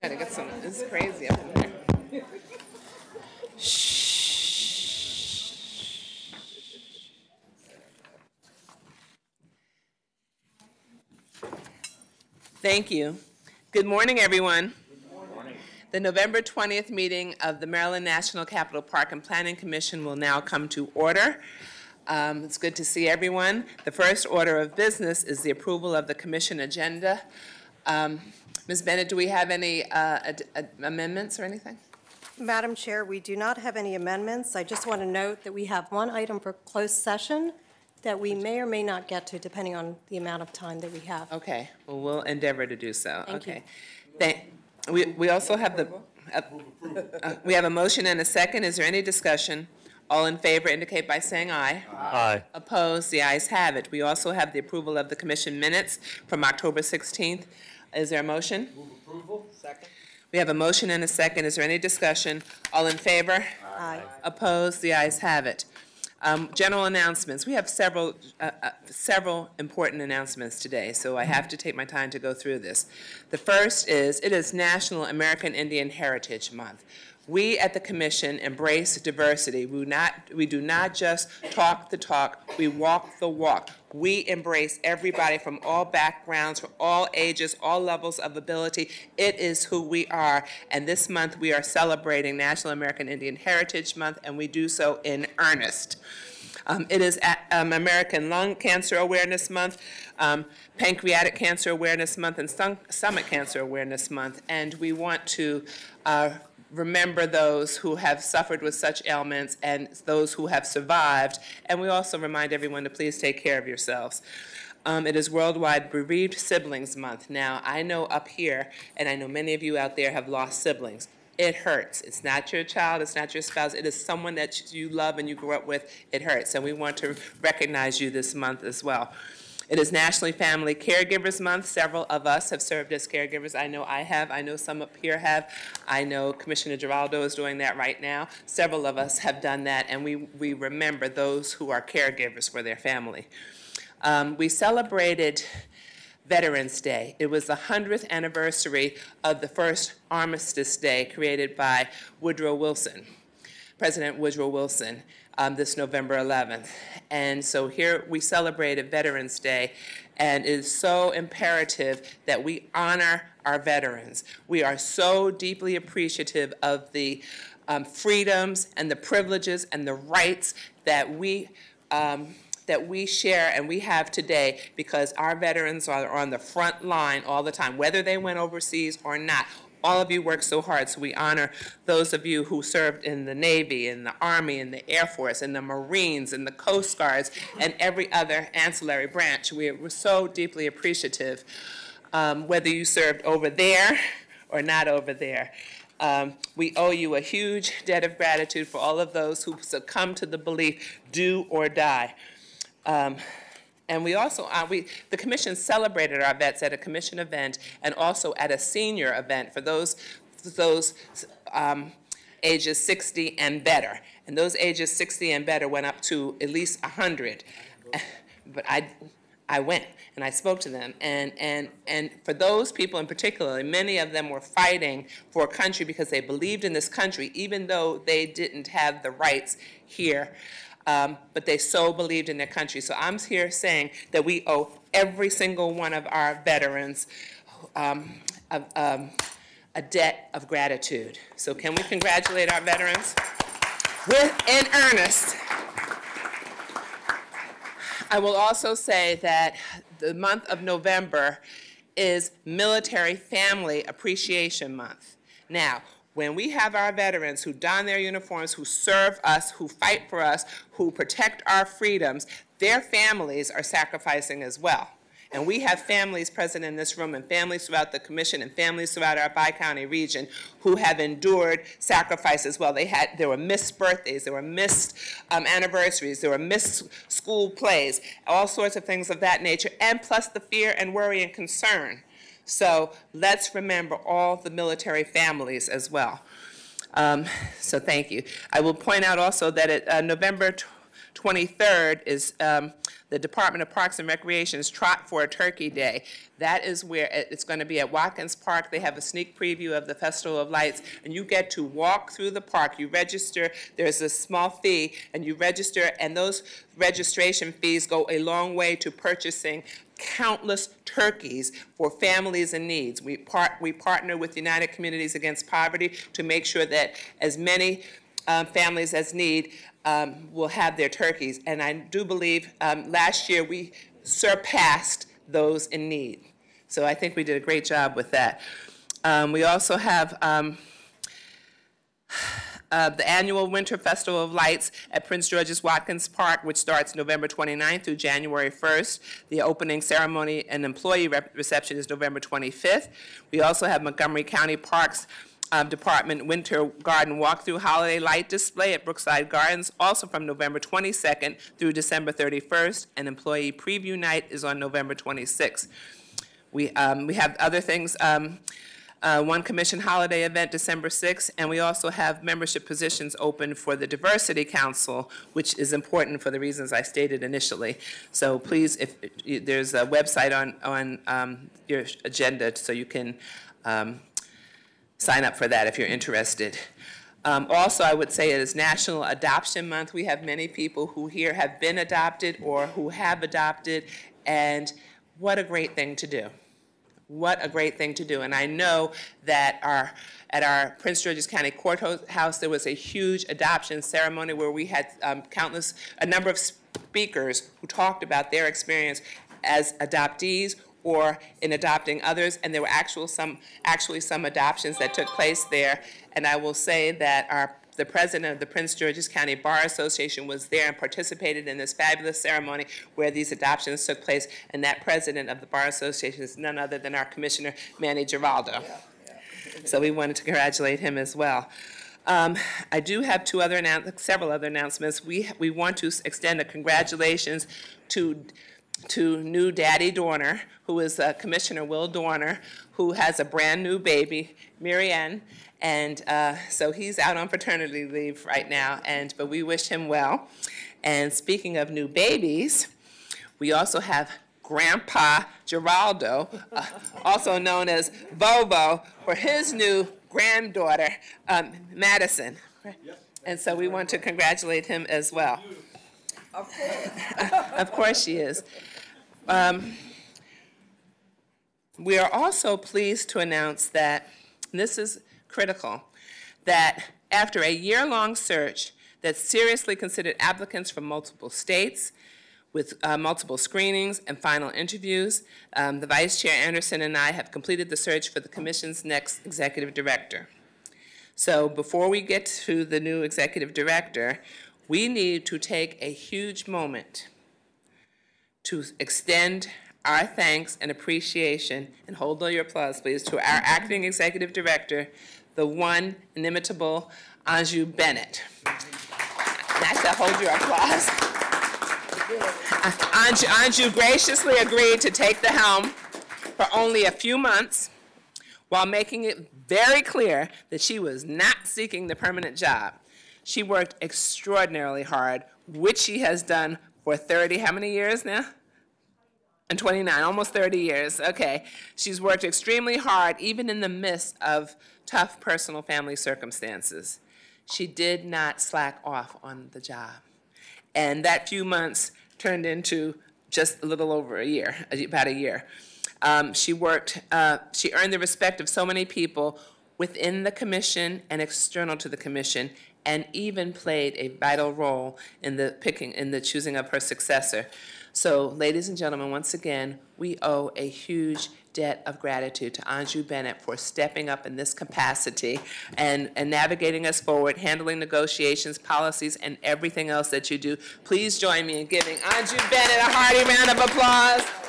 Gotta get some, it's crazy up in there. Thank you. Good morning, everyone. The November 20th meeting of the Maryland National Capital Park and Planning Commission will now come to order. Um, It's good to see everyone. The first order of business is the approval of the commission agenda. Um, Ms. Bennett, do we have any uh, ad- ad- amendments or anything? Madam Chair, we do not have any amendments. I just want to note that we have one item for closed session that we may or may not get to, depending on the amount of time that we have. Okay, well, we'll endeavor to do so. Thank you. Thank, we, we also have the, uh, uh, we have a motion and a second. Is there any discussion? All in favor indicate by saying aye. Aye. Opposed, the ayes have it. We also have the approval of the commission minutes from October 16th. Is there a motion? Move approval, second. We have a motion and a second. Is there any discussion? All in favor? Aye. Opposed, the ayes have it. Um, General announcements, we have several, uh, uh, several important announcements today, so I have to take my time to go through this. The first is, it is National American Indian Heritage Month. We at the Commission embrace diversity. We not, we do not just talk the talk, we walk the walk. We embrace everybody from all backgrounds, from all ages, all levels of ability. It is who we are. And this month, we are celebrating National American Indian Heritage Month, and we do so in earnest. Um, it is a- um, American Lung Cancer Awareness Month, um, Pancreatic Cancer Awareness Month, and Stom- Stomach Cancer Awareness Month. And we want to uh, remember those who have suffered with such ailments and those who have survived. And we also remind everyone to please take care of yourselves. Um, it is Worldwide Bereaved Siblings Month. Now, I know up here, and I know many of you out there have lost siblings. It hurts. It's not your child, it's not your spouse, it is someone that you love and you grew up with. It hurts, and we want to recognize you this month as well. It is Nationally Family Caregivers Month. Several of us have served as caregivers. I know I have. I know some up here have. I know Commissioner Geraldo is doing that right now. Several of us have done that, and we, we remember those who are caregivers for their family. Um, we celebrated Veterans Day. It was the 100th anniversary of the first Armistice Day created by Woodrow Wilson, President Woodrow Wilson, um, this November 11th. And so here we celebrated Veterans Day, and it is so imperative that we honor our veterans. We are so deeply appreciative of the um, freedoms and the privileges and the rights that we um, that we share and we have today because our veterans are on the front line all the time, whether they went overseas or not. All of you work so hard, so we honor those of you who served in the Navy, in the Army, in the Air Force, in the Marines, in the Coast Guards, and every other ancillary branch. We are so deeply appreciative, um, whether you served over there or not over there. Um, we owe you a huge debt of gratitude for all of those who succumb to the belief, do or die. Um, and we also, uh, we, the commission celebrated our vets at a commission event and also at a senior event for those, those um, ages 60 and better. And those ages 60 and better went up to at least 100. But I, I went and I spoke to them. And, and, and for those people in particular, many of them were fighting for a country because they believed in this country, even though they didn't have the rights here. Um, but they so believed in their country. So I'm here saying that we owe every single one of our veterans um, a, um, a debt of gratitude. So can we congratulate our veterans? With, in earnest. I will also say that the month of November is Military Family Appreciation Month. Now, when we have our veterans who don their uniforms, who serve us, who fight for us, who protect our freedoms, their families are sacrificing as well. And we have families present in this room and families throughout the commission and families throughout our bi-county region who have endured sacrifice as well. They had, there were missed birthdays, there were missed um, anniversaries, there were missed school plays, all sorts of things of that nature, and plus the fear and worry and concern. So let's remember all the military families as well. Um, so thank you. I will point out also that it, uh, November 23rd is um, the Department of Parks and Recreation's Trot for a Turkey Day. That is where it's going to be at Watkins Park. They have a sneak preview of the Festival of Lights, and you get to walk through the park. You register, there's a small fee, and you register, and those registration fees go a long way to purchasing countless turkeys for families in needs. We part, we partner with United Communities Against Poverty to make sure that as many um, families as need um, will have their turkeys. And I do believe um, last year we surpassed those in need. So I think we did a great job with that. Um, we also have um, the annual Winter Festival of Lights at Prince George's Watkins Park, which starts November 29th through January 1st. The opening ceremony and employee reception is November 25th. We also have Montgomery County Parks um, Department Winter Garden Walkthrough Holiday Light Display at Brookside Gardens, also from November 22nd through December 31st. And employee preview night is on November 26th. We, um, we have other things, um, uh, one commission holiday event December 6th, and we also have membership positions open for the Diversity Council, which is important for the reasons I stated initially. So please, if, there's a website on, on um, your agenda, so you can um, sign up for that if you're interested. Um, Also, I would say it is National Adoption Month. We have many people who here have been adopted or who have adopted, and what a great thing to do. What a great thing to do. And I know that our, at our Prince George's County Courthouse, there was a huge adoption ceremony where we had um, countless, a number of speakers who talked about their experience as adoptees or in adopting others, and there were actual some, actually some adoptions that took place there. And I will say that our the president of the Prince George's County Bar Association was there and participated in this fabulous ceremony where these adoptions took place. And that president of the Bar Association is none other than our Commissioner Manny Geraldo. So we wanted to congratulate him as well. Um, I do have two other several other announcements. We, we want to extend a congratulations to, to new Daddy Doerner, who is uh, Commissioner Will Doerner, who has a brand-new baby, Marianne. And uh, so he's out on paternity leave right now, and, but we wish him well. And speaking of new babies, we also have Grandpa Geraldo, uh, also known as Bobo, for his new granddaughter, um, Madison. And so we want to congratulate him as well. Of course she is. Um, We are also pleased to announce that, this is critical, that after a year-long search that seriously considered applicants from multiple states, with uh, multiple screenings and final interviews. Um, The Vice Chair Anderson and I have completed the search for the Commission's next executive director. So before we get to the new executive director, we need to take a huge moment to extend our thanks and appreciation, and hold all your applause, please, to our acting executive director, the one inimitable Anju Bennett. Not to hold your applause. Anju, Anju graciously agreed to take the helm for only a few months while making it very clear that she was not seeking the permanent job. She worked extraordinarily hard, which she has done for 30, how many years now? And 29, almost 30 years. Okay. She's worked extremely hard, even in the midst of tough personal family circumstances. She did not slack off on the job. And that few months turned into just a little over a year, about a year. Um, she worked, uh, she earned the respect of so many people within the commission and external to the commission, and even played a vital role in the picking, in the choosing of her successor. So, ladies and gentlemen, once again, we owe a huge debt of gratitude to Anju Bennett for stepping up in this capacity and, and navigating us forward, handling negotiations, policies, and everything else that you do. Please join me in giving Anju Bennett a hearty round of applause.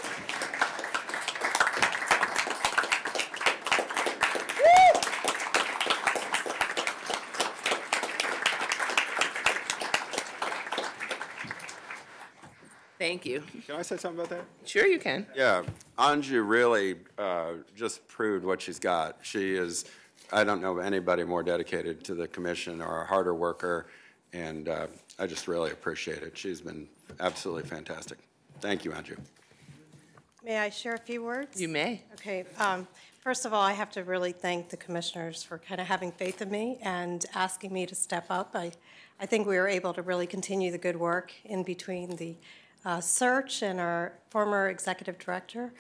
Thank you. Can I say something about that? Sure you can. Yeah, Anju really uh, just proved what she's got. She is, I don't know of anybody more dedicated to the commission or a harder worker, and uh, I just really appreciate it. She's been absolutely fantastic. Thank you, Andrew. May I share a few words? You may. Okay, um, first of all, I have to really thank the commissioners for kind of having faith in me and asking me to step up. I, I think we were able to really continue the good work in between the uh, search and our former executive director.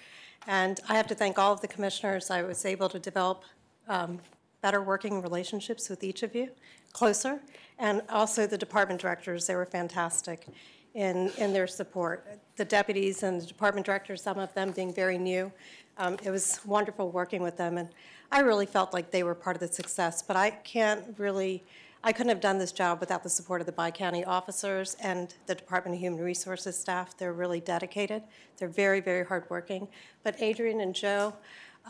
And I have to thank all of the commissioners. I was able to develop um, better working relationships with each of you, closer, and also the department directors. They were fantastic in, in their support. The deputies and the department directors, some of them being very new, um, it was wonderful working with them, and I really felt like they were part of the success. But I can't really, I couldn't have done this job without the support of the bi-county officers and the Department of Human Resources staff. They're really dedicated. They're very, very hardworking. But Adrian and Joe,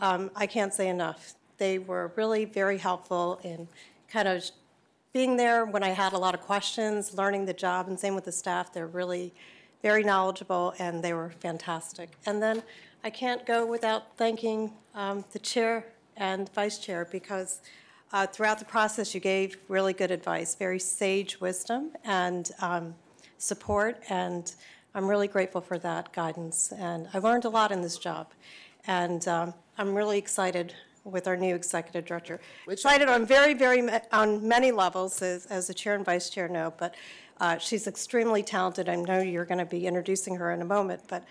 um, I can't say enough. They were really very helpful in kind of being there when I had a lot of questions, learning the job, and same with the staff. They're really very knowledgeable, and they were fantastic. And then I can't go without thanking um, the chair and vice chair because uh, throughout the process you gave really good advice, very sage wisdom and um, support, and I'm really grateful for that guidance. And I learned a lot in this job, and um, I'm really excited with our new executive director. Which Excited on very, very, on many levels, as, as the chair and vice chair know, but uh, she's extremely talented. I know you're going to be introducing her in a moment, but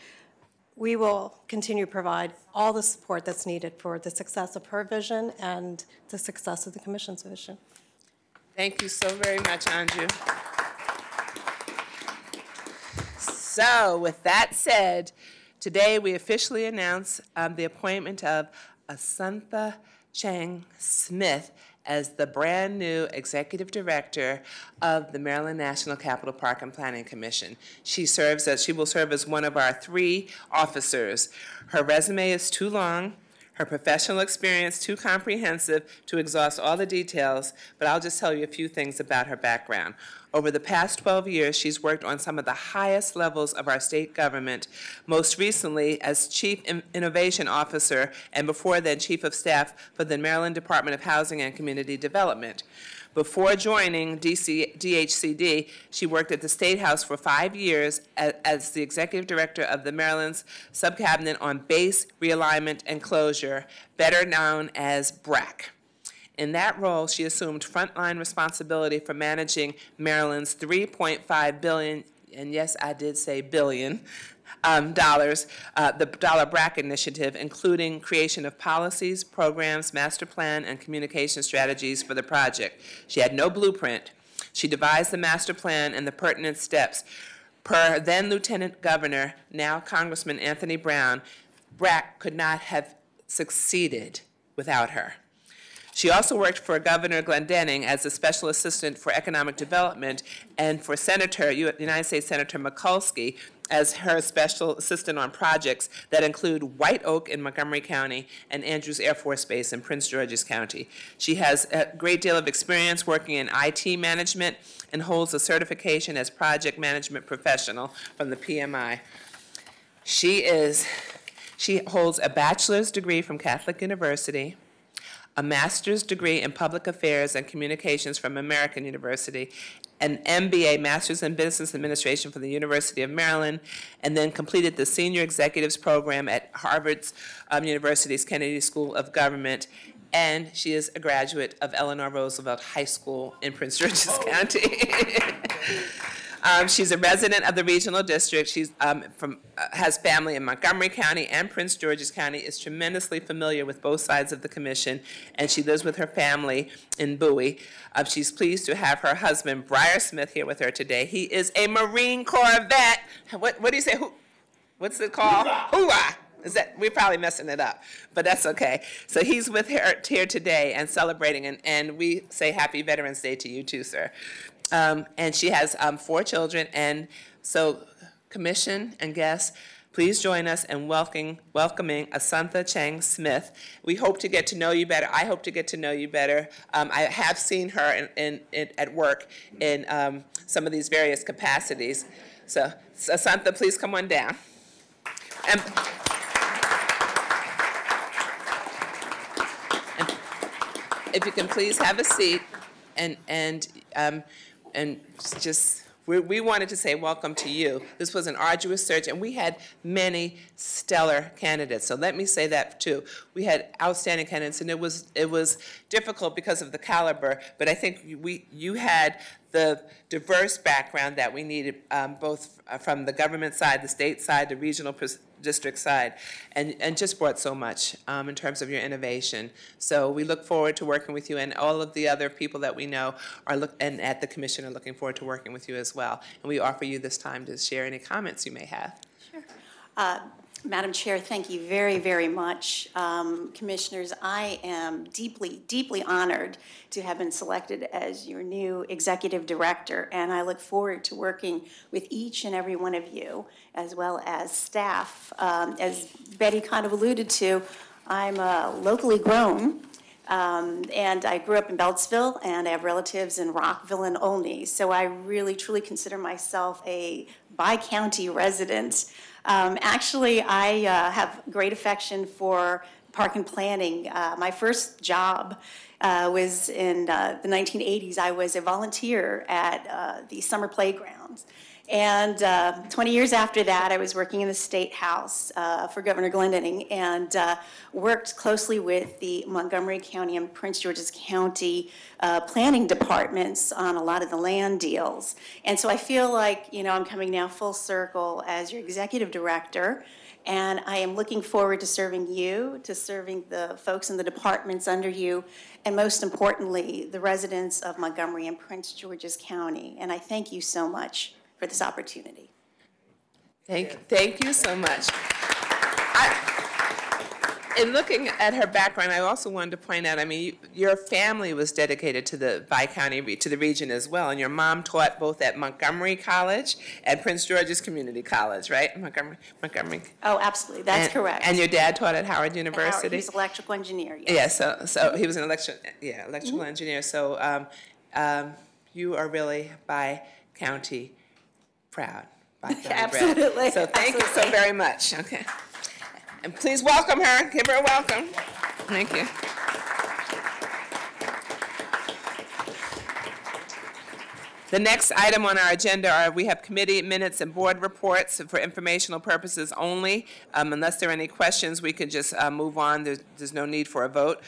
we will continue to provide all the support that's needed for the success of her vision and the success of the commission's vision. Thank you so very much, Andrew. So, with that said, today we officially announce um, the appointment of Asuntha Chiang Smith as the brand-new Executive Director of the Maryland National Capital Park and Planning Commission. She serves as, she will serve as one of our three officers. Her resume is too long, her professional experience too comprehensive to exhaust all the details, but I'll just tell you a few things about her background. Over the past 12 years, she's worked on some of the highest levels of our state government, most recently as Chief In- Innovation Officer and before then Chief of Staff for the Maryland Department of Housing and Community Development. Before joining DC, DHCD, she worked at the State House for five years as, as the executive director of the Maryland's subcabinet on base realignment and closure, better known as BRAC. In that role, she assumed frontline responsibility for managing Maryland's 3.5 billion, and yes, I did say billion, um, dollars, uh, the Dollar BRAC initiative, including creation of policies, programs, master plan, and communication strategies for the project. She had no blueprint. She devised the master plan and the pertinent steps. Per then Lieutenant Governor, now Congressman Anthony Brown, BRAC could not have succeeded without her. She also worked for Governor Glendening as a special assistant for economic development and for Senator, United States Senator Mikulski as her special assistant on projects that include White Oak in Montgomery County and Andrews Air Force Base in Prince George's County. She has a great deal of experience working in IT management and holds a certification as project management professional from the PMI. She is, she holds a bachelor's degree from Catholic University, a master's degree in public affairs and communications from American University, an MBA, Master's in Business Administration from the University of Maryland, and then completed the Senior Executives Program at Harvard's um, University's Kennedy School of Government. And she is a graduate of Eleanor Roosevelt High School in Prince George's County. Um, she's a resident of the regional district. She's um, from uh, has family in Montgomery County and Prince George's County. Is tremendously familiar with both sides of the commission, and she lives with her family in Bowie. Uh, she's pleased to have her husband Briar Smith here with her today. He is a Marine Corps vet. What what do you say? Who, what's it called? Hoorah! Is that we're probably messing it up, but that's okay. So he's with her here today and celebrating, and, and we say Happy Veterans Day to you too, sir. Um, and she has um, four children, and so commission and guests, please join us in welcoming, welcoming Asuntha Chiang Smith. We hope to get to know you better. I hope to get to know you better. Um, I have seen her in, in, in, at work in um, some of these various capacities. So, Asantha, please come on down. And, and if you can please have a seat and, and, um, and just we, wanted to say welcome to you. This was an arduous search, and we had many stellar candidates. So let me say that too. We had outstanding candidates, and it was it was difficult because of the caliber. But I think we you had the diverse background that we needed, um, both from the government side, the state side, the regional pers- district side, and, and just brought so much um, in terms of your innovation. So we look forward to working with you, and all of the other people that we know are look and at the commission are looking forward to working with you as well. And we offer you this time to share any comments you may have. Uh, Madam Chair, thank you very, very much. Um, Commissioners, I am deeply, deeply honored to have been selected as your new executive director, and I look forward to working with each and every one of you, as well as staff. Um, As Betty kind of alluded to, I'm uh, locally grown, um, and I grew up in Beltsville, and I have relatives in Rockville and Olney. So I really, truly consider myself a bi-county resident. Um, actually, I uh, have great affection for park and planning. Uh, my first job uh, was in uh, the 1980s. I was a volunteer at uh, the summer playgrounds. And uh, 20 years after that, I was working in the State House uh, for Governor Glendening and uh, worked closely with the Montgomery County and Prince George's County uh, planning departments on a lot of the land deals. And so I feel like, you know, I'm coming now full circle as your executive director. And I am looking forward to serving you, to serving the folks in the departments under you, and most importantly, the residents of Montgomery and Prince George's County. And I thank you so much for this opportunity. Thank, thank you so much. I, in looking at her background, I also wanted to point out, I mean, you, your family was dedicated to the Bi-County, to the region as well, and your mom taught both at Montgomery College and Prince George's Community College, right? Montgomery, Montgomery. Oh, absolutely, that's And- correct. And your dad taught at Howard Howard, University? He's electrical engineer, yes. Yeah, so, so he was an electric, yeah, electrical Mm-hmm. engineer, so, um, um, you are really by county proud. Absolutely, So thank you so very much, okay. And please welcome her, give her a welcome. Thank you. The next item on our agenda are, we have committee minutes and board reports for informational purposes only. Um, Unless there are any questions, we can just uh, move on. There's, there's no need for a vote.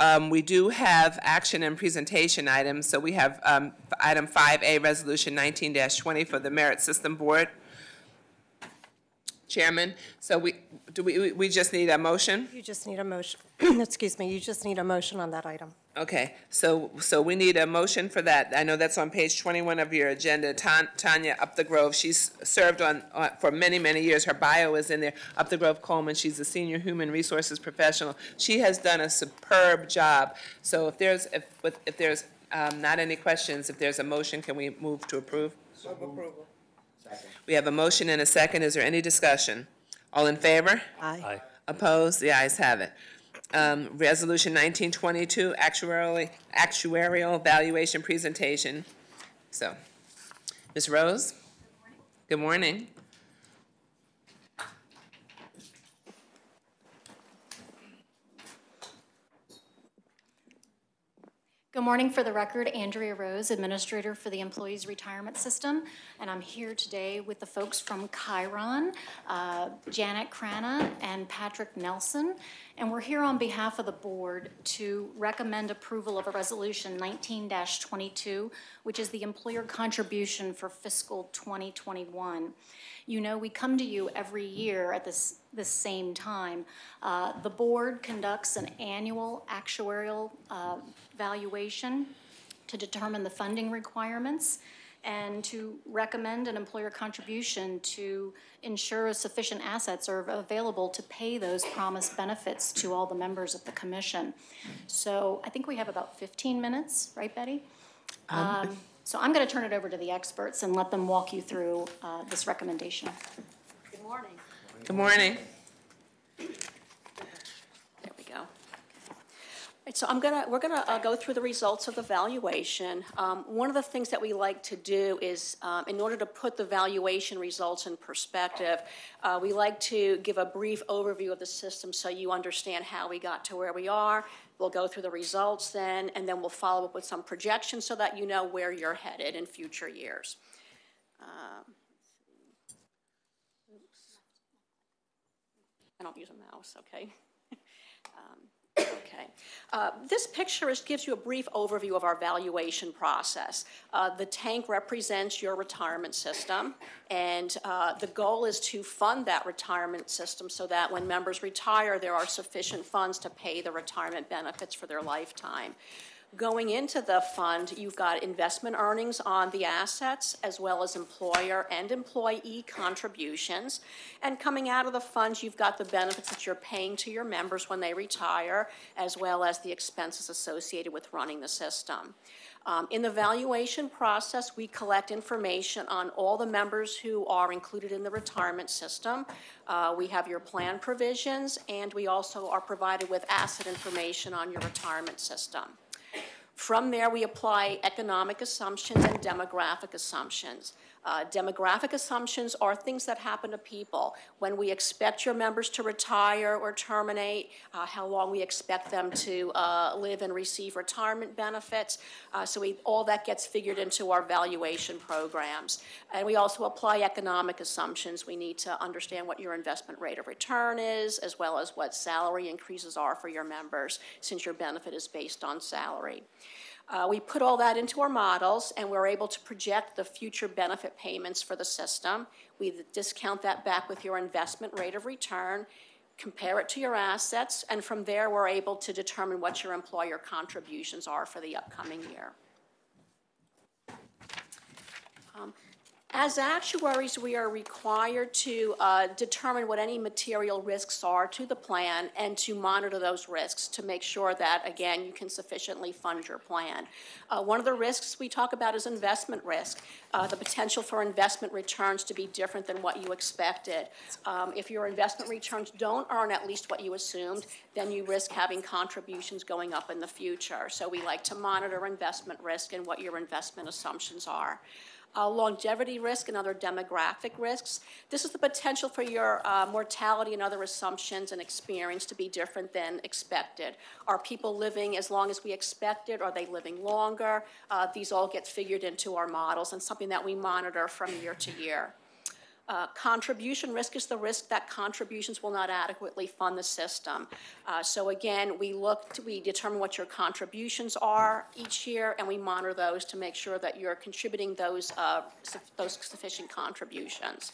Um, We do have action and presentation items, so we have um, item 5A, Resolution 19-20 for the Merit System Board. Chairman, so we, do we, we- we just need a motion? You just need a motion, excuse me, you just need a motion on that item. Okay, so, so we need a motion for that. I know that's on page 21 of your agenda. Tan- Tanya Up the Grove, she's served on, on- for many, many years. Her bio is in there. Up the Grove Coleman, she's a senior human resources professional. She has done a superb job. So if there's, if, with- if there's um, not any questions, if there's a motion, can we move to approve? We have a motion and a second. Is there any discussion? All in favor? Aye. Opposed? The ayes have it. Um, Resolution 1922, actuarially, actuarial valuation presentation. So, Ms. Rose? Good morning. Good morning. For the record, Andrea Rose, Administrator for the Employees Retirement System, and I'm here today with the folks from Cheiron, uh, Janet Cranna and Patrick Nelson, and we're here on behalf of the board to recommend approval of a resolution 19-22, which is the employer contribution for fiscal 2021. You know, we come to you every year at this, this same time. Uh, The board conducts an annual actuarial uh, valuation to determine the funding requirements and to recommend an employer contribution to ensure sufficient assets are available to pay those promised benefits to all the members of the commission. So I think we have about 15 minutes, right, Betty? Um, So I'm going to turn it over to the experts and let them walk you through uh, this recommendation. Good morning. Good morning. There we go. Right, so I'm gonna, we're gonna uh, go through the results of the valuation. Um, One of the things that we like to do is, um, in order to put the valuation results in perspective, uh, we like to give a brief overview of the system so you understand how we got to where we are. We'll go through the results then, and then we'll follow up with some projections so that you know where you're headed in future years. Um. I don't use a mouse, okay? Okay. Uh, This picture is, gives you a brief overview of our valuation process. Uh, The tank represents your retirement system, and uh, the goal is to fund that retirement system so that when members retire, there are sufficient funds to pay the retirement benefits for their lifetime. Going into the fund, you've got investment earnings on the assets, as well as employer and employee contributions. And coming out of the funds, you've got the benefits that you're paying to your members when they retire, as well as the expenses associated with running the system. Um, In the valuation process, we collect information on all the members who are included in the retirement system. Uh, We have your plan provisions, and we also are provided with asset information on your retirement system. From there, we apply economic assumptions and demographic assumptions. Uh, Demographic assumptions are things that happen to people. When we expect your members to retire or terminate, uh, how long we expect them to uh, live and receive retirement benefits. Uh, So we, all that gets figured into our valuation programs. And we also apply economic assumptions. We need to understand what your investment rate of return is, as well as what salary increases are for your members, since your benefit is based on salary. Uh, We put all that into our models, and we're able to project the future benefit payments for the system. We discount that back with your investment rate of return, compare it to your assets, and from there, we're able to determine what your employer contributions are for the upcoming year. As actuaries, we are required to uh, determine what any material risks are to the plan and to monitor those risks to make sure that, again, you can sufficiently fund your plan. Uh, One of the risks we talk about is investment risk, uh, the potential for investment returns to be different than what you expected. Um, If your investment returns don't earn at least what you assumed, then you risk having contributions going up in the future. So we like to monitor investment risk and what your investment assumptions are uh, longevity risk and other demographic risks. This is the potential for your uh, mortality and other assumptions and experience to be different than expected. Are people living as long as we expected? Are they living longer? Uh, these all get figured into our models and something that we monitor from year to year. Uh, Contribution risk is the risk that contributions will not adequately fund the system. Uh, So again, we look, to- we determine what your contributions are each year, and we monitor those to make sure that you're contributing those, uh, suf- those sufficient contributions.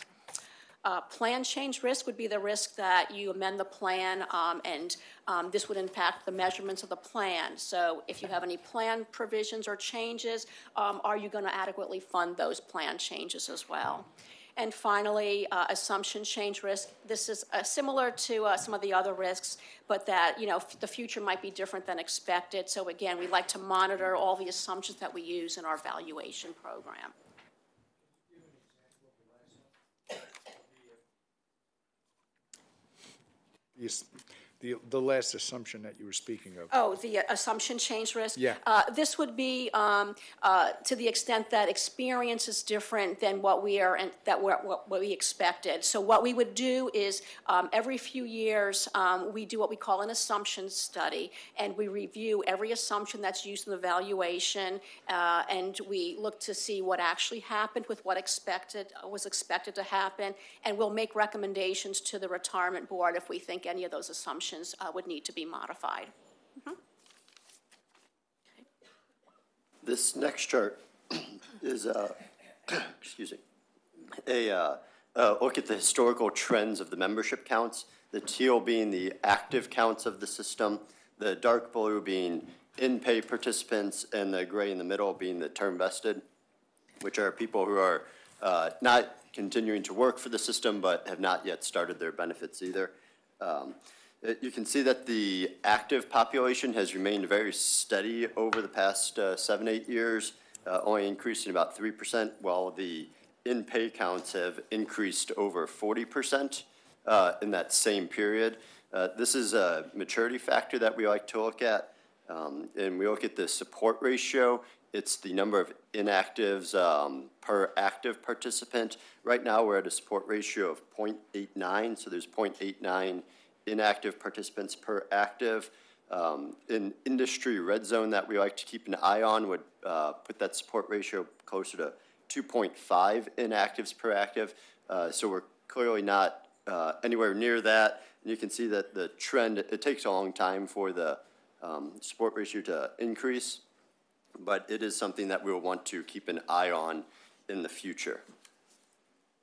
Uh, Plan change risk would be the risk that you amend the plan, um, and um, this would impact the measurements of the plan. So if you have any plan provisions or changes, um, are you going to adequately fund those plan changes as well? And finally, uh, assumption change risk. This is uh, similar to uh, some of the other risks, but that, you know, f- the future might be different than expected. So again, we like to monitor all the assumptions that we use in our valuation program. Yes, the, the last assumption that you were speaking of. Oh, the uh, assumption change risk? Yeah. Uh, This would be um, uh, to the extent that experience is different than what we are, and that we're- what what we expected. So what we would do is, um, every few years, um, we do what we call an assumption study, and we review every assumption that's used in the valuation, uh, and we look to see what actually happened with what expected, was expected to happen, and we'll make recommendations to the retirement board if we think any of those assumptions uh, would need to be modified. This next chart is, uh, excuse me, a uh, look at the historical trends of the membership counts, the teal being the active counts of the system, the dark blue being in-pay participants, and the gray in the middle being the term vested, which are people who are uh, not continuing to work for the system but have not yet started their benefits either. Um, You can see that the active population has remained very steady over the past uh, seven, eight years, uh, only increasing about 3%, while the in-pay counts have increased over 40% uh, in that same period. Uh, This is a maturity factor that we like to look at, um, and we look at the support ratio. It's the number of inactives um, per active participant. Right now, we're at a support ratio of 0.89, so there's 0.89 inactive participants per active. Um, An industry red zone that we like to keep an eye on would uh, put that support ratio closer to 2.5 inactives per active. Uh, So we're clearly not uh, anywhere near that. And you can see that the trend, it takes a long time for the um, support ratio to increase, but it is something that we'll want to keep an eye on in the future.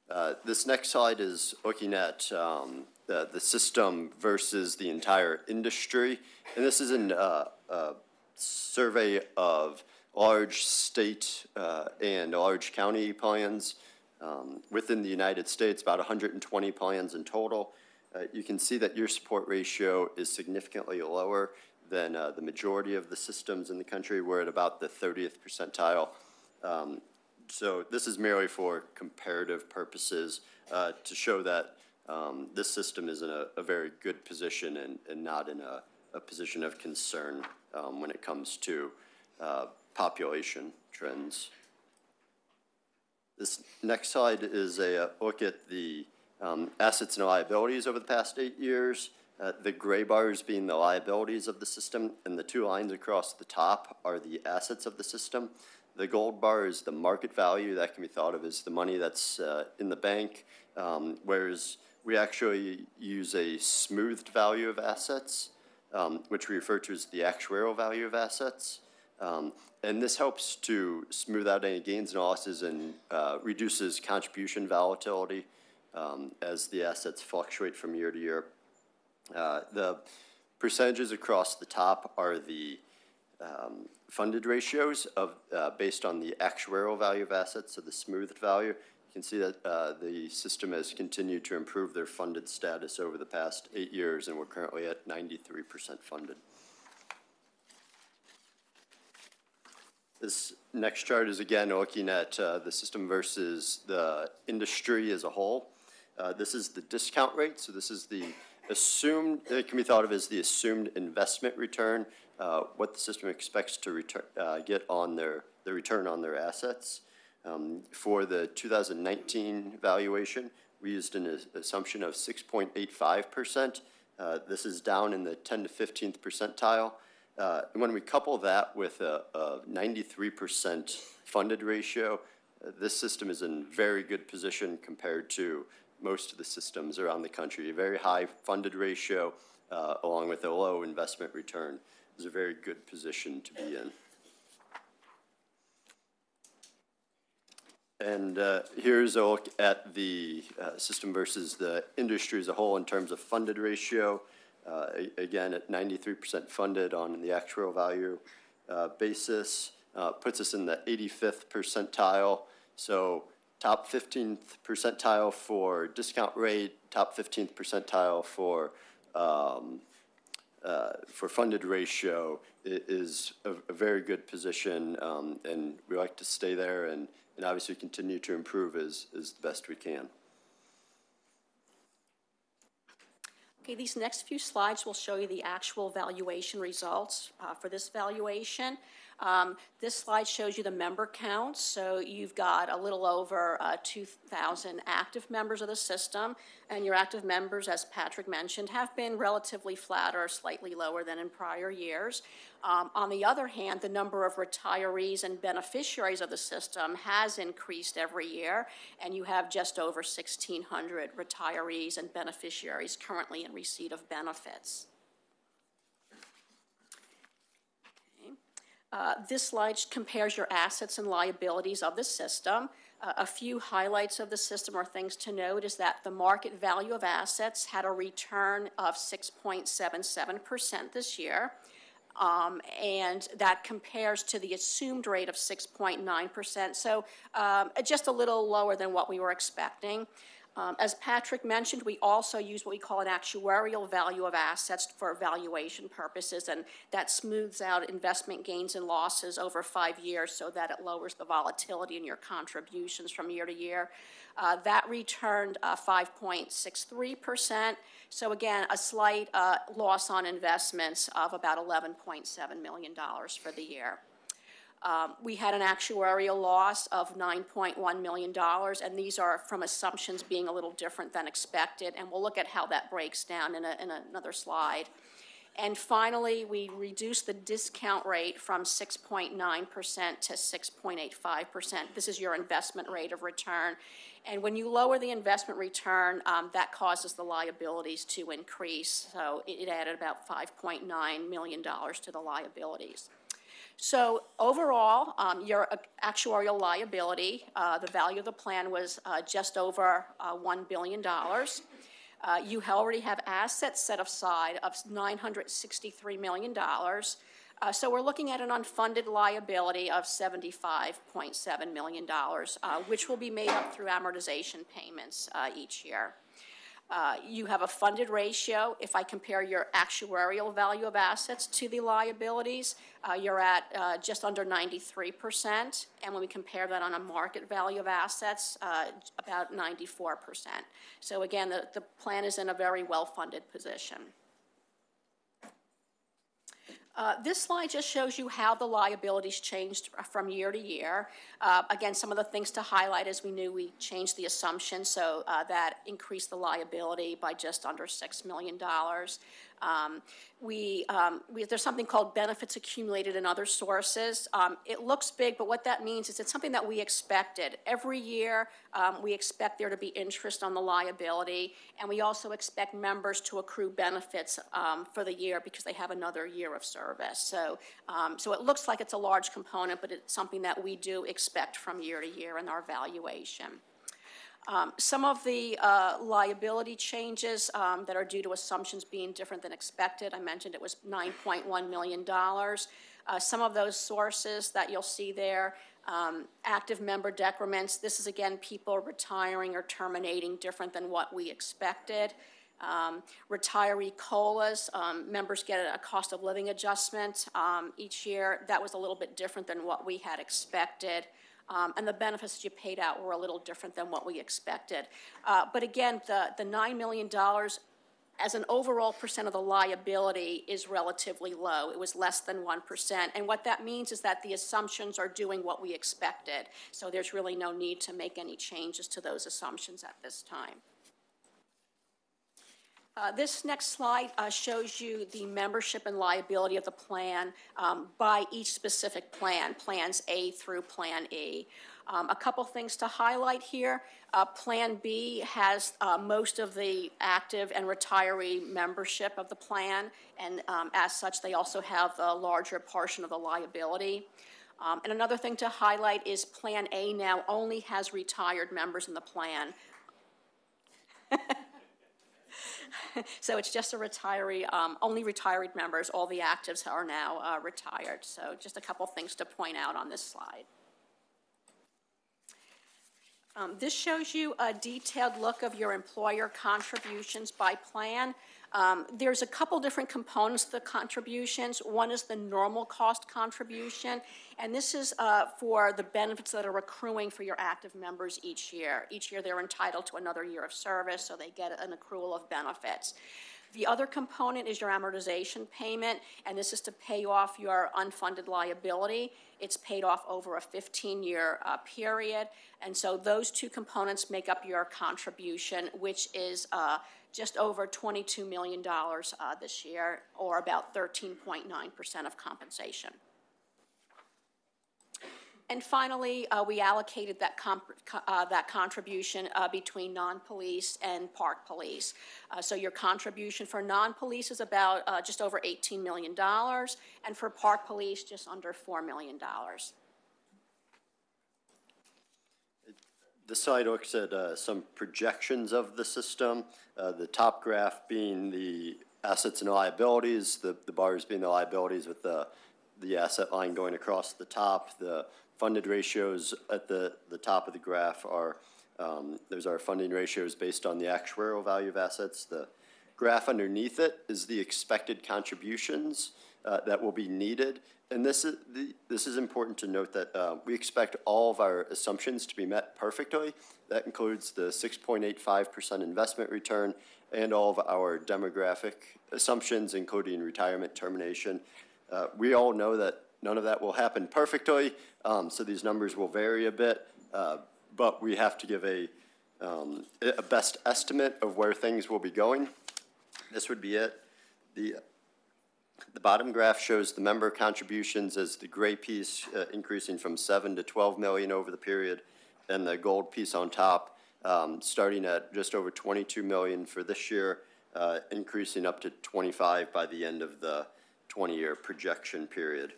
Uh, This next slide is looking at um, the, the system versus the entire industry. And this is uh, a survey of large state uh, and large county plans um, within the United States, about 120 plans in total. Uh, You can see that your support ratio is significantly lower than uh, the majority of the systems in the country. We're at about the 30th percentile. Um, so this is merely for comparative purposes uh, to show that um, this system is in a, a very good position and, and not in a, a position of concern um, when it comes to uh, population trends. This next slide is a look at the um, assets and liabilities over the past eight years. Uh, the gray bars being the liabilities of the system, and the two lines across the top are the assets of the system. The gold bar is the market value. That can be thought of as the money that's uh, in the bank, um, whereas we actually use a smoothed value of assets, um, which we refer to as the actuarial value of assets. Um, and this helps to smooth out any gains and losses and uh, reduces contribution volatility um, as the assets fluctuate from year to year. Uh, the percentages across the top are the um, funded ratios of, uh, based on the actuarial value of assets, so the smoothed value. You can see that uh, the system has continued to improve their funded status over the past eight years, and we're currently at 93% funded. This next chart is again looking at uh, the system versus the industry as a whole. Uh, This is the discount rate, so this is the assumed, it can be thought of as the assumed investment return, uh, what the system expects to return, uh, get on their, the return on their assets. Um, For the 2019 valuation, we used an assumption of 6.85%. Uh, This is down in the 10 to 15th percentile. Uh, And when we couple that with a a 93% funded ratio, uh, this system is in very good position compared to most of the systems around the country. A very high funded ratio, uh, along with a low investment return, is a very good position to be in. And uh, here's a look at the uh, system versus the industry as a whole in terms of funded ratio. Uh, Again, at 93% funded on the actuarial value uh, basis, uh, puts us in the 85th percentile. So top 15th percentile for discount rate, top 15th percentile for, um, uh, for funded ratio is a, a very good position, um, and we like to stay there and, and obviously continue to improve as, as best we can. Okay, these next few slides will show you the actual valuation results uh, for this valuation. Um, This slide shows you the member counts, so you've got a little over uh, 2,000 active members of the system, and your active members, as Patrick mentioned, have been relatively flat or slightly lower than in prior years. Um, On the other hand, the number of retirees and beneficiaries of the system has increased every year, and you have just over 1,600 retirees and beneficiaries currently in receipt of benefits. Uh, This slide compares your assets and liabilities of the system. Uh, A few highlights of the system or things to note is that the market value of assets had a return of 6.77% this year. Um, And that compares to the assumed rate of 6.9%, so um, just a little lower than what we were expecting. Um, As Patrick mentioned, we also use what we call an actuarial value of assets for valuation purposes, and that smooths out investment gains and losses over five years so that it lowers the volatility in your contributions from year to year. Uh, That returned uh, 5.63%, so again, a slight uh, loss on investments of about $11.7 million for the year. Um, We had an actuarial loss of $9.1 million, and these are from assumptions being a little different than expected, and we'll look at how that breaks down in a- in another slide. And finally, we reduced the discount rate from 6.9% to 6.85%. This is your investment rate of return. And when you lower the investment return, um, that causes the liabilities to increase. So it added about $5.9 million to the liabilities. So overall, um, your actuarial liability, uh, the value of the plan was uh, just over uh, $1 billion. Uh, You already have assets set aside of $963 million. Uh, So we're looking at an unfunded liability of $75.7 million, uh, which will be made up through amortization payments each year. Uh, You have a funded ratio. If I compare your actuarial value of assets to the liabilities, uh, you're at uh, just under 93%. And when we compare that on a market value of assets, uh, about 94%. So again, the, the plan is in a very well-funded position. Uh, This slide just shows you how the liabilities changed from year to year. Uh, Again, some of the things to highlight is we knew we changed the assumption, so uh, that increased the liability by just under $6 million. Um, We, um, we, there's something called benefits accumulated in other sources. Um, It looks big, but what that means is it's something that we expected. Every year, um, we expect there to be interest on the liability, and we also expect members to accrue benefits um, for the year because they have another year of service. So, um, so it looks like it's a large component, but it's something that we do expect from year to year in our valuation. Um, Some of the uh, liability changes um, that are due to assumptions being different than expected, I mentioned it was $9.1 million. Uh, Some of those sources that you'll see there, um, active member decrements, this is again people retiring or terminating different than what we expected. Um, Retiree COLAs, um, members get a cost of living adjustment um, each year. That was a little bit different than what we had expected. Um, and the benefits that you paid out were a little different than what we expected. Uh, but again, the, the $9 million as an overall percent of the liability is relatively low. It was less than 1%. And what that means is that the assumptions are doing what we expected. So there's really no need to make any changes to those assumptions at this time. Uh, This next slide uh, shows you the membership and liability of the plan um, by each specific plan, Plans A through Plan E. Um, A couple things to highlight here. Uh, Plan B has uh, most of the active and retiree membership of the plan, and um, as such, they also have a larger portion of the liability. Um, And another thing to highlight is Plan A now only has retired members in the plan. so it's just a retiree, um, only retired members. All the actives are now uh, retired. So just a couple things to point out on this slide. Um, this shows you a detailed look of your employer contributions by plan. Um, there's a couple different components to the contributions. One is the normal cost contribution, and this is uh, for the benefits that are accruing for your active members each year. Each year they're entitled to another year of service, so they get an accrual of benefits. The other component is your amortization payment, and this is to pay off your unfunded liability. It's paid off over a 15-year uh, period, and so those two components make up your contribution, which is uh, just over $22 million uh, this year, or about 13.9% of compensation. And finally, uh, we allocated that, uh, that contribution uh, between non-police and park police. Uh, so your contribution for non-police is about uh, just over $18 million, and for park police, just under $4 million. This slide looks at uh, some projections of the system. Uh, the top graph being the assets and liabilities, the, the bars being the liabilities with the, the asset line going across the top. The funded ratios at the, the top of the graph are, um, those are funding ratios based on the actuarial value of assets. The graph underneath it is the expected contributions uh, that will be needed. And this is, the, this is important to note that uh, we expect all of our assumptions to be met perfectly. That includes the 6.85% investment return and all of our demographic assumptions, including retirement termination. Uh, we all know that none of that will happen perfectly, um, so these numbers will vary a bit, uh, but we have to give a, um, a best estimate of where things will be going. This would be it. The The bottom graph shows the member contributions as the gray piece uh, increasing from 7 to 12 million over the period, and the gold piece on top, um, starting at just over 22 million for this year, uh, increasing up to 25 by the end of the 20-year projection period.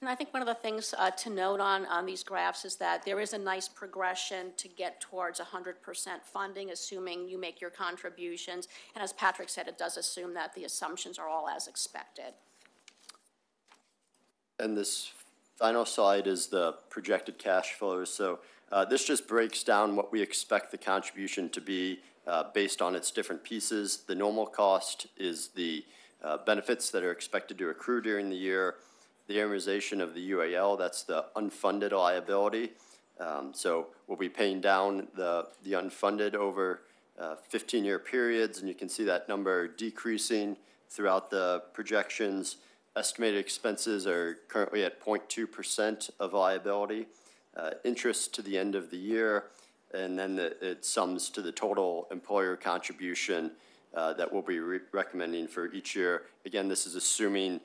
And I think one of the things uh, to note on, on these graphs is that there is a nice progression to get towards 100% funding, assuming you make your contributions. And as Patrick said, it does assume that the assumptions are all as expected. And this final slide is the projected cash flows. So uh, this just breaks down what we expect the contribution to be uh, based on its different pieces. The normal cost is the uh, benefits that are expected to accrue during the year the amortization of the UAL, that's the unfunded liability. Um, so we'll be paying down the, the unfunded over uh, 15-year periods, and you can see that number decreasing throughout the projections. Estimated expenses are currently at 0.2% of liability. Uh, interest to the end of the year, and then the, it sums to the total employer contribution uh, that we'll be re recommending for each year. Again, this is assuming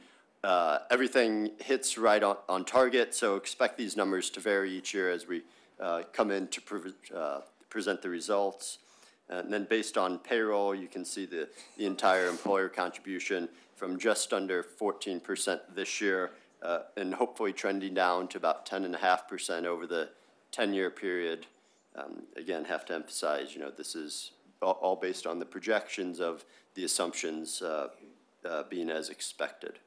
uh, everything hits right on, on target, so expect these numbers to vary each year as we uh, come in to pre uh, present the results. And then based on payroll, you can see the, the entire employer contribution from just under 14% this year uh, and hopefully trending down to about 10.5% over the 10-year period. Um, again, have to emphasize, you know, this is all, based on the projections of the assumptions uh, uh, being as expected.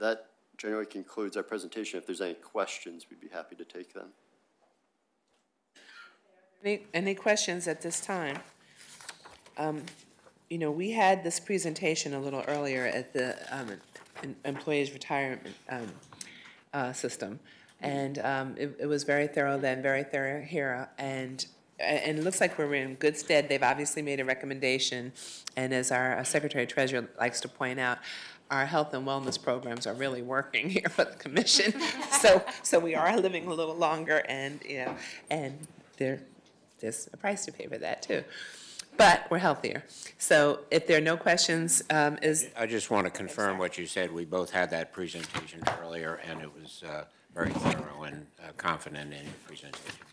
That generally concludes our presentation. If there's any questions, we'd be happy to take them. Any, any questions at this time? Um, You know, we had this presentation a little earlier at the um, Employees Retirement um, uh, System, and um, it it was very thorough then, very thorough here, and and it looks like we're in good stead. They've obviously made a recommendation, and as our Secretary Treasurer likes to point out, our health and wellness programs are really working here for the commission. so, so we are living a little longer, and you know, and there, there's a price to pay for that too. But we're healthier. So, if there are no questions, um, is I just want to confirm what you said. We both had that presentation earlier, and it was uh, very thorough and uh, confident in your presentation.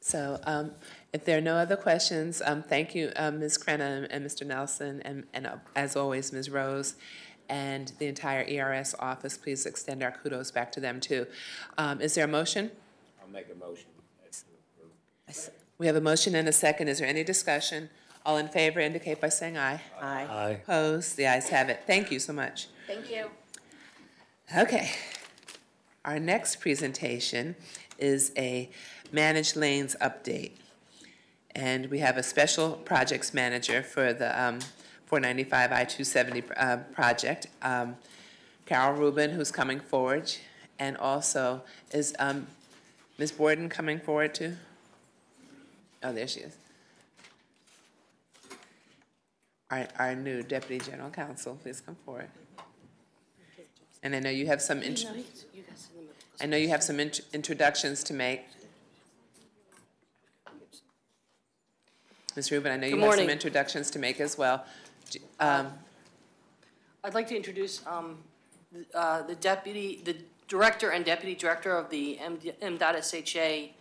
So um, if there are no other questions, um, thank you, um, Ms. Cranna and Mr. Nelson, and, and uh, as always, Ms. Rose, and the entire ERS office. Please extend our kudos back to them, too. Um, Is there a motion? I'll make a motion. We have a motion and a second. Is there any discussion? All in favor indicate by saying aye. Aye. Aye. Opposed? The ayes have it. Thank you so much. Thank you. Okay. Our next presentation is a managed lanes update. And we have a special projects manager for the um, 495 I-270 uh, project, um, Carol Rubin, who's coming forward. And also, is um, Ms. Borden coming forward too? Oh, there she is. Our, our new Deputy General Counsel, please come forward. And I know you have some, I know you have some int- introductions to make. Ms. Rubin, I know you have some introductions to make as well. Um, I'd like to introduce um, th- uh, the deputy, the director and deputy director of the MDOT SHA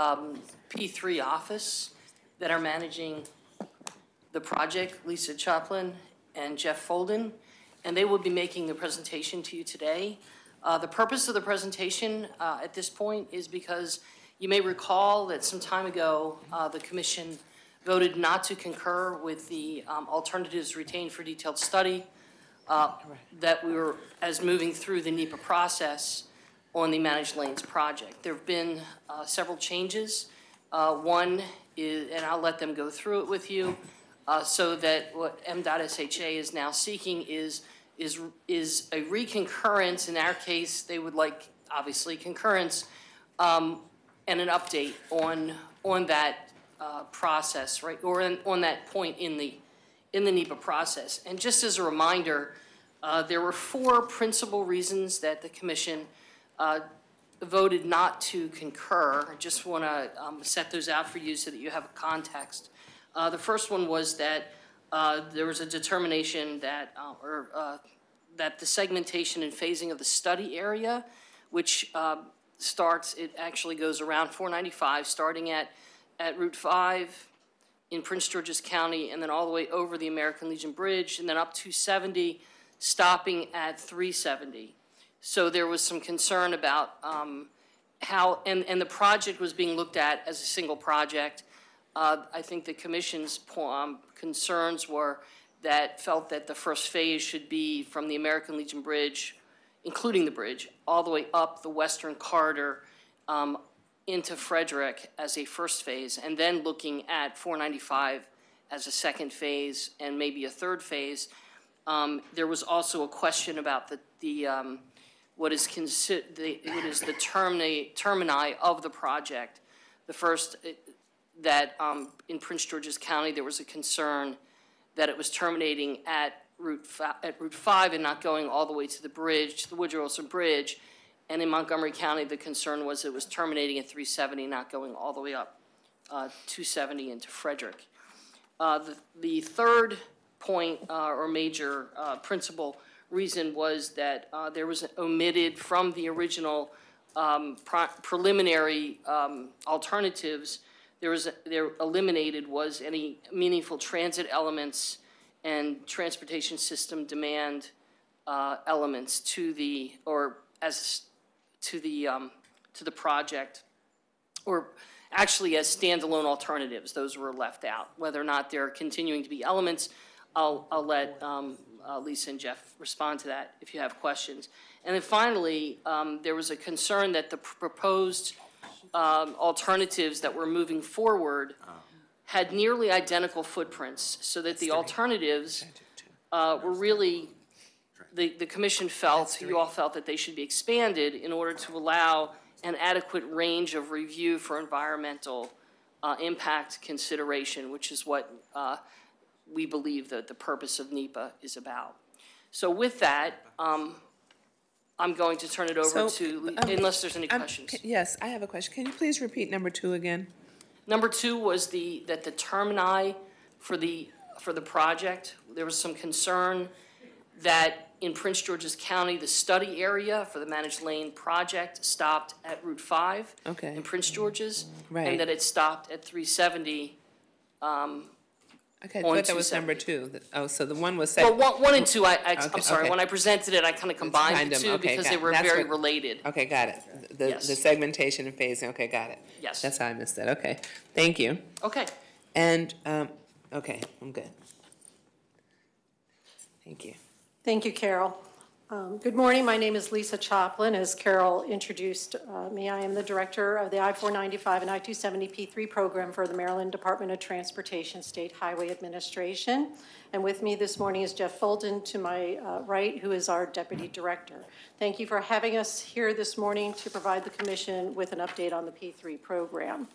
um, P3 office that are managing the project, Lisa Choplin and Jeff Folden, and they will be making the presentation to you today. Uh, The purpose of the presentation uh, at this point is because you may recall that some time ago, uh, the commission voted not to concur with the um, alternatives retained for detailed study uh, that we were, as moving through the NEPA process on the managed lanes project. There have been uh, several changes. Uh, One is, and I'll let them go through it with you, uh, so that what MDOT SHA is now seeking is, is, is a reconcurrence. In our case, they would like, obviously, concurrence, um, and an update on, on that uh, process, right, or in- on that point in the, in the NEPA process. And just as a reminder, uh, there were four principal reasons that the commission uh, voted not to concur. I just want to set those out for you so that you have a context. Uh, The first one was that uh, there was a determination that, uh, or, uh, that the segmentation and phasing of the study area, which starts, it actually goes around 495, starting at, at Route 5 in Prince George's County, and then all the way over the American Legion Bridge, and then up 270, stopping at 370. So there was some concern about um, how, and, and the project was being looked at as a single project. Uh, I think the commission's um, concerns were that, felt that the first phase should be from the American Legion Bridge, including the bridge, all the way up the western corridor um, into Frederick as a first phase, and then looking at 495 as a second phase and maybe a third phase. Um, There was also a question about the, the, um, what is consi, the, what is the termini, termini of the project. The first, eh, that um, in Prince George's County, there was a concern that it was terminating at Route, fi- at Route 5 and not going all the way to the bridge, to the Woodrow Wilson Bridge. And in Montgomery County, the concern was it was terminating at 370, not going all the way up uh, 270 into Frederick. Uh, The the third point uh, or major uh, principal reason was that uh, there was omitted from the original um, preliminary um, alternatives, there was, there eliminated was any meaningful transit elements and transportation system demand uh, elements to the, or as, to the, um, to the project, or actually as standalone alternatives, those were left out. Whether or not there are continuing to be elements, I'll, I'll let um, uh, Lisa and Jeff respond to that if you have questions. And then finally, um, there was a concern that the pr- proposed um, alternatives that were moving forward had nearly identical footprints, so that the alternatives uh, were really, the, the commission felt, you all felt that they should be expanded in order to allow an adequate range of review for environmental uh, impact consideration, which is what uh, we believe that the purpose of NEPA is about. So with that, um, I'm going to turn it over So, to, um, unless there's any Um, questions. Yes, I have a question. Can you please repeat number two again? Number two was the, that the termini for the, for the project, there was some concern that in Prince George's County, the study area for the managed lane project stopped at Route 5 Okay. in Prince George's. Right. And that it stopped at 370. Okay, I On thought that was number 270. two. Oh, so the one was Well, second. one, one and two, I, I- Okay, I'm sorry, okay. when I presented it, I kind of combined Combined the them, two okay, because got they it. were That's very what- related. Okay, got it. The, Yes. the segmentation and phasing, okay, got it. Yes. That's how I missed that, okay. Thank you. Okay. And, um, okay, I'm good. Thank you. Thank you, Carol. Um, Good morning, my name is Lisa Choplin. As Carol introduced uh, me, I am the Director of the I-495 and I-270P3 program for the Maryland Department of Transportation State Highway Administration. And with me this morning is Jeff Folden to my uh, right, who is our Deputy Director. Thank you for having us here this morning to provide the Commission with an update on the P3 program.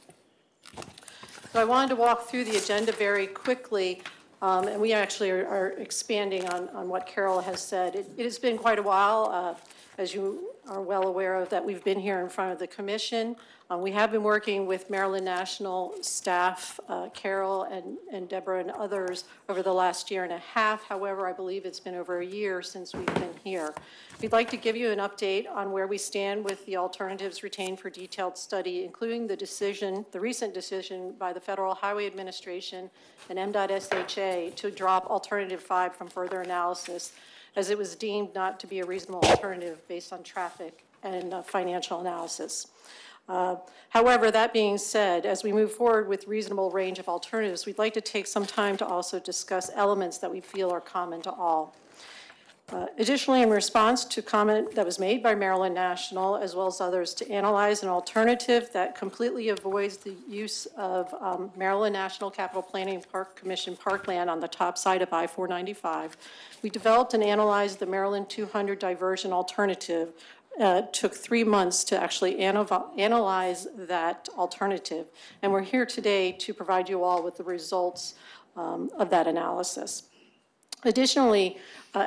So I wanted to walk through the agenda very quickly, um, and we actually are- are expanding on, on what Carol has said. It it has been quite a while, uh, as you are well aware of, that we've been here in front of the commission. Uh, We have been working with Maryland National staff, uh, Carol and and Deborah and others, over the last year and a half. However, I believe it's been over a year since we've been here. We'd like to give you an update on where we stand with the alternatives retained for detailed study, including the decision, the recent decision by the Federal Highway Administration and MDOT SHA to drop alternative five from further analysis, as it was deemed not to be a reasonable alternative based on traffic and uh, financial analysis. Uh, However, that being said, as we move forward with reasonable range of alternatives, we'd like to take some time to also discuss elements that we feel are common to all. Uh, Additionally, in response to comment that was made by Maryland National, as well as others, to analyze an alternative that completely avoids the use of um, Maryland National Capital Planning Park Commission parkland on the top side of I-495, we developed and analyzed the Maryland 200 diversion alternative. Uh, Took three months to actually anal- analyze that alternative, and we're here today to provide you all with the results um, of that analysis. Additionally, uh,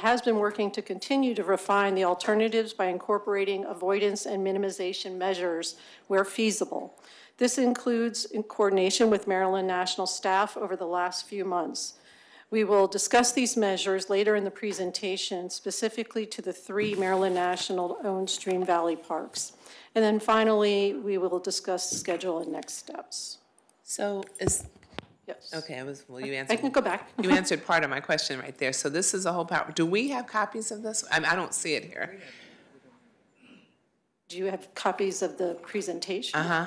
has been working to continue to refine the alternatives by incorporating avoidance and minimization measures where feasible. This includes in coordination with Maryland National staff over the last few months. We will discuss these measures later in the presentation, specifically to the three Maryland National-owned Stream Valley parks. And then finally, we will discuss schedule and next steps. So is, Yes. okay, I was, well, you I answered. can go back. You answered part of my question right there. So this is a whole power, do we have copies of this? I I don't see it here. Do you have copies of the presentation? Uh-huh.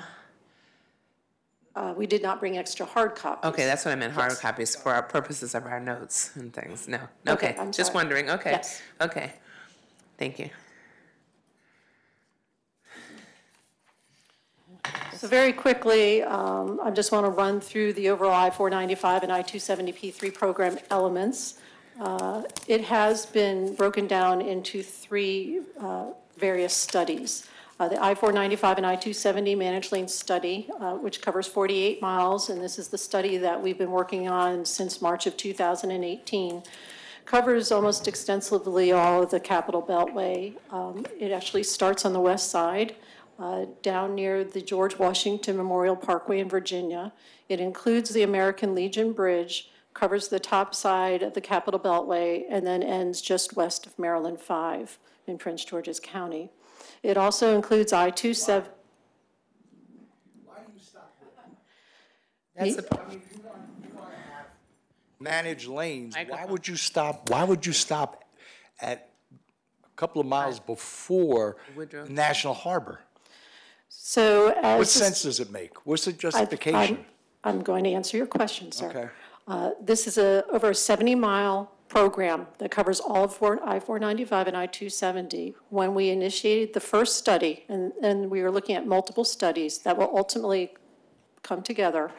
Uh, We did not bring extra hard copies. Okay, that's what I meant, hard copies for our purposes of our notes and things. No, Okay, okay, I'm just sorry. wondering, okay. Yes. Okay, thank you. So very quickly, um, I just want to run through the overall I-495 and I-270P3 program elements. Uh, It has been broken down into three uh, various studies. Uh, The I-495 and I-270 managed lane study, uh, which covers 48 miles, and this is the study that we've been working on since March of 2018, covers almost extensively all of the Capitol Beltway. Um, It actually starts on the west side, uh, down near the George Washington Memorial Parkway in Virginia. It includes the American Legion Bridge, covers the top side of the Capitol Beltway, and then ends just west of Maryland 5 in Prince George's County. It also includes I-27. Why do you stop That's the, Managed lanes, why Microphone. would you stop, why would you stop at a couple of miles before Woodrow. National Harbor? So as. What sense does it make? What's the justification? I'm- I'm going to answer your question, sir. Okay. Uh, This is a, over a 70-mile program that covers all of four- I-495 and I-270. When we initiated the first study, and, and we were looking at multiple studies that will ultimately come together,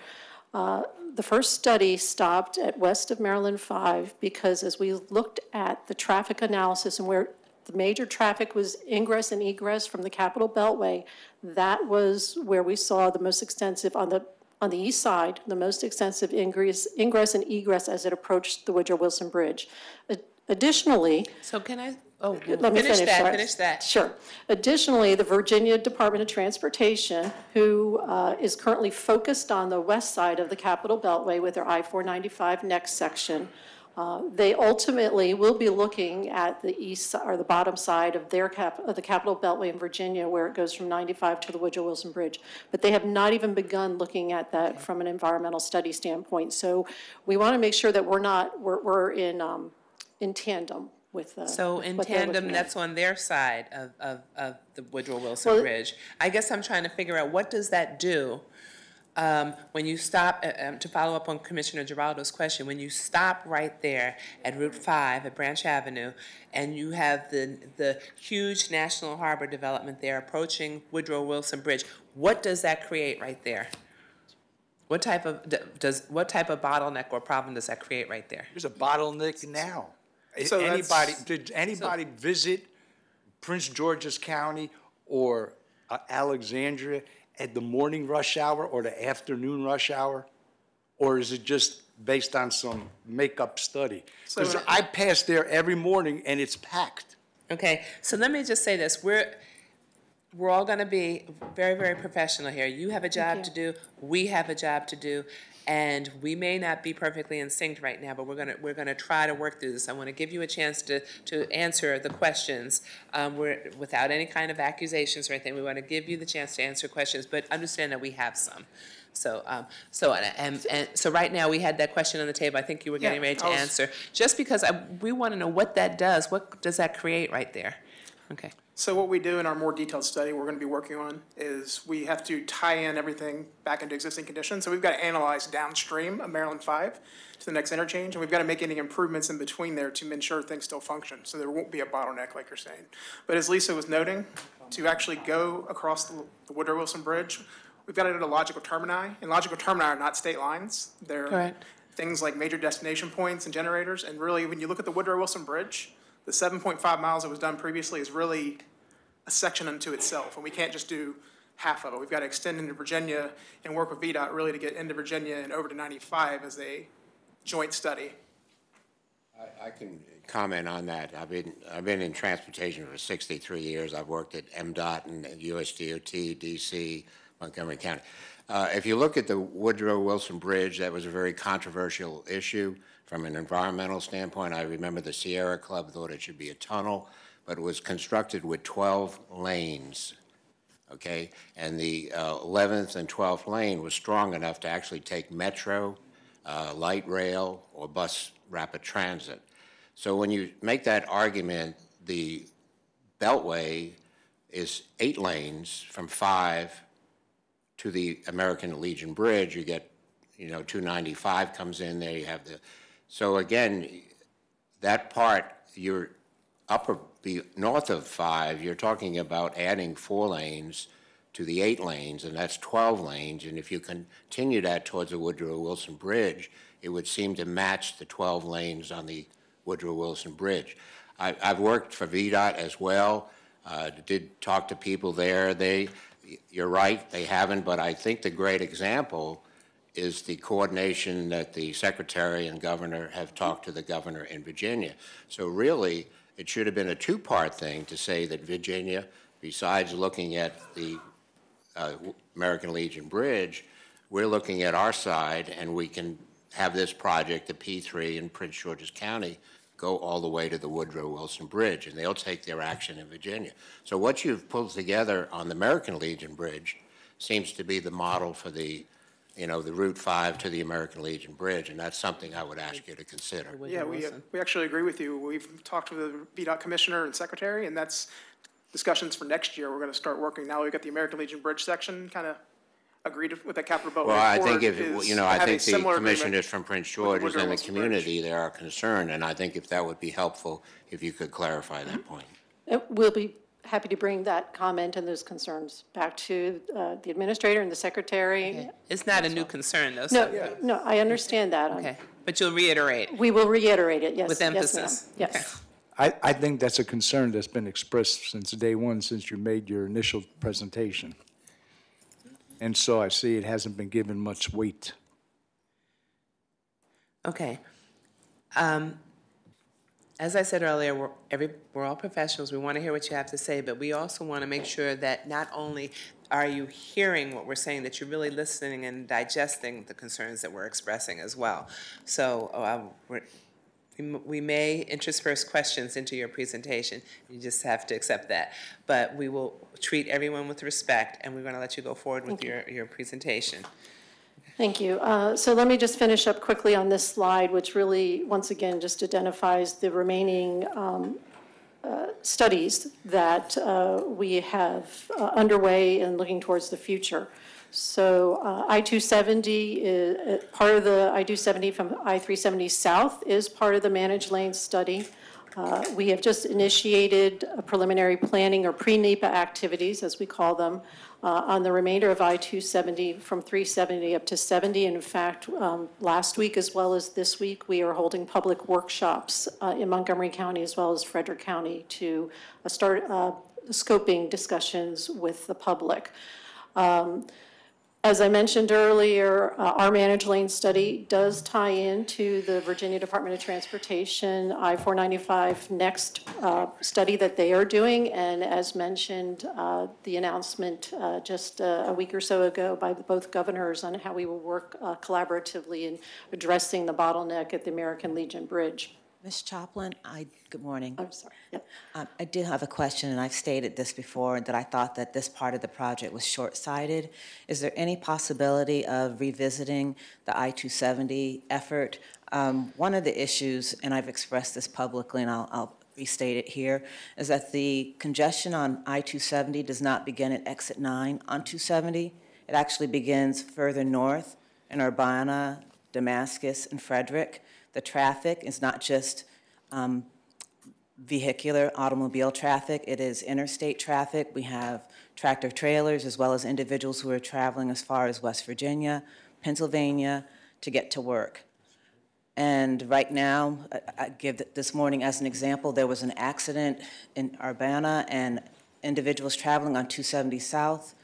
uh, the first study stopped at west of Maryland 5 because as we looked at the traffic analysis and where the major traffic was ingress and egress from the Capitol Beltway, that was where we saw the most extensive, on the, on the east side, the most extensive ingress, ingress and egress as it approached the Woodrow Wilson Bridge. Ad- Additionally, so can I, oh, let me finish finish. that, sorry. finish that. Sure. Additionally, the Virginia Department of Transportation, who uh, is currently focused on the west side of the Capitol Beltway with their I-495 next section, uh, they ultimately will be looking at the east, or the bottom side of their cap, of the Capitol Beltway in Virginia, where it goes from 95 to the Woodrow Wilson Bridge. But they have not even begun looking at that from an environmental study standpoint. So we want to make sure that we're not, we're, we're in, um, in tandem with the. So in tandem, that's on their side of, of, of the Woodrow Wilson Well- Bridge. I guess I'm trying to figure out, what does that do? Um, when you stop, uh, um, to follow up on Commissioner Geraldo's question, when you stop right there at Route Five at Branch Avenue, and you have the, the huge National Harbor development there approaching Woodrow Wilson Bridge, what does that create right there? What type of, does, what type of bottleneck or problem does that create right there? There's a bottleneck now. So Anybody, did anybody visit Prince George's County or uh, Alexandria at the morning rush hour or the afternoon rush hour? Or is it just based on some makeup study? So- Because I pass there every morning and it's packed. Okay, so let me just say this, we're, we're all gonna be very, very professional here. You have a job to do, we have a job to do, and we may not be perfectly in sync right now, but we're gonna, we're gonna try to work through this. I wanna give you a chance to, to answer the questions, um, we're, without any kind of accusations or anything. We wanna give you the chance to answer questions, but understand that we have some. So, um, so, and, and, and, so right now, we had that question on the table, I think you were getting Yeah, ready to answer. Just because I, we wanna know what that does, what does that create right there? Okay. So what we do in our more detailed study we're gonna be working on is we have to tie in everything back into existing conditions. So we've got to analyze downstream of Maryland Five to the next interchange, and we've got to make any improvements in between there to ensure things still function, so there won't be a bottleneck like you're saying. But as Lisa was noting, to actually go across the the Woodrow Wilson Bridge, we've got to do the logical termini, and logical termini are not state lines. They're Correct. things like major destination points and generators, and really, when you look at the Woodrow Wilson Bridge, the seven point five miles that was done previously is really a section unto itself, and we can't just do half of it. We've got to extend into Virginia and work with VDOT really to get into Virginia and over to ninety-five as a joint study. I- I can comment on that. I've been, I've been in transportation for 63 years. I've worked at MDOT and USDOT, DC, Montgomery County. Uh, If you look at the Woodrow Wilson Bridge, that was a very controversial issue from an environmental standpoint. I remember the Sierra Club thought it should be a tunnel, but it was constructed with 12 lanes, okay? And the uh, 11th and 12th lane was strong enough to actually take metro, uh, light rail, or bus rapid transit. So when you make that argument, the Beltway is eight lanes from five to the American Legion Bridge. You get, you know, 295 comes in there, you have the, so again, that part, you're upper, be north of five, you're talking about adding four lanes to the eight lanes, and that's 12 lanes. And if you continue that towards the Woodrow Wilson Bridge, it would seem to match the 12 lanes on the Woodrow Wilson Bridge. I, I've worked for VDOT as well, uh, did talk to people there. They, you're right, they haven't, but I think the great example is the coordination that the secretary and governor have talked to the governor in Virginia. So really, it should have been a two-part thing to say that Virginia, besides looking at the uh, American Legion Bridge, we're looking at our side, and we can have this project, the P3 in Prince George's County, go all the way to the Woodrow Wilson Bridge, and they'll take their action in Virginia. So what you've pulled together on the American Legion Bridge seems to be the model for the, you know, the Route 5 to the American Legion Bridge, and that's something I would ask you to consider. Yeah, we, uh, we actually agree with you. We've talked to the VDOT commissioner and secretary, and that's discussions for next year. We're gonna start working. Now we've got the American Legion Bridge section kind of agreed with the capital boat. Well, I think if, is you know, I think the similar agreement. commissioners from Prince George Woodrow and the Wilson Bridge. community, they are concerned, and I think if that would be helpful, if you could clarify that point. Uh, We'll be happy to bring that comment and those concerns back to uh, the administrator and the secretary. It's not a new concern, though, so, No, no, I understand that. okay. But you'll reiterate We will reiterate it, yes. with yes, ma'am. emphasis? Okay. Yes. I, I think that's a concern that's been expressed since day one, since you made your initial presentation. And so I see it hasn't been given much weight. Okay. Um, As I said earlier, we're, every, we're all professionals, we want to hear what you have to say, but we also want to make sure that not only are you hearing what we're saying, that you're really listening and digesting the concerns that we're expressing as well. So, uh, we're, we we may intersperse questions into your presentation, you just have to accept that. But we will treat everyone with respect, and we're going to let you go forward with your, your presentation. Thank you. Uh, So let me just finish up quickly on this slide, which really, once again, just identifies the remaining um, uh, studies that uh, we have uh, underway and looking towards the future. So uh, I-270, is uh, part of the I-270 from I-370 South is part of the managed lane study. Uh, We have just initiated preliminary planning or pre-NEPA activities, as we call them, uh, on the remainder of I-270 from 370 up to 70. And in fact, um, last week as well as this week, we are holding public workshops uh, in Montgomery County as well as Frederick County to uh, start uh, scoping discussions with the public. Um, As I mentioned earlier, uh, our managed lane study does tie into the Virginia Department of Transportation I-495 next uh, study that they are doing. And as mentioned, uh, the announcement uh, just a week or so ago by both governors on how we will work uh, collaboratively in addressing the bottleneck at the American Legion Bridge. Ms. Choplin, I, good morning. I'm sorry. Yep. Um, I do have a question, and I've stated this before, that I thought that this part of the project was short-sighted. Is there any possibility of revisiting the I-270 effort? Um, One of the issues, and I've expressed this publicly, and I'll, I'll restate it here, is that the congestion on I-270 does not begin at exit 9 on 270. It actually begins further north in Urbana, Damascus, and Frederick. The traffic is not just um, vehicular automobile traffic, it is interstate traffic. We have tractor trailers as well as individuals who are traveling as far as West Virginia, Pennsylvania to get to work. And right now, I- give this morning as an example, there was an accident in Urbana and individuals traveling on 270 South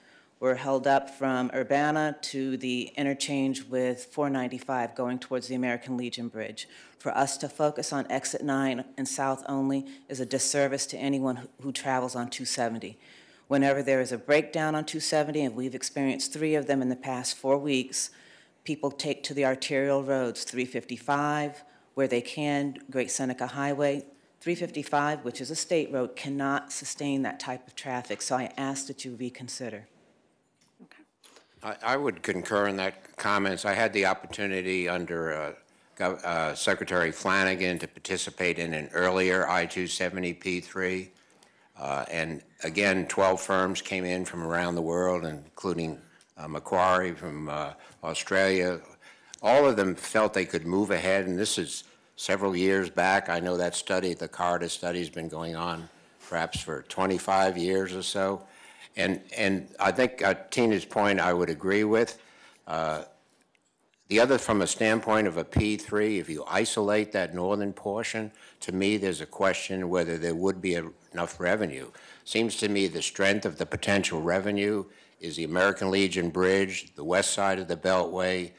were held up from Urbana to the interchange with 495 going towards the American Legion Bridge. For us to focus on exit 9 and south only is a disservice to anyone who- travels on 270. Whenever there is a breakdown on 270, and we've experienced three of them in the past four weeks, people take to the arterial roads, 355, where they can, Great Seneca Highway. 355, which is a state road, cannot sustain that type of traffic, so I ask that you reconsider. I, I would concur in that comments. I had the opportunity under uh, uh, Secretary Flanagan to participate in an earlier I-270 P3. Uh, And again, 12 firms came in from around the world, including uh, Macquarie from uh, Australia. All of them felt they could move ahead, and this is several years back. I know that study, the CARTA study, has been going on perhaps for 25 years or so. And, and I think uh, Tina's point I would agree with. Uh, The other, from a standpoint of a P3, if you isolate that northern portion, to me, there's a question whether there would be enough revenue. Seems to me the strength of the potential revenue is the American Legion Bridge, the west side of the Beltway,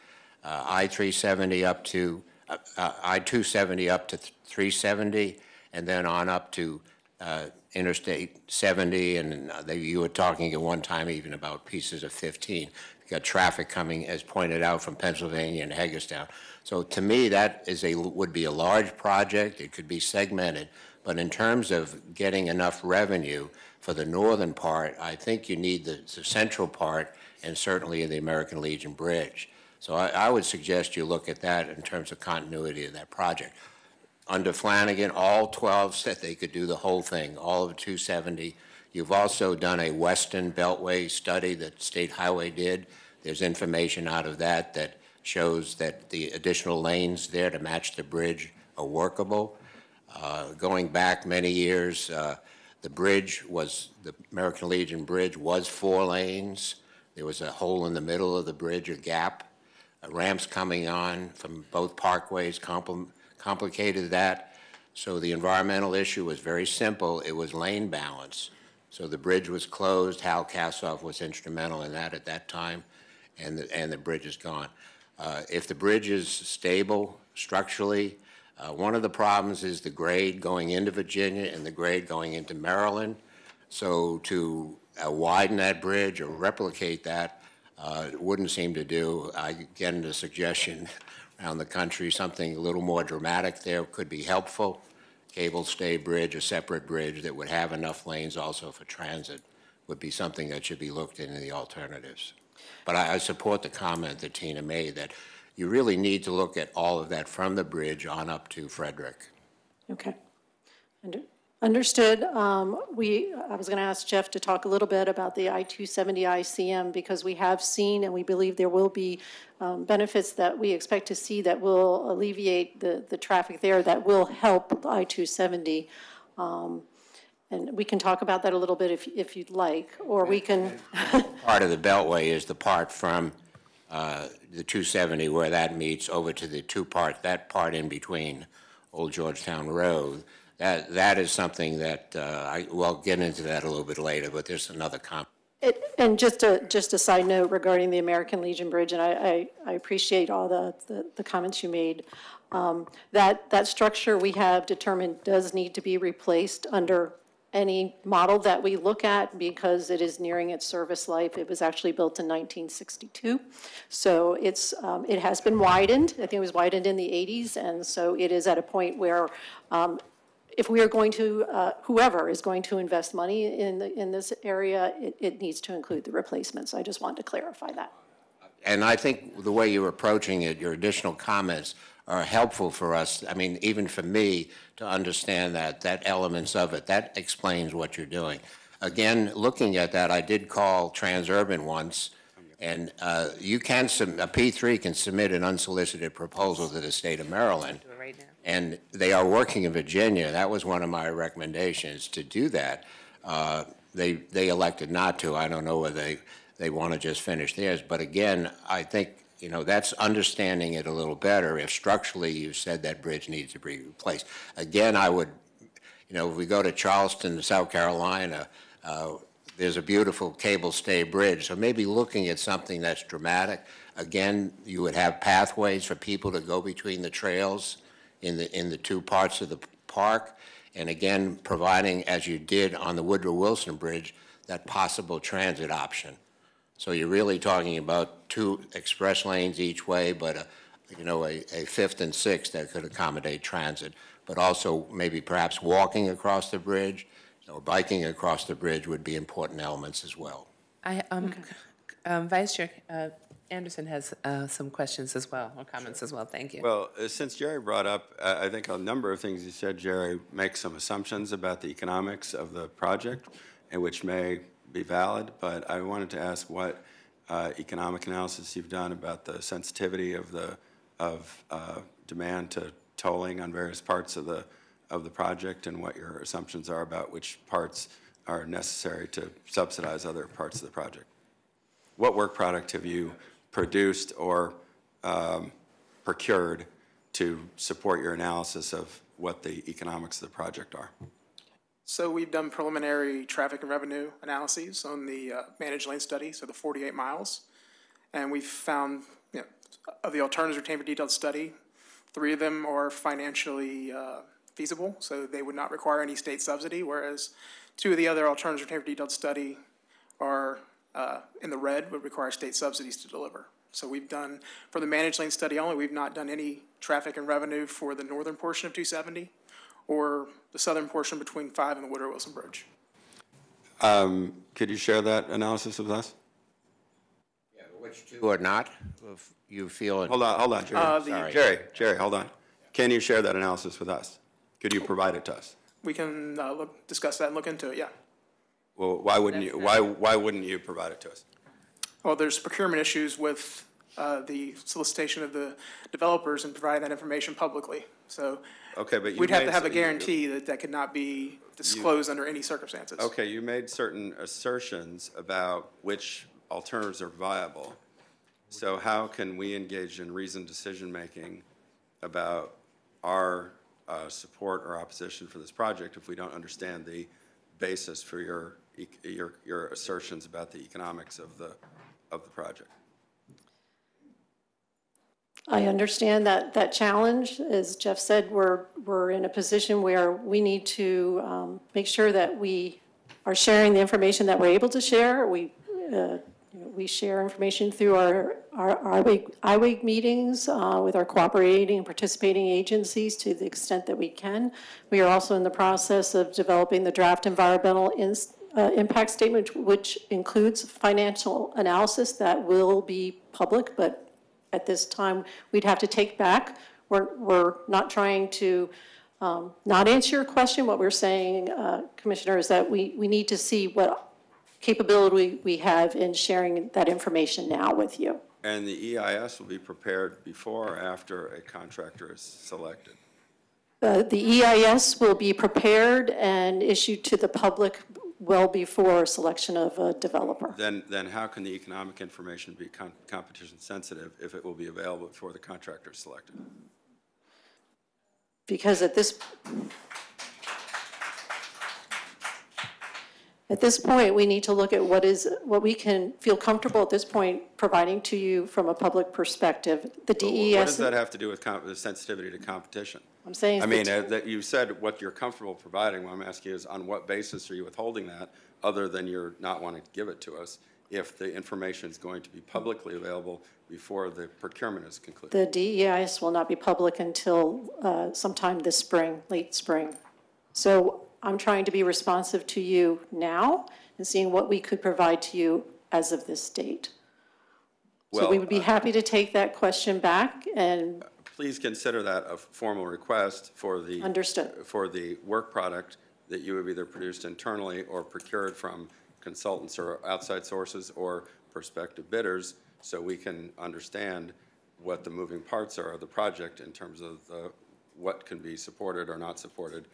uh, I-370 up to, uh, uh, I-270 up to 370, and then on up to uh, Interstate 70, and uh, they- you were talking at one time even about pieces of 15. You got traffic coming, as pointed out, from Pennsylvania and Hagerstown. So to me, that is a, would be a large project, it could be segmented, but in terms of getting enough revenue for the northern part, I think you need the, the central part and certainly the American Legion Bridge. So I, I would suggest you look at that in terms of continuity of that project. Under Flanagan, all 12 said they could do the whole thing, all of 270. You've also done a Western Beltway study that State Highway did. There's information out of that that shows that the additional lanes there to match the bridge are workable. Uh, Going back many years, uh, the bridge was, the American Legion Bridge was four lanes. There was a hole in the middle of the bridge, a gap. Uh, Ramps coming on from both parkways compl- complicated that. So the environmental issue was very simple. It was lane balance. So the bridge was closed. Hal Kassoff was instrumental in that at that time, and the, and the bridge is gone. Uh, If the bridge is stable structurally, uh, one of the problems is the grade going into Virginia and the grade going into Maryland. So to uh, widen that bridge or replicate that uh, wouldn't seem to do. I get a suggestion around the country, something a little more dramatic there could be helpful. Cable stay bridge, a separate bridge that would have enough lanes also for transit would be something that should be looked into the alternatives. But I, I support the comment that Tina made that you really need to look at all of that from the bridge on up to Frederick. Okay. Understood. Um, We, I was going to ask Jeff to talk a little bit about the I-270 ICM because we have seen and we believe there will be um, benefits that we expect to see that will alleviate the, the traffic there, that will help I-270. Um, And we can talk about that a little bit if, if you'd like, or we can, Part of the Beltway is the part from uh, the 270 where that meets over to the two part, that part in between Old Georgetown Road. That, that is something that, uh, I, we'll get into that a little bit later, but there's another comment. It- And just a, just a side note regarding the American Legion Bridge, and I, I, I appreciate all the, the- the comments you made. Um, That, that structure we have determined does need to be replaced under any model that we look at because it is nearing its service life. It was actually built in 1962. So it's, um, it has been widened. I think it was widened in the 80s, and so it is at a point where um, if we are going to, uh, whoever is going to invest money in, the- in this area, it, it needs to include the replacements. I just want to clarify that. And I think the way you're approaching it, your additional comments are helpful for us, I mean, even for me, to understand that, that elements of it, that explains what you're doing. Again, looking at that, I did call Transurban once, and uh, you can, a P3 can submit an unsolicited proposal to the state of Maryland. Do it right now. And they are working in Virginia. That was one of my recommendations, to do that. Uh, They, they elected not to. I don't know whether they, they want to just finish theirs. But again, I think, you know, that's understanding it a little better. If structurally you said that bridge needs to be replaced. Again, I would, you know, if we go to Charleston, South Carolina, uh, there's a beautiful cable stay bridge. So maybe looking at something that's dramatic. Again, you would have pathways for people to go between the trails in the, in the two parts of the park. And again, providing, as you did on the Woodrow Wilson Bridge, that possible transit option. So you're really talking about two express lanes each way, but, a- you know, a, a fifth and sixth that could accommodate transit, but also maybe perhaps walking across the bridge or biking across the bridge would be important elements as well. I, um, um, Vice Chair, uh, Anderson has, uh, some questions as well, or comments as well. Thank you. Well, uh, since Jerry brought up, uh, I think a number of things he said, Jerry, make some assumptions about the economics of the project, and which may be valid, but I wanted to ask what uh, economic analysis you've done about the sensitivity of the, of uh, demand to tolling on various parts of the, of the project, and what your assumptions are about which parts are necessary to subsidize other parts of the project. What work product have you produced or um, procured to support your analysis of what the economics of the project are? So we've done preliminary traffic and revenue analyses on the uh, managed lane study, so the 48 miles. And we've found, you know, of the alternatives retained for detailed study, three of them are financially uh, feasible, so they would not require any state subsidy, whereas two of the other alternatives retained for detailed study are uh, in the red, would require state subsidies to deliver. So we've done, for the managed lane study only, we've not done any traffic and revenue for the northern portion of 270 or the southern portion between 5 and the Woodrow Wilson Bridge. Um, Could you share that analysis with us? Yeah, which two are not, if you feel? Hold on, hold on, Uh, Jerry. the- Sorry. Jerry, Jerry, hold on. Can you share that analysis with us? Could you provide it to us? We can uh, look, discuss that and look into it, yeah. Well, why wouldn't you, why, why wouldn't you provide it to us? Well, there's procurement issues with uh, the solicitation of the developers and providing that information publicly. So Okay, but you we'd have made to have a s- you- guarantee that that could not be disclosed under any circumstances. Okay, you made certain assertions about which alternatives are viable. So how can we engage in reasoned decision-making about our uh, support or opposition for this project if we don't understand the basis for your, your, your assertions about the economics of the, of the project? I understand that, that challenge. As Jeff said, we're, we're in a position where we need to um, make sure that we are sharing the information that we're able to share. We, uh, we share information through our, our our IWIG meetings uh, with our cooperating and participating agencies to the extent that we can. We are also in the process of developing the draft environmental uh, impact statement, which includes financial analysis that will be public, but at this time, we'd have to take back. We're, we're not trying to um, not answer your question. What we're saying, uh, Commissioner, is that we, we need to see what capability we have in sharing that information now with you. And the EIS will be prepared before or after a contractor is selected? Uh, The EIS will be prepared and issued to the public well before selection of a developer. Then, then how can the economic information be com- competition sensitive if it will be available before the contractor is selected? Because at this, at this point, we need to look at what is, what we can feel comfortable at this point providing to you from a public perspective. The DEIS. What does that have to do with com- the sensitivity to competition? I'm saying. I mean, uh, that you said what you're comfortable providing, what I'm asking you is on what basis are you withholding that, other than you're not wanting to give it to us, if the information is going to be publicly available before the procurement is concluded? The DEIS will not be public until uh, sometime this spring, late spring. So I'm trying to be responsive to you now and seeing what we could provide to you as of this date. So we would be uh, happy to take that question back and Please consider that a formal request for the. Understood. For the work product that you have either produced internally or procured from consultants or outside sources or prospective bidders, so we can understand what the moving parts are of the project in terms of uh, what can be supported or not supported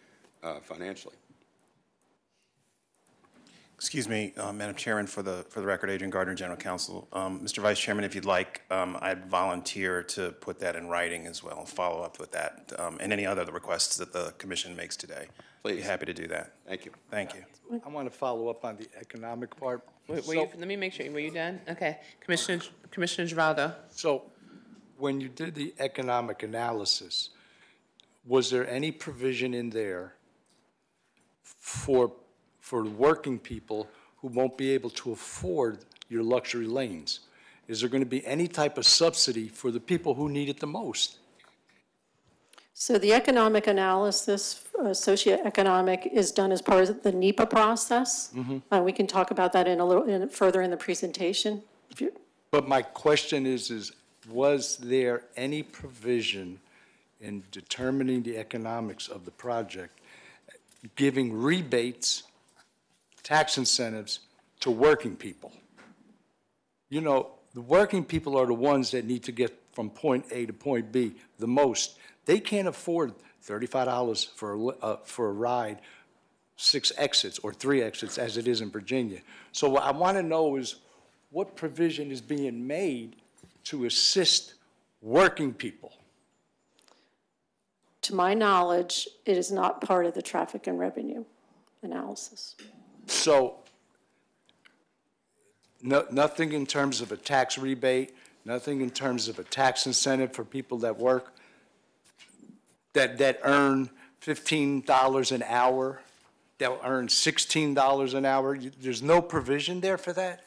uh, financially. Excuse me, uh, Madam Chairman, for the, for the record, Adrian Gardner, General Counsel. Um, Mr. Vice Chairman, if you'd like, um, I'd volunteer to put that in writing as well, and follow up with that, um, and any other requests that the commission makes today. Be Please. happy to do that. Thank you. Thank you. I want to follow up on the economic part. Were were So- you, let me make sure, were you done? Okay. Commissioner, Commissioner Geraldo? So when you did the economic analysis, was there any provision in there for, for working people who won't be able to afford your luxury lanes? Is there going to be any type of subsidy for the people who need it the most? So the economic analysis, uh, socioeconomic, is done as part of the NEPA process. Uh, We can talk about that in a little, in- further in the presentation. If you- But my question is, is was there any provision in determining the economics of the project, giving rebates, tax incentives to working people? You know, the working people are the ones that need to get from point A to point B the most. They can't afford thirty-five dollars for, a uh, for a ride, six exits or three exits as it is in Virginia. So what I want to know is what provision is being made to assist working people? To my knowledge, it is not part of the traffic and revenue analysis. So, no, nothing in terms of a tax rebate, nothing in terms of a tax incentive for people that work, that, that earn fifteen dollars an hour, that earn sixteen dollars an hour, there's no provision there for that?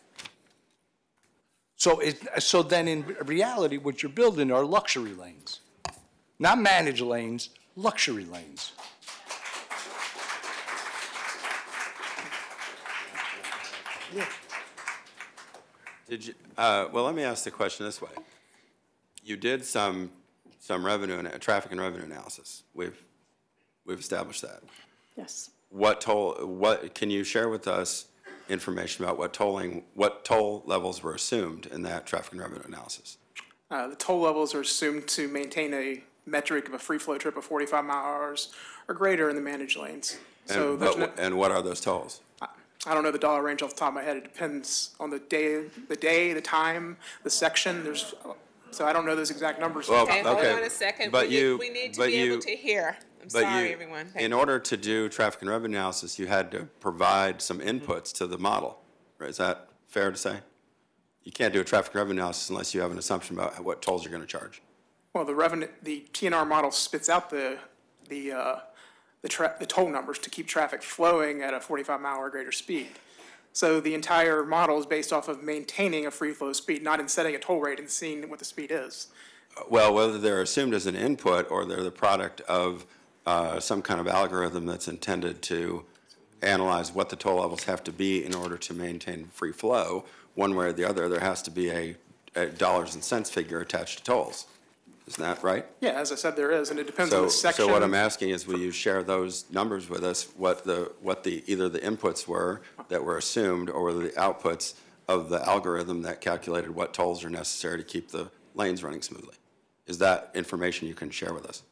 So it, so then in reality, what you're building are luxury lanes, not managed lanes, luxury lanes. Did you, uh, well, let me ask the question this way. You did some, some revenue, and traffic and revenue analysis. We've, we've established that. Yes. What toll, what, can you share with us information about what tolling, what toll levels were assumed in that traffic and revenue analysis? Uh, The toll levels are assumed to maintain a metric of a free flow trip of 45 mile hours or greater in the managed lanes. So And, there's but, no, and what are those tolls? I don't know the dollar range off the top of my head. It depends on the day, the day, the time, the section. There's, so I don't know those exact numbers. Well, Okay, hold okay, on a second. but We need- you- We need to but be able to hear. I'm But sorry, you- everyone. Thank In you. order to do traffic and revenue analysis, you had to provide some Mm-hmm. inputs to the model. right? Is that fair to say? You can't do a traffic and revenue analysis unless you have an assumption about what tolls you're going to charge. Well, the revenue, the TNR model spits out the, the, uh, the tra, the toll numbers to keep traffic flowing at a 45 mile or greater speed. So the entire model is based off of maintaining a free flow speed, not in setting a toll rate and seeing what the speed is. Well, whether they're assumed as an input or they're the product of uh, some kind of algorithm that's intended to analyze what the toll levels have to be in order to maintain free flow, one way or the other, there has to be a, a dollars and cents figure attached to tolls. Isn't that right? Yeah, as I said, there is, and it depends on the section. so what I'm asking is, will you share those numbers with us, what the, what the, either the inputs were that were assumed, or the outputs of the algorithm that calculated what tolls are necessary to keep the lanes running smoothly? Is that information you can share with us?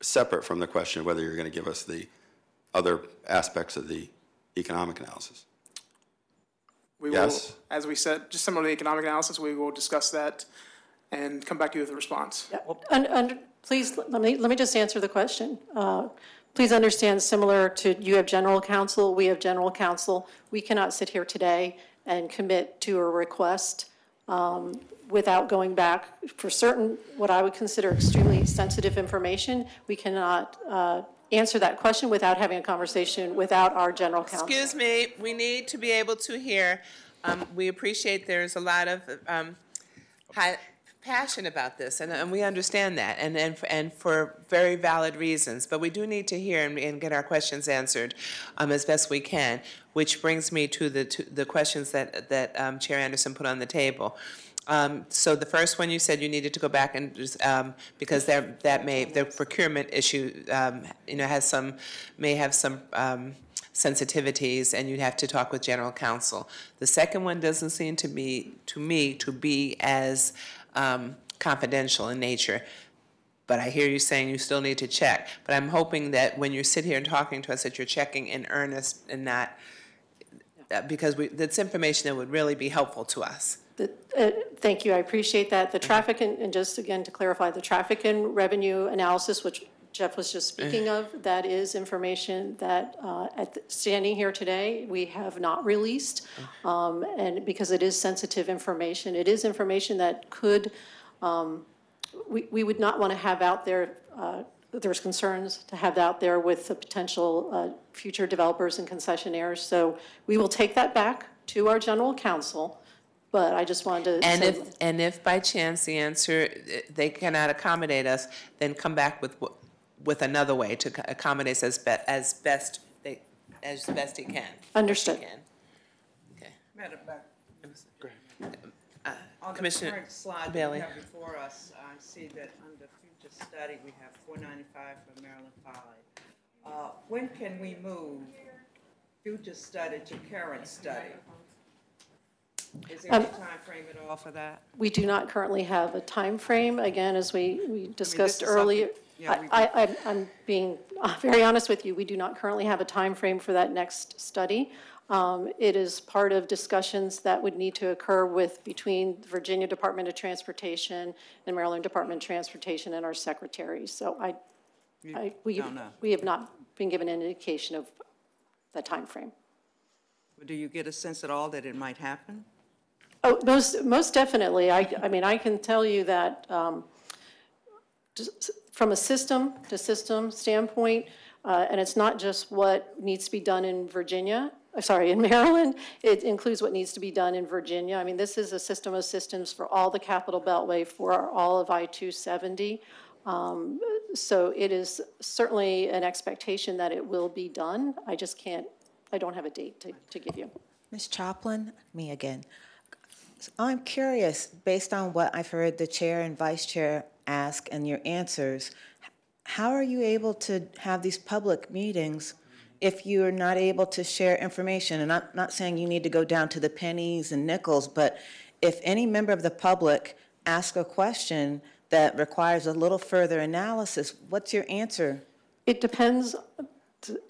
Separate from the question of whether you're going to give us the other aspects of the economic analysis? We will, Yes. as we said, just similar to the economic analysis, we will discuss that and come back to you with a response. And, and please, let me, let me just answer the question. Uh, Please understand, similar to you have general counsel, we have general counsel. We cannot sit here today and commit to a request um, without going back for certain, what I would consider extremely sensitive information. We cannot uh, answer that question without having a conversation without our general counsel. Excuse me, we need to be able to hear. Um, We appreciate there's a lot of um, high passion about this, and, and we understand that, and, and, for- and for very valid reasons. But we do need to hear and, and get our questions answered um, as best we can, which brings me to the, to the questions that, that um, Chair Anderson put on the table. Um, So the first one, you said you needed to go back and, um, because there, that may, the procurement issue, um, you know, has some, may have some um, sensitivities, and you'd have to talk with general counsel. The second one doesn't seem to be, to me, to be as um, confidential in nature. But I hear you saying you still need to check. But I'm hoping that when you sit here and talking to us, that you're checking in earnest and not, uh, because we, that's information that would really be helpful to us. The- uh, Thank you, I appreciate that. The traffic, and and just again to clarify, the traffic and revenue analysis, which Jeff was just speaking of, that is information that, uh, at, the- standing here today, we have not released. Um, And because it is sensitive information, it is information that could, um, we we would not want to have out there uh, there's concerns to have that out there with the potential uh, future developers and concessionaires. So we will take that back to our general counsel, but I just wanted to. And if, and if by chance the answer, eh, they cannot accommodate us, then come back with, with another way to accommodate us as be, as best they, as best he can. Understood. Can. Okay. Madam Mayor, Uh, on the current slide that Bailey. we have before us, I see that under future study, we have four ninety-five for Maryland Poly. Uh, when can we move future study to current study? Is there a time frame at all for that? We do not currently have a time frame. Again, as we, we discussed is earlier. Yeah, we- I, I, I'm- I'm being uh, very honest with you. We do not currently have a time frame for that next study. Um, It is part of discussions that would need to occur with, between the Virginia Department of Transportation and Maryland Department of Transportation and our secretaries. So I, I, we, we have not been given an indication of the time frame. Do you get a sense at all that it might happen? Oh, most, most definitely. I, I mean, I can tell you that um, from a system to system standpoint, uh, and it's not just what needs to be done in Virginia, uh, sorry, in Maryland, it includes what needs to be done in Virginia. I mean, this is a system of systems for all the capital beltway for all of I-270. Um, So it is certainly an expectation that it will be done. I just can't, I don't have a date to, to give you. Ms. Choplin, me again. I'm curious, based on what I've heard the chair and vice chair ask and your answers, how are you able to have these public meetings if you're not able to share information? And I'm not saying you need to go down to the pennies and nickels, but if any member of the public asks a question that requires a little further analysis, what's your answer? It depends,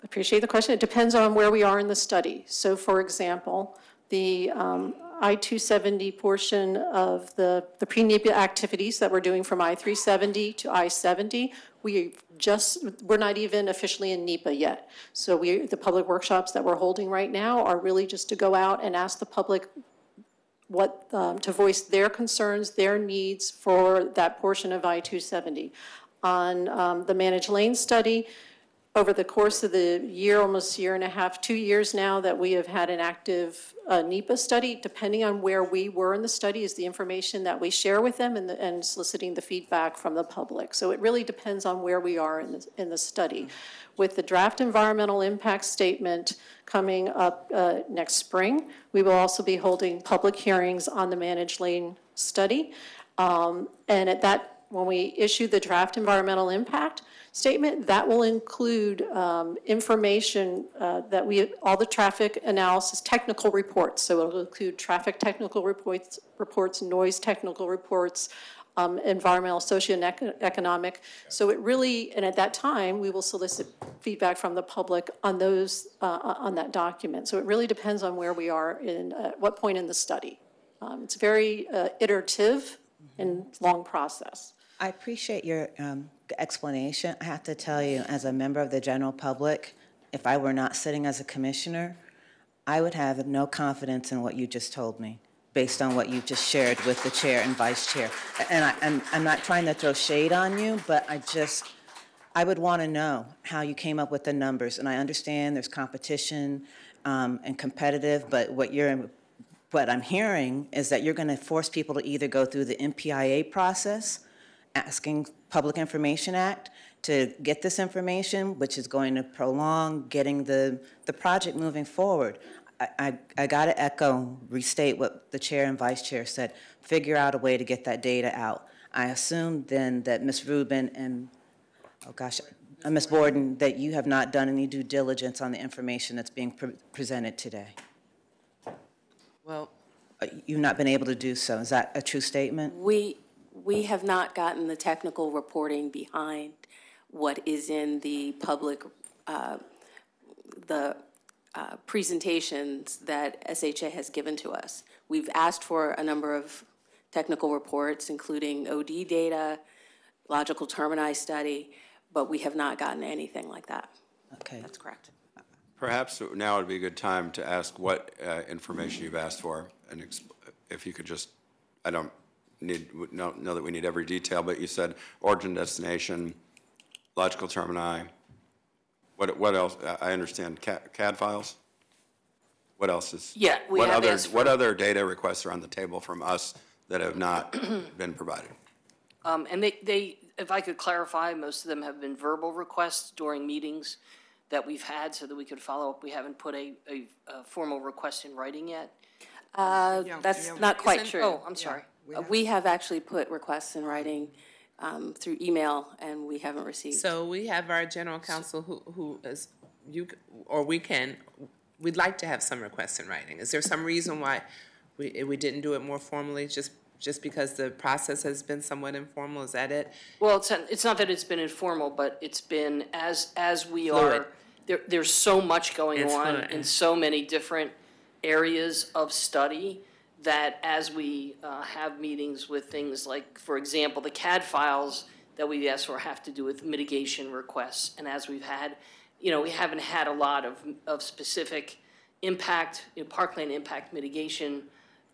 appreciate the question, it depends on where we are in the study. So for example, the um, I-270 portion of the, the pre-NEPA activities that we're doing from I-370 to I-70, we just, we're not even officially in NEPA yet. So we, the public workshops that we're holding right now are really just to go out and ask the public what, um, to voice their concerns, their needs for that portion of I-270. On um, the managed lane study, over the course of the year, almost year and a half, two years now, that we have had an active uh, NEPA study, depending on where we were in the study is the information that we share with them and the- and soliciting the feedback from the public. So it really depends on where we are in the, in the study. With the draft environmental impact statement coming up uh, next spring, we will also be holding public hearings on the managed lane study. Um, And at that, when we issue the draft environmental impact statement, that will include um, information uh, that we, all the traffic analysis, technical reports. So it'll include traffic technical reports, reports, noise technical reports, um, environmental, socio-economic. So it really, and at that time, we will solicit feedback from the public on those, uh, on that document. So it really depends on where we are in, at what point in the study. Um, It's very uh, iterative and long process. I appreciate your um, explanation. I have to tell you, as a member of the general public, if I were not sitting as a commissioner, I would have no confidence in what you just told me, based on what you just shared with the chair and vice chair. And I, I'm, I'm not trying to throw shade on you, but I just, I would want to know how you came up with the numbers. And I understand there's competition um, and competitive, but what you're, what I'm hearing is that you're going to force people to either go through the MPIA process, asking Public Information Act to get this information, which is going to prolong getting the, the project moving forward. I, I, I got to echo, restate what the chair and vice chair said, figure out a way to get that data out. I assume then that Ms. Rubin and, oh gosh, uh, Ms. Borden, that you have not done any due diligence on the information that's being pre- presented today. Well, Uh, You've not been able to do so. Is that a true statement? We, we have not gotten the technical reporting behind what is in the public, uh, the uh, presentations that SHA has given to us. We've asked for a number of technical reports, including OD data, logical termini study, but we have not gotten anything like that. Okay. That's correct. Perhaps now would be a good time to ask what uh, information you've asked for, and ex- if you could just, I don't need, know know that we need every detail, but you said origin, destination, logical termini. What, what else? I I understand CA- CAD files? What else is? Yeah, we what have other- What other data requests are on the table from us that have not been provided? Um, and they, they, if I could clarify, most of them have been verbal requests during meetings that we've had so that we could follow up. We haven't put a, a, a formal request in writing yet. Uh, That's not quite Isn't- true. Oh, I'm sorry. Uh, We have actually put requests in writing um, through email, and we haven't received. So we have our general counsel who, who is, you, or we can, we'd like to have some requests in writing. Is there some reason why we, we didn't do it more formally, just, just because the process has been somewhat informal? Is that it? Well, it's, it's not that it's been informal, but it's been as, as we Fluid. are, there, there's so much going It's on fluid. in so many different areas of study that as we uh, have meetings with things like, for example, the CAD files that we asked for have to do with mitigation requests. And as we've had, you know, we haven't had a lot of, of specific impact, you know, parkland impact mitigation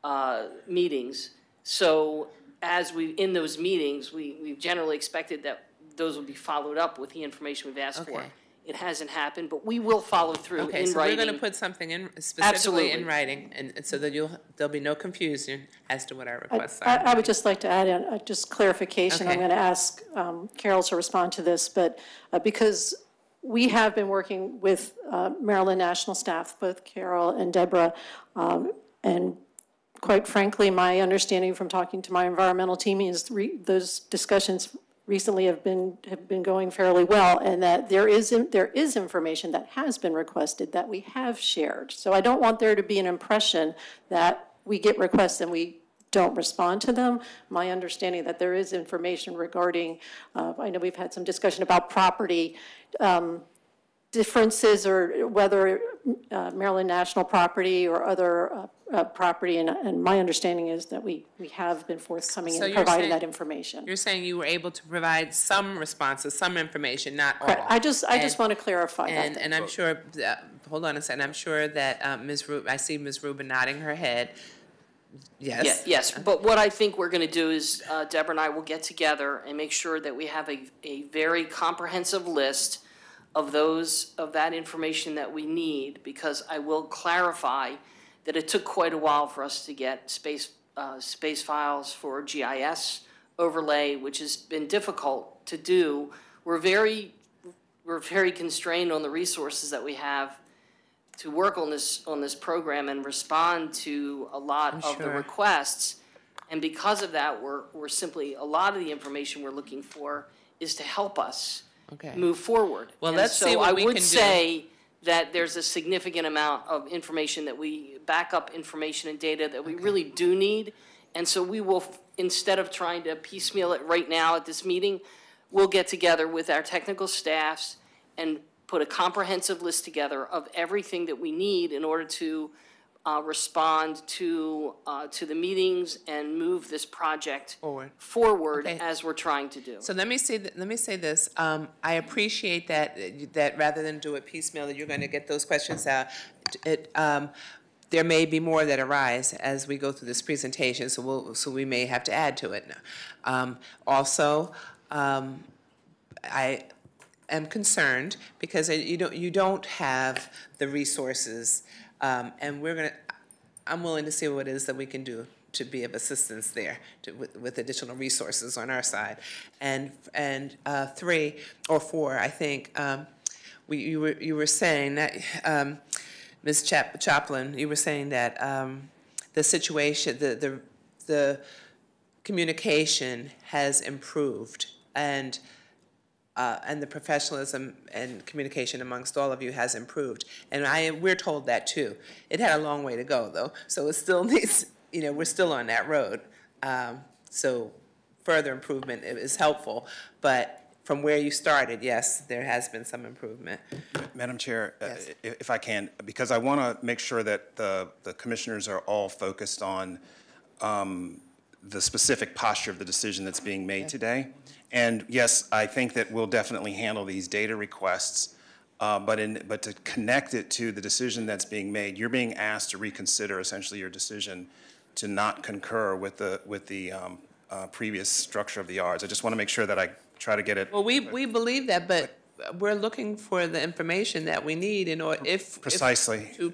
uh, meetings. So as we, in those meetings, we, we've generally expected that those would be followed up with the information we've asked for. Okay. It hasn't happened, but we will follow through Okay, in so we're gonna put something in, specifically Absolutely. in writing, and, and so that you'll, there'll be no confusion as to what our I- requests I, are. I would just like to add in, uh, just clarification. I'm Okay. going to ask um, Carol to respond to this, but uh, because we have been working with uh, Maryland National staff, both Carol and Deborah, um, and quite frankly, my understanding from talking to my environmental team is re- those discussions recently have been, have been going fairly well, and that there is there is information that has been requested that we have shared. So I don't want there to be an impression that we get requests and we don't respond to them. My understanding that there is information regarding, uh, I know we've had some discussion about property um, differences or whether uh, Maryland National property or other uh, uh, property, and, and my understanding is that we, we have been forthcoming So in providing saying- that information. You're saying you were able to provide some responses, some information, not all? I just, I just want to clarify that. And, and I'm sure, that- hold on a second, I'm sure that uh, Ms. Rubin, I see Ms. Rubin nodding her head. Yeah, Yes? Yes, but what I think we're gonna do is, uh, Deborah and I will get together and make sure that we have a, a very comprehensive list of those, of that information that we need, because I will clarify that it took quite a while for us to get shape, uh, shape files for GIS overlay, which has been difficult to do. We're very, we're very constrained on the resources that we have to work on this, on this program and respond to a lot I'm of the requests. And because of that, we're, we're simply, a lot of the information we're looking for is to help us Okay. move forward. Well, And let's see what we So I can would do. say that there's a significant amount of information that we, backup information and data that we really do need. And so we will, instead of trying to piecemeal it right now at this meeting, we'll get together with our technical staffs and put a comprehensive list together of everything that we need in order to uh, respond to, uh, to the meetings and move this project Forward. forward Okay. as we're trying to do. So let me say, th- let me say this, um, I appreciate that, that rather than do it piecemeal, that you're gonna get those questions out. It, um, there may be more that arise as we go through this presentation, so we'll, so we may have to add to it. Um, also, um, I am concerned because you don't, you don't have the resources, um, and we're gonna, I'm willing to see what it is that we can do to be of assistance there to, with, with additional resources on our side. And, and, uh, three or four, I think, um, we, you were, you were saying that, um, Ms. Chap, Choplin, you were saying that, um, the situation, the, the, the communication has improved and, uh, and the professionalism and communication amongst all of you has improved. And I, we're told that too. It had a long way to go though, so it still needs, you know, we're still on that road. Um, so further improvement is helpful, but from where you started, yes, there has been some improvement. Madam Chair, uh, i- if I can, because I want to make sure that the, the commissioners are all focused on um, the specific posture of the decision that's being made today. And yes, I think that we'll definitely handle these data requests, uh, but in, but to connect it to the decision that's being made, you're being asked to reconsider essentially your decision to not concur with the, with the um, uh, previous structure of the yards. I just want to make sure that I try to get it Well, we, we believe that, but we're looking for the information that we need in order, if. if- Precisely. To,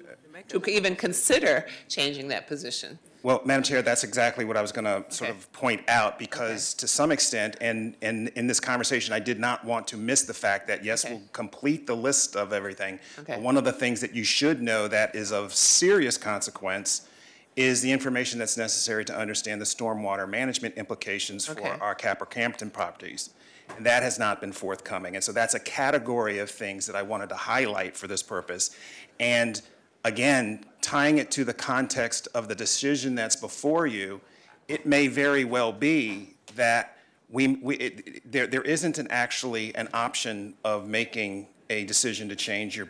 to even consider changing that position. Well, Madam Chair, that's exactly what I was going to sort Okay. of point out, because to some extent, and, and in this conversation, I did not want to miss the fact that, yes, Okay. we'll complete the list of everything. Okay. But One of the things that you should know that is of serious consequence is the information that's necessary to understand the stormwater management implications for our Capper Cramton properties. And that has not been forthcoming. And so that's a category of things that I wanted to highlight for this purpose. And again, tying it to the context of the decision that's before you, it may very well be that we, we, it, there, there isn't an actually an option of making a decision to change your,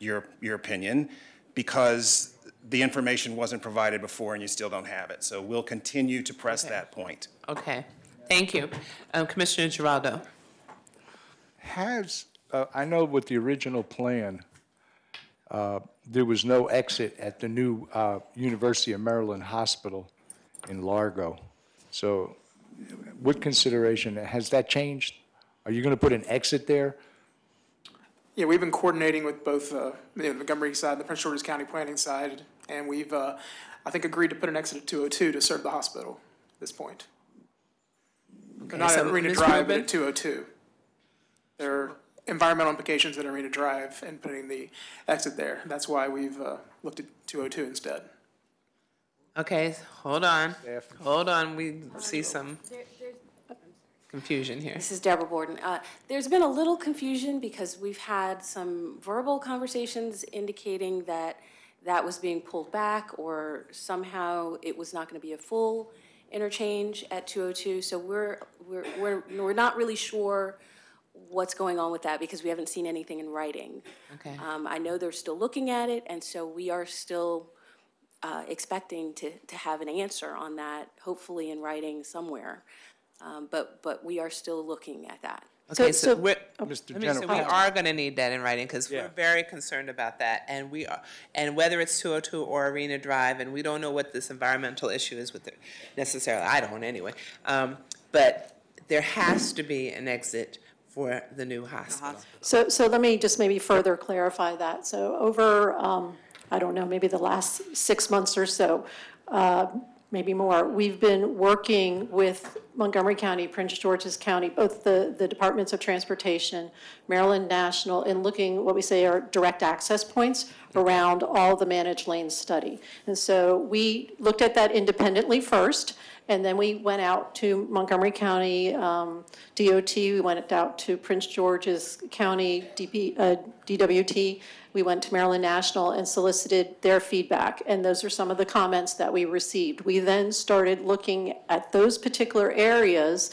your, your opinion because the information wasn't provided before and you still don't have it. So we'll continue to press Okay. that point. Okay, thank you. Um, Commissioner Geraldo. Has, uh, I know with the original plan, uh, there was no exit at the new uh, University of Maryland Hospital in Largo. So what consideration, has that changed? Are you going to put an exit there? Yeah, we've been coordinating with both uh, the Montgomery side and the Prince George's County Planning side, and we've, uh, I think, agreed to put an exit at 202 to serve the hospital at this point. Okay, Not at Arena Ms. Drive, but at 202. There are environmental implications at Arena Drive and putting the exit there. That's why we've uh, looked at 202 instead. Okay, hold on, hold on, we see some confusion here. This is Deborah Borden. Uh, There's been a little confusion because we've had some verbal conversations indicating that that was being pulled back or somehow it was not going to be a full interchange at 202. So we're, we're, we're, we're not really sure what's going on with that because we haven't seen anything in writing. Okay. Um, I know they're still looking at it, and so we are still uh, expecting to, to have an answer on that, hopefully in writing somewhere. Um, But, but we are still looking at that. Okay, so we're, Mr. let me say, we General- are gonna need that in writing, because Yeah. we're very concerned about that, and we are, and whether it's two oh two or Arena Drive, and we don't know what this environmental issue is with it necessarily, I don't anyway. Um, but there has to be an exit for the new hospital. So, so let me just maybe further clarify that. So over, um, I don't know, maybe the last six months or so, uh, maybe more, we've been working with Montgomery County, Prince George's County, both the, the Departments of Transportation, Maryland National, in looking, what we say are direct access points around all the managed lanes study. And so we looked at that independently first, and then we went out to Montgomery County um, DOT, we went out to Prince George's County DP, uh, DWT, we went to Maryland National and solicited their feedback, and those are some of the comments that we received. We then started looking at those particular areas,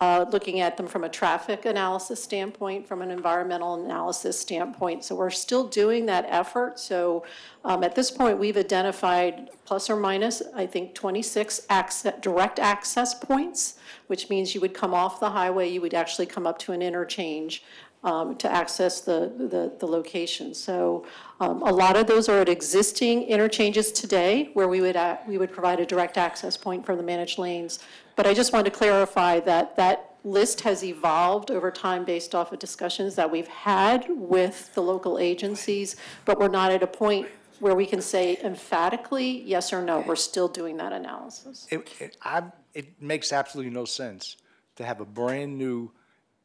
uh, looking at them from a traffic analysis standpoint, from an environmental analysis standpoint. So we're still doing that effort. So um, at this point, we've identified plus or minus, I think, 26 access, direct access points, which means you would come off the highway, you would actually come up to an interchange um, to access the, the, the location. So um, a lot of those are at existing interchanges today where we would, a- we would provide a direct access point from the managed lanes. But I just wanted to clarify that that list has evolved over time based off of discussions that we've had with the local agencies, but we're not at a point where we can say emphatically yes or no. We're still doing that analysis. It, it, I, it makes absolutely no sense to have a brand-new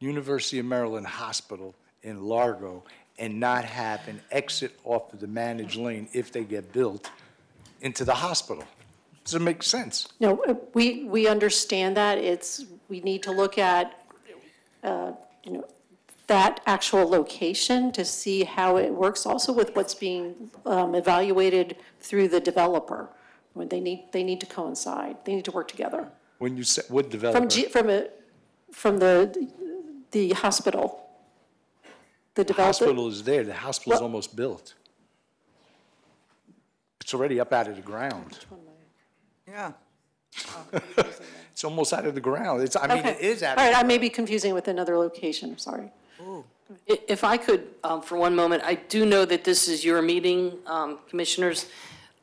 University of Maryland hospital in Largo and not have an exit off of the managed lane if they get built into the hospital. Does it make sense? No, we, we understand that. It's, we need to look at, uh, you know, that actual location to see how it works, also with what's being um, evaluated through the developer. When they need, they need to coincide, they need to work together. When you say, what developer? From, G- from a, from the, the hospital. The The developer. hospital is there, the hospital's Well- almost built. It's already up out of the ground. Yeah. It's almost out of the ground. It's, I mean, it Okay. is out All of right, the I may be confusing with another location, I'm sorry. I- If I could, um, for one moment, I do know that this is your meeting, um, Commissioners,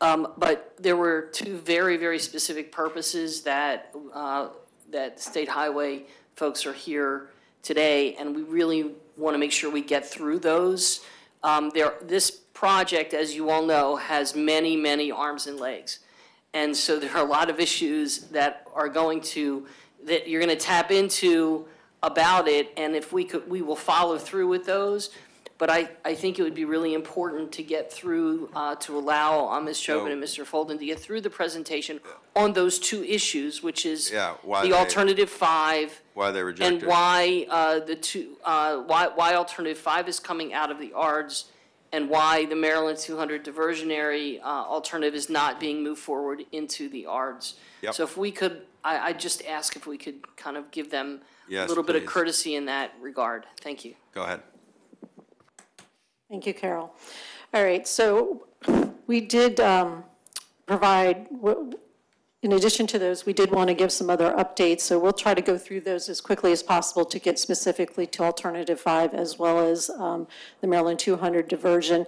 um, but there were two very, very specific purposes that uh, that State Highway folks are here today, and we really want to make sure we get through those. Um, There, this project, as you all know, has many, many arms and legs. And so there are a lot of issues that are going to, that you're going to tap into about it, and if we could, we will follow through with those. But I, I think it would be really important to get through, uh, to allow uh, Ms. Chauvin and Mr. Folden to get through the presentation on those two issues, which is Yeah, why the they- alternative five Why they rejected. and why uh, the two, uh, why, why alternative five is coming out of the ARDS and why the Maryland 200 diversionary uh, alternative is not being moved forward into the ARDS. Yep. So if we could, I, I just ask if we could kind of give them a Yes, little bit of please. courtesy in that regard. Thank you. Go ahead. Thank you, Carol. All right, so we did um, provide, in addition to those, we did want to give some other updates, so we'll try to go through those as quickly as possible to get specifically to alternative five as well as um, the Maryland 200 diversion.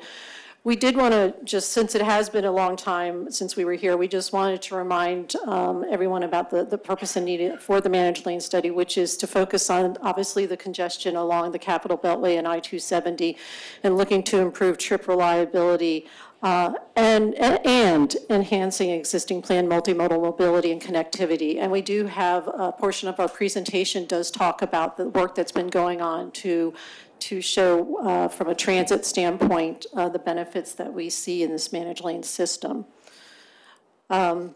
We did want to, just since it has been a long time since we were here, we just wanted to remind um, everyone about the, the purpose and need for the managed lane study, which is to focus on, obviously, the congestion along the Capital Beltway and I-270 and looking to improve trip reliability uh, and, and enhancing existing planned multimodal mobility and connectivity. And we do have, a portion of our presentation does talk about the work that's been going on to to show uh, from a transit standpoint uh, the benefits that we see in this managed lane system. Um,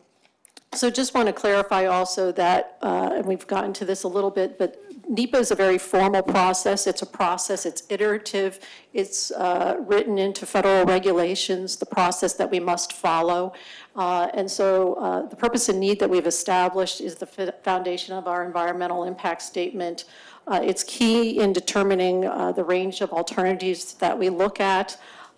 So just want to clarify also that, uh, and we've gotten to this a little bit, but NEPA is a very formal process. It's a process, it's iterative, it's uh, written into federal regulations, the process that we must follow. Uh, And so uh, the purpose and need that we've established is the foundation of our environmental impact statement. Uh, It's key in determining uh, the range of alternatives that we look at.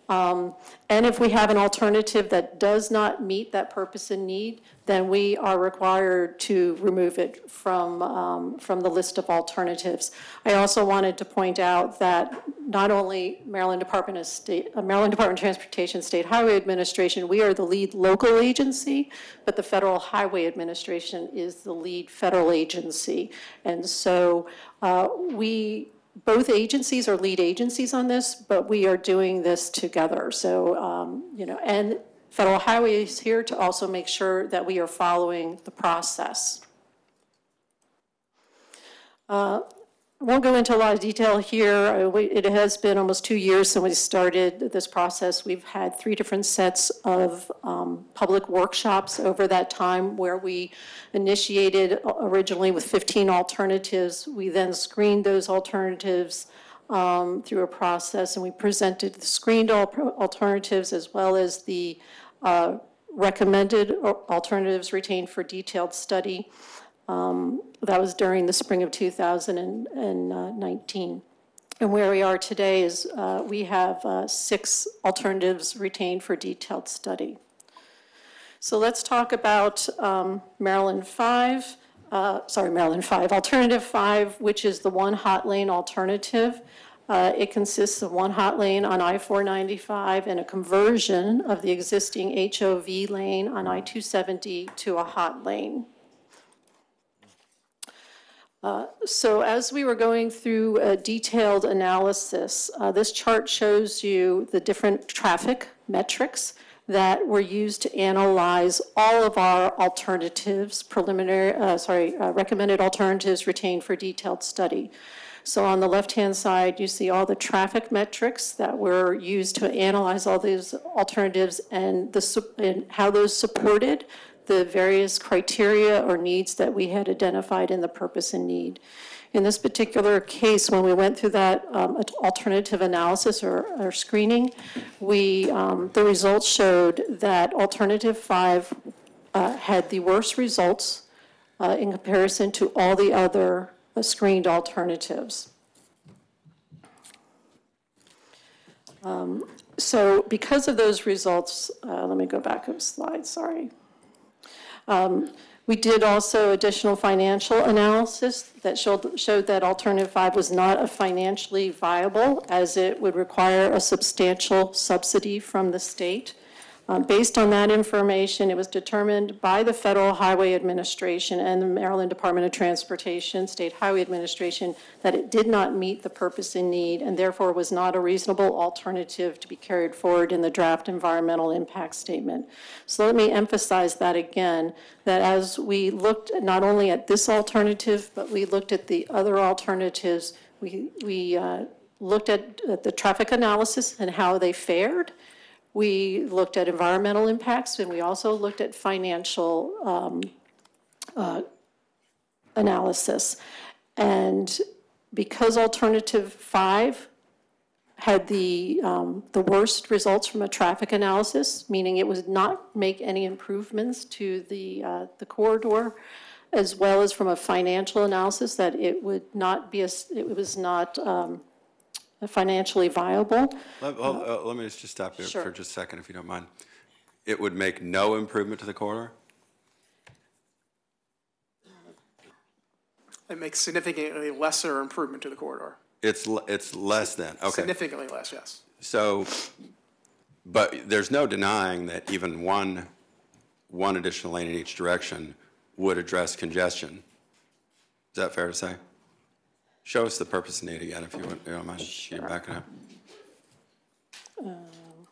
Um, And if we have an alternative that does not meet that purpose and need, then we are required to remove it from, um, from the list of alternatives. I also wanted to point out that not only Maryland Department of State, uh, Maryland Department of Transportation State Highway Administration, we are the lead local agency, but the Federal Highway Administration is the lead federal agency. And so uh, we both agencies are lead agencies on this, but we are doing this together. So, um, you know, and Federal Highway is here to also make sure that we are following the process. Uh, I won't go into a lot of detail here. Uh, It has been almost two years since we started this process. We've had three different sets of um, public workshops over that time where we initiated originally with 15 alternatives. We then screened those alternatives um, through a process, and we presented the screened al- alternatives as well as the uh, recommended alternatives retained for detailed study. Um, That was during the spring of 2019. And where we are today is uh, we have uh, six alternatives retained for detailed study. So let's talk about um, Maryland 5, uh, sorry, Maryland 5, Alternative 5, which is the one hot lane alternative. Uh, It consists of one hot lane on I-495 and a conversion of the existing HOV lane on I-270 to a hot lane. Uh, So as we were going through a detailed analysis, uh, this chart shows you the different traffic metrics that were used to analyze all of our alternatives, preliminary, uh, sorry, uh, recommended alternatives retained for detailed study. So on the left-hand side, you see all the traffic metrics that were used to analyze all these alternatives and the, and how those supported the various criteria or needs that we had identified in the purpose and need. In this particular case, when we went through that um, alternative analysis or, or screening, we, um, the results showed that alternative five uh, had the worst results uh, in comparison to all the other uh, screened alternatives. Um, So because of those results, uh, let me go back a slide, sorry. Um, We did also additional financial analysis that showed, showed that alternative five was not a financially viable as it would require a substantial subsidy from the state. Uh, Based on that information, it was determined by the Federal Highway Administration and the Maryland Department of Transportation, State Highway Administration, that it did not meet the purpose and need, and therefore was not a reasonable alternative to be carried forward in the draft environmental impact statement. So let me emphasize that again, that as we looked not only at this alternative, but we looked at the other alternatives, we, we uh, looked at at the traffic analysis and how they fared. We looked at environmental impacts, and we also looked at financial um, uh, analysis. And because alternative five had the, um, the worst results from a traffic analysis, meaning it would not make any improvements to the, uh, the corridor, as well as from a financial analysis, that it would not be, a it was not um, financially viable. Let, well, uh, let me just stop you Sure. for just a second, if you don't mind. It would make no improvement to the corridor? It makes significantly lesser improvement to the corridor. It's, l- it's less than, okay. Significantly less, yes. So, but there's no denying that even one, one additional lane in each direction would address congestion. Is that fair to say? Show us the purpose and need again, if you want- you don't mind. Can you back it up? Um,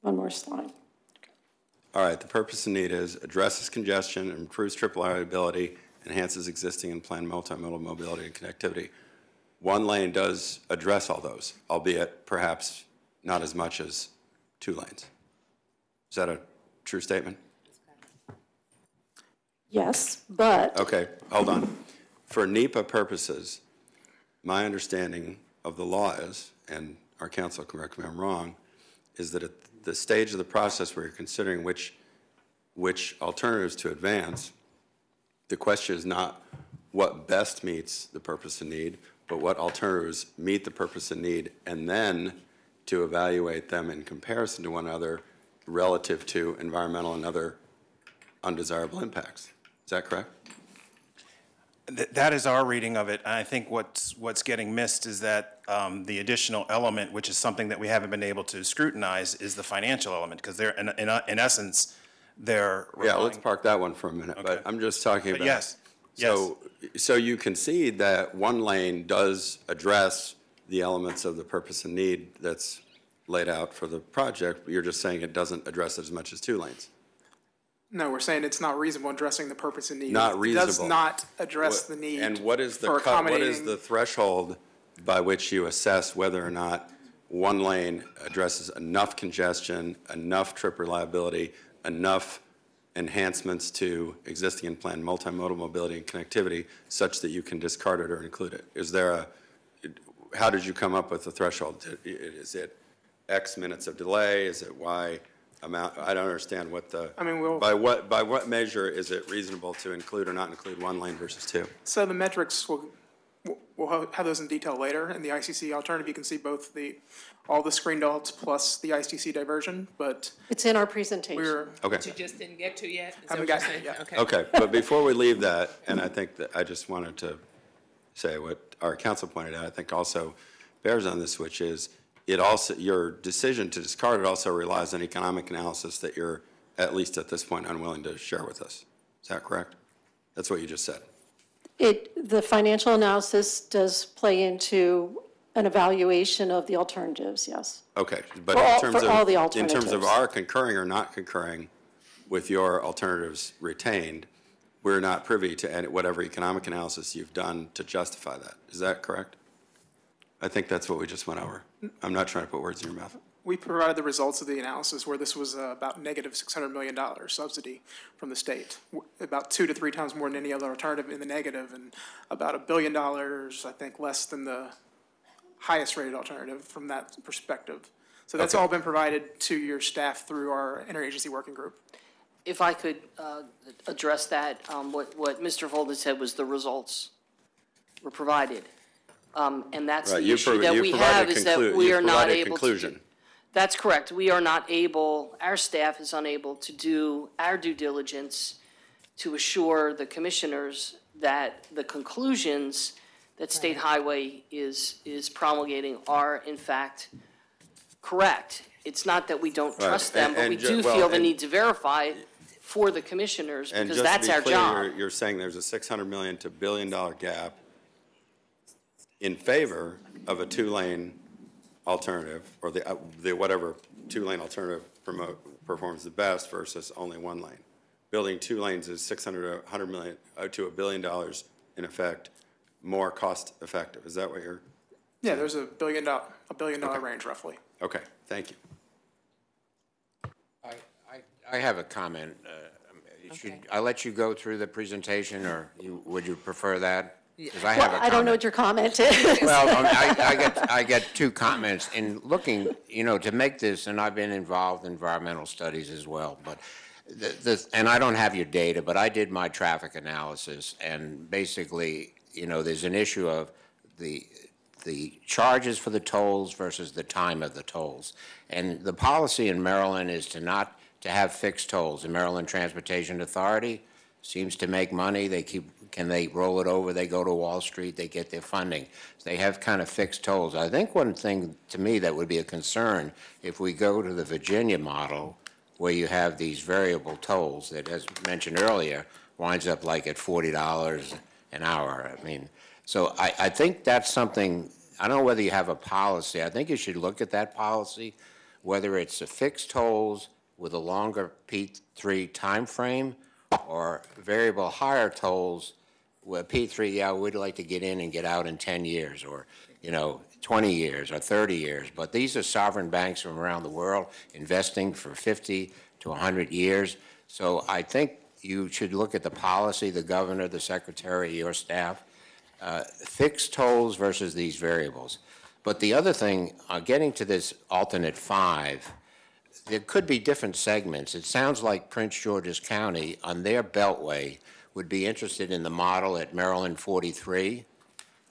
One more slide. All right, the purpose and need is addresses congestion, improves trip reliability, enhances existing and planned multimodal mobility and connectivity. One lane does address all those, albeit perhaps not as much as two lanes. Is that a true statement? Yes, but Okay, hold on. For NEPA purposes, my understanding of the law is, and our counsel can correct me if I'm wrong, is that at the stage of the process where you're considering which, which alternatives to advance, the question is not what best meets the purpose and need, but what alternatives meet the purpose and need, and then to evaluate them in comparison to one another relative to environmental and other undesirable impacts. Is that correct? Th- That is our reading of it. And I think what's, what's getting missed is that um, the additional element, which is something that we haven't been able to scrutinize, is the financial element, because they're, in, in, in essence, they're. Yeah, let's park that one for a minute, but I'm just talking But about. yes, So, so you concede that one lane does address the elements of the purpose and need that's laid out for the project, but you're just saying it doesn't address it as much as two lanes? No, we're saying it's not reasonable addressing the purpose and need. Not It does not address What- the need And what is the, cut- what is the threshold by which you assess whether or not one lane addresses enough congestion, enough trip reliability, enough enhancements to existing and planned multimodal mobility and connectivity such that you can discard it or include it? Is there a, how did you come up with the threshold? I- i- Is it X minutes of delay? Is it Y amount? I don't understand what the. I mean, we'll- By what, by what measure is it reasonable to include or not include one lane versus two? So the metrics, will we'll have those in detail later. In the ICC alternative, you can see both the, all the screen adults plus the ICC diversion, but it's in our presentation. we're. Okay. That you just didn't get to yet? Is Haven't what you're gotten it yet. Okay. Okay, but before we leave that, and I think that, I just wanted to say what our council pointed out, I think also bears on this, which is, it also, your decision to discard it also relies on economic analysis that you're, at least at this point, unwilling to share with us. Is that correct? That's what you just said. It, the financial analysis does play into an evaluation of the alternatives, yes. Okay, but For all- in terms for all the of, in terms of our concurring or not concurring with your alternatives retained, we're not privy to any, whatever economic analysis you've done to justify that. Is that correct? I think that's what we just went over. I'm not trying to put words in your mouth. We provided the results of the analysis where this was uh, about negative $600 million subsidy from the state, about two to three times more than any other alternative in the negative, and about a billion dollars, I think, less than the highest rated alternative from that perspective. So that's Okay. all been provided to your staff through our interagency working group. If I could uh, address that, um, what, what Mr. Folden said was the results were provided. Um, And that's Right, the you issue prov- that we have is that we are not provided able to. That's correct. We are not able, our staff is unable to do our due diligence to assure the commissioners that the conclusions that State Highway is, is promulgating are in fact correct. It's not that we don't Right. trust them, And- but we and ju- do well, feel the need to verify for the commissioners, And because just to that's be our clear, job. you're- You're saying there's a 600 million to billion dollar gap in favor of a two-lane alternative, or the, uh, the whatever two-lane alternative promote, performs the best versus only one lane. Building two lanes is 600, to 100 million, uh, to a billion dollars, in effect, more cost-effective. Is that what you're, Yeah, there's a billion dollar, a billion dollar range roughly. okay, thank you. I, I, I have a comment. Uh, Should I let you go through the presentation, or you, would you prefer that? 'Cause I have a Well, I don't know what your comment is. Well, I, I get, I get two comments. In looking, you know, to make this, and I've been involved in environmental studies as well, but the, the, and I don't have your data, but I did my traffic analysis, and basically, you know, there's an issue of the, the charges for the tolls versus the time of the tolls. And the policy in Maryland is to not, to have fixed tolls. The Maryland Transportation Authority seems to make money, they keep, can they roll it over, they go to Wall Street, they get their funding. They have kind of fixed tolls. I think one thing, to me, that would be a concern, if we go to the Virginia model, where you have these variable tolls that, as mentioned earlier, winds up like at forty dollars an hour. I mean, so I, I think that's something, I don't know whether you have a policy, I think you should look at that policy, whether it's a fixed tolls with a longer P three time frame or variable higher tolls where P three, yeah, we'd like to get in and get out in ten years, or, you know, twenty years or thirty years. But these are sovereign banks from around the world investing for fifty to hundred years. So I think you should look at the policy, the governor, the secretary, your staff, uh, fixed tolls versus these variables. But the other thing, uh, getting to this alternate five, there could be different segments. It sounds like Prince George's County, on their beltway, would be interested in the model at Maryland 43,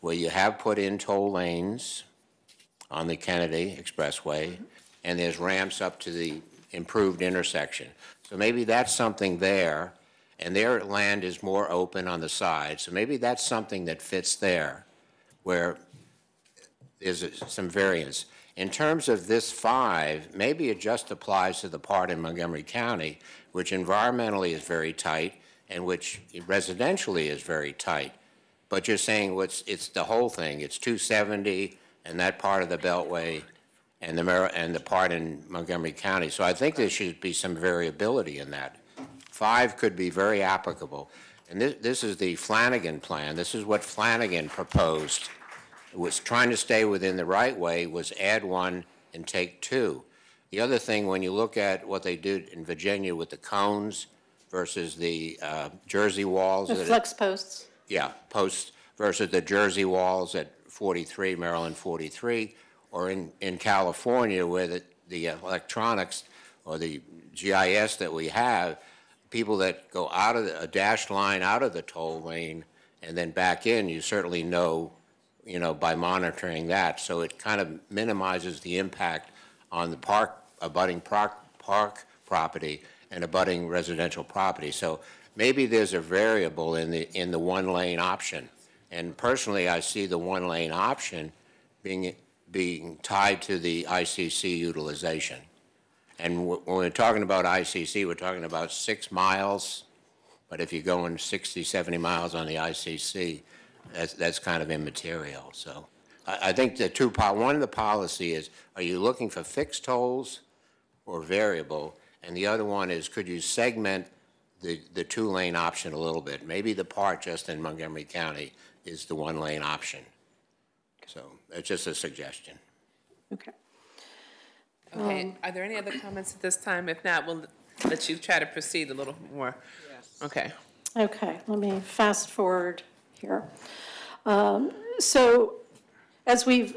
where you have put in toll lanes on the Kennedy Expressway, and there's ramps up to the improved intersection. So maybe that's something there, and their land is more open on the side, so maybe that's something that fits there, where there's some variance. In terms of this five, maybe it just applies to the part in Montgomery County, which environmentally is very tight and which residentially is very tight. But you're saying what's, it's the whole thing, it's 270 and that part of the Beltway and the, Mar- and the part in Montgomery County. So I think there should be some variability in that. Five could be very applicable. And this, this is the Flanagan plan. This is what Flanagan proposed was trying to stay within the right way was add one and take two. The other thing, when you look at what they did in Virginia with the cones versus the uh, Jersey walls. The flex posts. Yeah, posts versus the Jersey walls at 43, Maryland 43, or in, in California where the, the electronics or the GIS that we have, people that go out of the, a dashed line out of the toll lane and then back in, you certainly know you know, by monitoring that. So it kind of minimizes the impact on the park, abutting park, park property and abutting residential property. So maybe there's a variable in the, in the one-lane option. And personally, I see the one-lane option being, being tied to the ICC utilization. And when we're talking about ICC, we're talking about six miles, but if you're going 60, 70 miles on the ICC, that's, that's kind of immaterial. So I, I think the two, po- one of the policy is, are you looking for fixed tolls or variable? And the other one is, could you segment the, the two-lane option a little bit? Maybe the part just in Montgomery County is the one-lane option. So that's just a suggestion. Okay. Okay, um, are there any other comments at this time? If not, we'll let you try to proceed a little more. Yes. Okay. Okay, let me fast forward here. Um, So as we've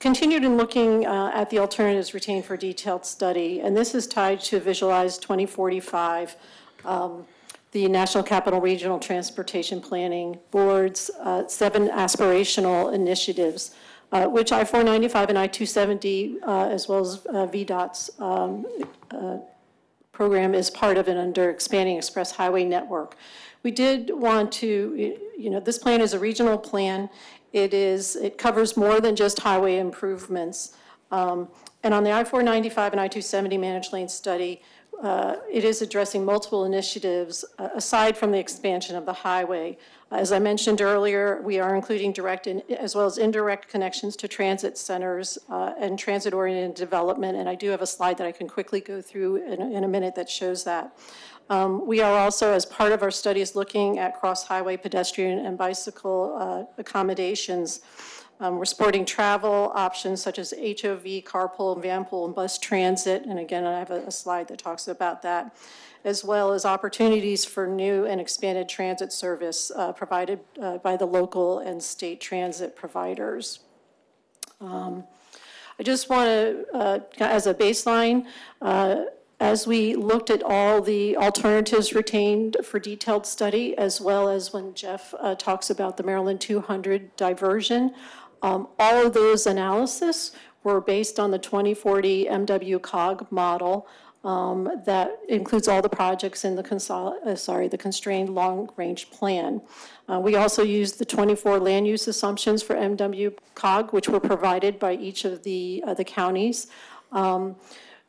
continued in looking uh, at the alternatives retained for detailed study, and this is tied to Visualize 2045, um, the National Capital Regional Transportation Planning Board's uh, seven aspirational initiatives, uh, which I-495 and I-270, uh, as well as uh, VDOT's um, uh, program is part of it under expanding express highway network. We did want to, you know, this plan is a regional plan. It is, it covers more than just highway improvements. Um, And on the I-495 and I-270 managed lane study, uh, it is addressing multiple initiatives uh, aside from the expansion of the highway. As I mentioned earlier, we are including direct and, as well as indirect connections to transit centers uh, and transit-oriented development, and I do have a slide that I can quickly go through in, in a minute that shows that. Um, We are also, as part of our studies, looking at cross-highway pedestrian and bicycle uh, accommodations. Um, We're supporting travel options such as HOV, carpool, vanpool, and bus transit, and again, I have a a slide that talks about that, as well as opportunities for new and expanded transit service uh, provided uh, by the local and state transit providers. Um, I just want to, as a baseline, uh, as we looked at all the alternatives retained for detailed study, as well as when Jeff uh, talks about the Maryland 200 diversion, um, all of those analysis were based on the 2040 MWCOG model um, that includes all the projects in the consol, uh, sorry, the constrained long-range plan. Uh, we also used the 24 land use assumptions for MW cog, which were provided by each of the, uh, the counties. Um,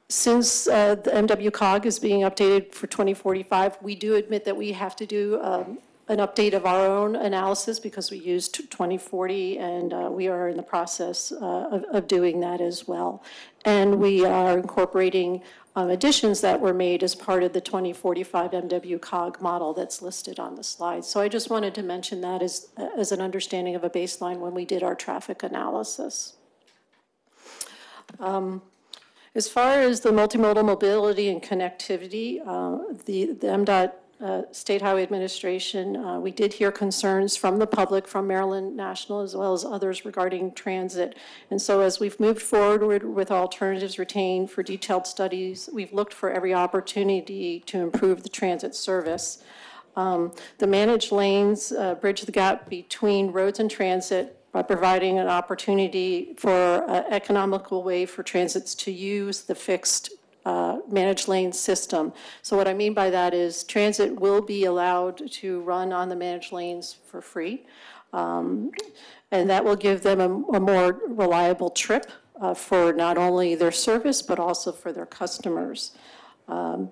since uh, the MWCOG is being updated for 2045, we do admit that we have to do um, an update of our own analysis because we used 2040 and uh, we are in the process uh, of, of doing that as well. And we are incorporating um, additions that were made as part of the 2045 MWCOG model that's listed on the slide. So I just wanted to mention that as, as an understanding of a baseline when we did our traffic analysis. Um, as far as the multimodal mobility and connectivity, uh, the, the MDOT uh, State Highway Administration, uh, we did hear concerns from the public, from Maryland National, as well as others regarding transit. And so as we've moved forward with alternatives retained for detailed studies, we've looked for every opportunity to improve the transit service. Um, the managed lanes uh, bridge the gap between roads and transit by providing an opportunity for an economical way for transits to use the fixed uh, managed lane system. So what I mean by that is transit will be allowed to run on the managed lanes for free. Um, and that will give them a, a more reliable trip uh, for not only their service, but also for their customers. Um,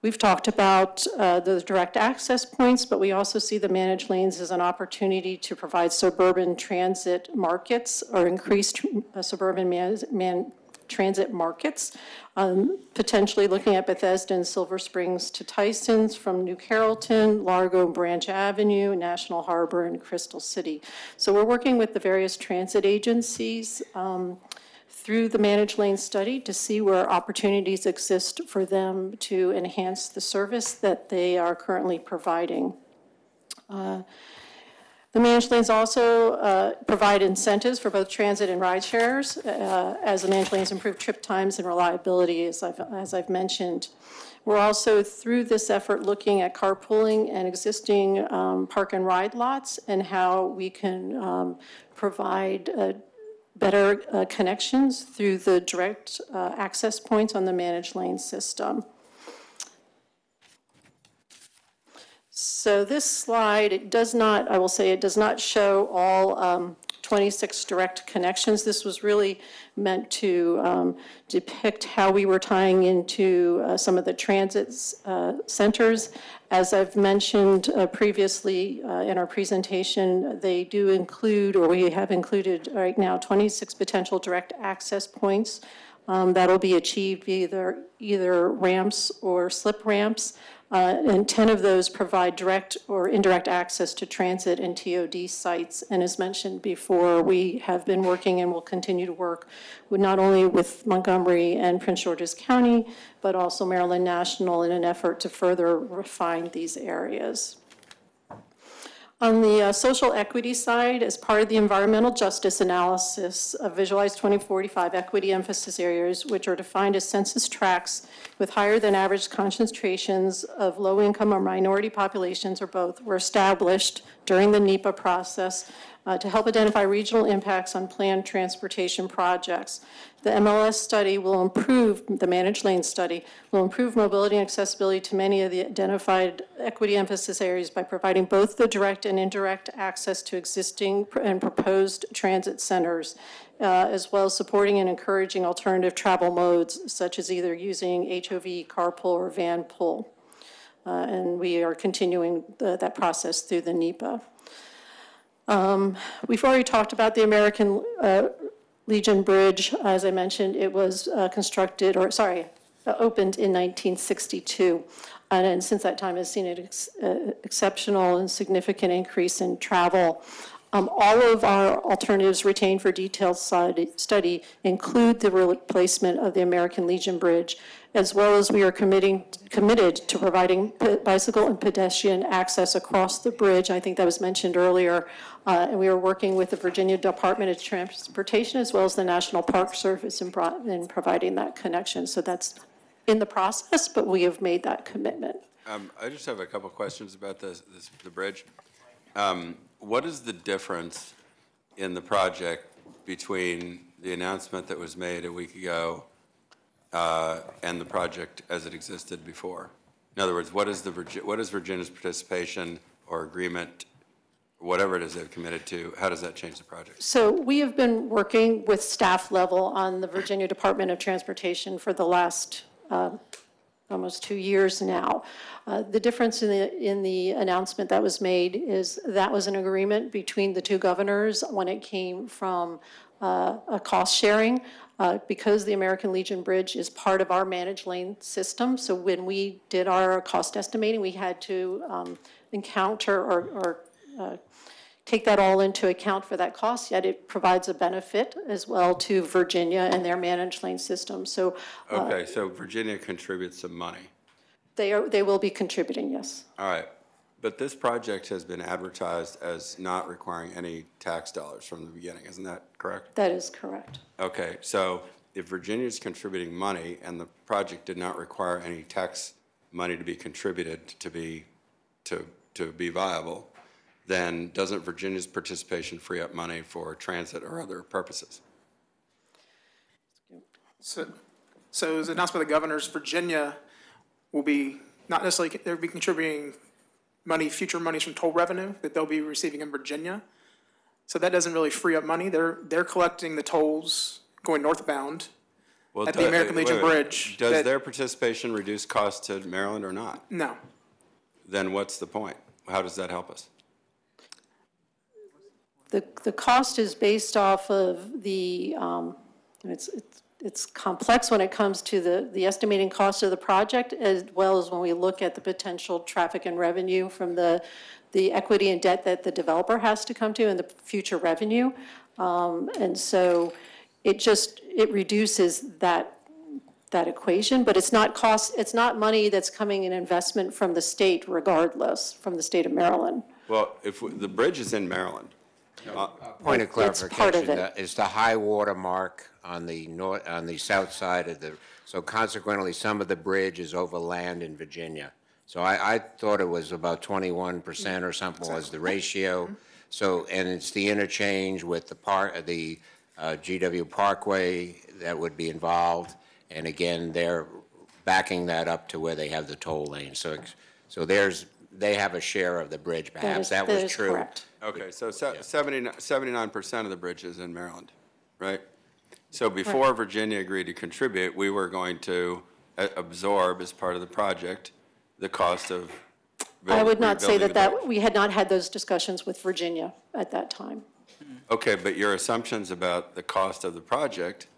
We've talked about uh, the direct access points, but we also see the managed lanes as an opportunity to provide suburban transit markets or increased uh, suburban man, man, transit markets, um, potentially looking at Bethesda and Silver Springs to Tyson's from New Carrollton, Largo, Branch Avenue, National Harbor, and Crystal City. So we're working with the various transit agencies um, through the managed lane study to see where opportunities exist for them to enhance the service that they are currently providing. Uh, the managed lanes also uh, provide incentives for both transit and ride shares uh, as the managed lanes improve trip times and reliability, as I've, as I've mentioned. We're also, through this effort, looking at carpooling and existing um, park and ride lots and how we can um, provide uh, better uh, connections through the direct uh, access points on the managed lane system. So this slide, it does not, I will say, it does not show all um, 26 direct connections. This was really meant to um, depict how we were tying into uh, some of the transit uh, centers. As I've mentioned uh, previously uh, in our presentation, they do include, or we have included right now, 26 potential direct access points. Um, that'll be achieved either either ramps or slip ramps. Uh, and 10 of those provide direct or indirect access to transit and TOD sites. And as mentioned before, we have been working and will continue to work with not only with Montgomery and Prince George's County, but also Maryland National in an effort to further refine these areas. On the uh, social equity side, as part of the environmental justice analysis of Visualize 2045 equity emphasis areas, which are defined as census tracts with higher than average concentrations of low income or minority populations or both, were established during the NEPA process uh, to help identify regional impacts on planned transportation projects. The MLS study will improve, the managed lane study, will improve mobility and accessibility to many of the identified equity emphasis areas by providing both the direct and indirect access to existing and proposed transit centers, uh, as well as supporting and encouraging alternative travel modes, such as either using HOV, carpool, or van pool. Uh, And we are continuing the- that process through the NEPA. Um, We've already talked about the American uh, Legion Bridge. As I mentioned, it was uh, constructed, or, sorry, uh, opened in 1962. And then since that time, has seen an ex- uh, exceptional and significant increase in travel. Um, All of our alternatives retained for detailed study include the replacement of the American Legion Bridge, as well as we are committing, committed to providing bicycle and pedestrian access across the bridge. I think that was mentioned earlier. Uh, And we are working with the Virginia Department of Transportation as well as the National Park Service in in providing that connection. So that's in the process, but we have made that commitment. Um, I just have a couple questions about this, this, the bridge. Um, what is the difference in the project between the announcement that was made a week ago, uh, and the project as it existed before? In other words, what is the, what is Virginia's participation or agreement, whatever it is they've committed to, how does that change the project? So we have been working with staff level on the Virginia Department of Transportation for the last uh, almost two years now. Uh, The difference in the, in the announcement that was made is that was an agreement between the two governors when it came from uh, a cost sharing. Uh, Because the American Legion Bridge is part of our managed lane system, so when we did our cost estimating, we had to um, encounter or, or uh, take that all into account for that cost, yet it provides a benefit as well to Virginia and their managed lane system. So uh, Okay, so Virginia contributes some money. they are, they will be contributing, yes. All right, but this project has been advertised as not requiring any tax dollars from the beginning, isn't that correct? That is correct. Okay, so if Virginia is contributing money and the project did not require any tax money to be contributed to be, to, to be viable, then doesn't Virginia's participation free up money for transit or other purposes? So, so as announced by the governors, Virginia will be, not necessarily, they'll be contributing money, future monies from toll revenue that they'll be receiving in Virginia. So that doesn't really free up money. They're, they're collecting the tolls going northbound Well, at the do- American wait, Legion wait. Bridge. Does that- their participation reduce costs to Maryland or not? No. Then what's the point? How does that help us? The, the cost is based off of the, um, it's, it's, it's complex when it comes to the, the estimating cost of the project, as well as when we look at the potential traffic and revenue from the, the equity and debt that the developer has to come to and the future revenue. Um, and so it just, it reduces that, that equation, but it's not cost, it's not money that's coming in investment from the state regardless, from the state of Maryland. Well, if, we- the bridge is in Maryland. Uh, Point of part clarification, is the high water mark on the north, on the south side of the, so consequently, some of the bridge is over land in Virginia. So I, I thought it was about twenty-one percent or something was the ratio. So, and it's the interchange with the park, the uh, GW Parkway that would be involved. And again, they're backing that up to where they have the toll lane. So, so there's, they have a share of the bridge, perhaps. is- That that was true. correct. Okay, so se- 79 percent of the bridge is in Maryland, right? So before Virginia agreed to contribute, we were going to absorb as part of the project the cost of I would not say rebuilding that the that, we had not had those discussions with Virginia at that time. Mm-hmm. Okay, but your assumptions about the cost of the project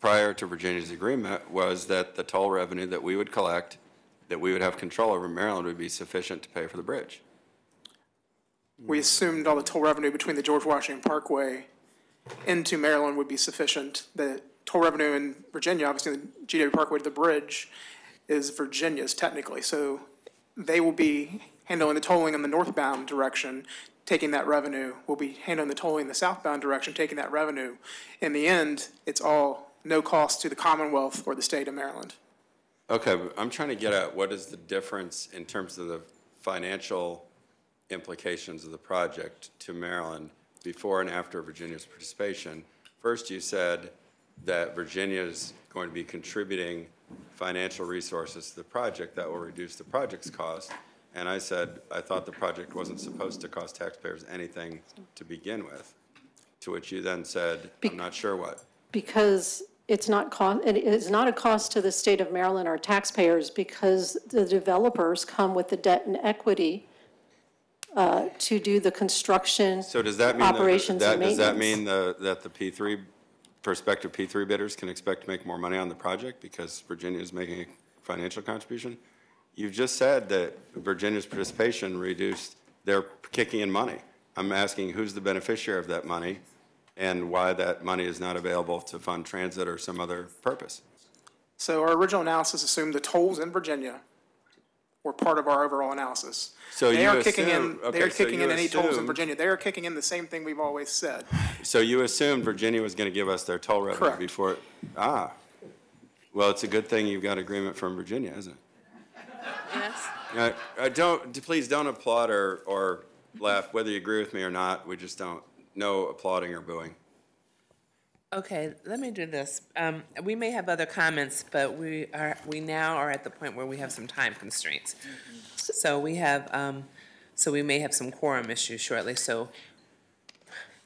prior to Virginia's agreement was that the toll revenue that we would collect, that we would have control over Maryland would be sufficient to pay for the bridge. We assumed all the toll revenue between the George Washington Parkway into Maryland would be sufficient. The toll revenue in Virginia, obviously the GW Parkway to the bridge is Virginia's technically. So they will be handling the tolling in the northbound direction, taking that revenue. We'll be handling the tolling in the southbound direction, taking that revenue. In the end, it's all no cost to the Commonwealth or the state of Maryland. Okay, I'm trying to get at what is the difference in terms of the financial implications of the project to Maryland before and after Virginia's participation. First, you said that Virginia is going to be contributing financial resources to the project that will reduce the project's cost. And I said, I thought the project wasn't supposed to cost taxpayers anything to begin with. To which you then said, I'm not sure what. because it's not it is not a cost to the state of Maryland or taxpayers because the developers come with the debt and equity uh, to do the construction, So does that mean, that- operations that, and does that maintenance. mean the, that the P3, prospective P3 bidders can expect to make more money on the project because Virginia is making a financial contribution? You've just said that Virginia's participation reduced their kicking in money. I'm asking who's the beneficiary of that money and why that money is not available to fund transit or some other purpose. So our original analysis assumed the tolls in Virginia were part of our overall analysis. So They you are kicking in, assume- they are so kicking you in any tolls in Virginia. They are kicking in the same thing we've always said. So you assumed Virginia was going to give us their toll revenue Correct. before, ah. Well, it's a good thing you've got agreement from Virginia, isn't it? Yes? Uh, uh, don't, please don't applaud or, or laugh, whether you agree with me or not, we just don't, no applauding or booing. Okay, let me do this. Um, we may have other comments, but we are, we now are at the point where we have some time constraints. So we have, um, so we may have some quorum issues shortly, so.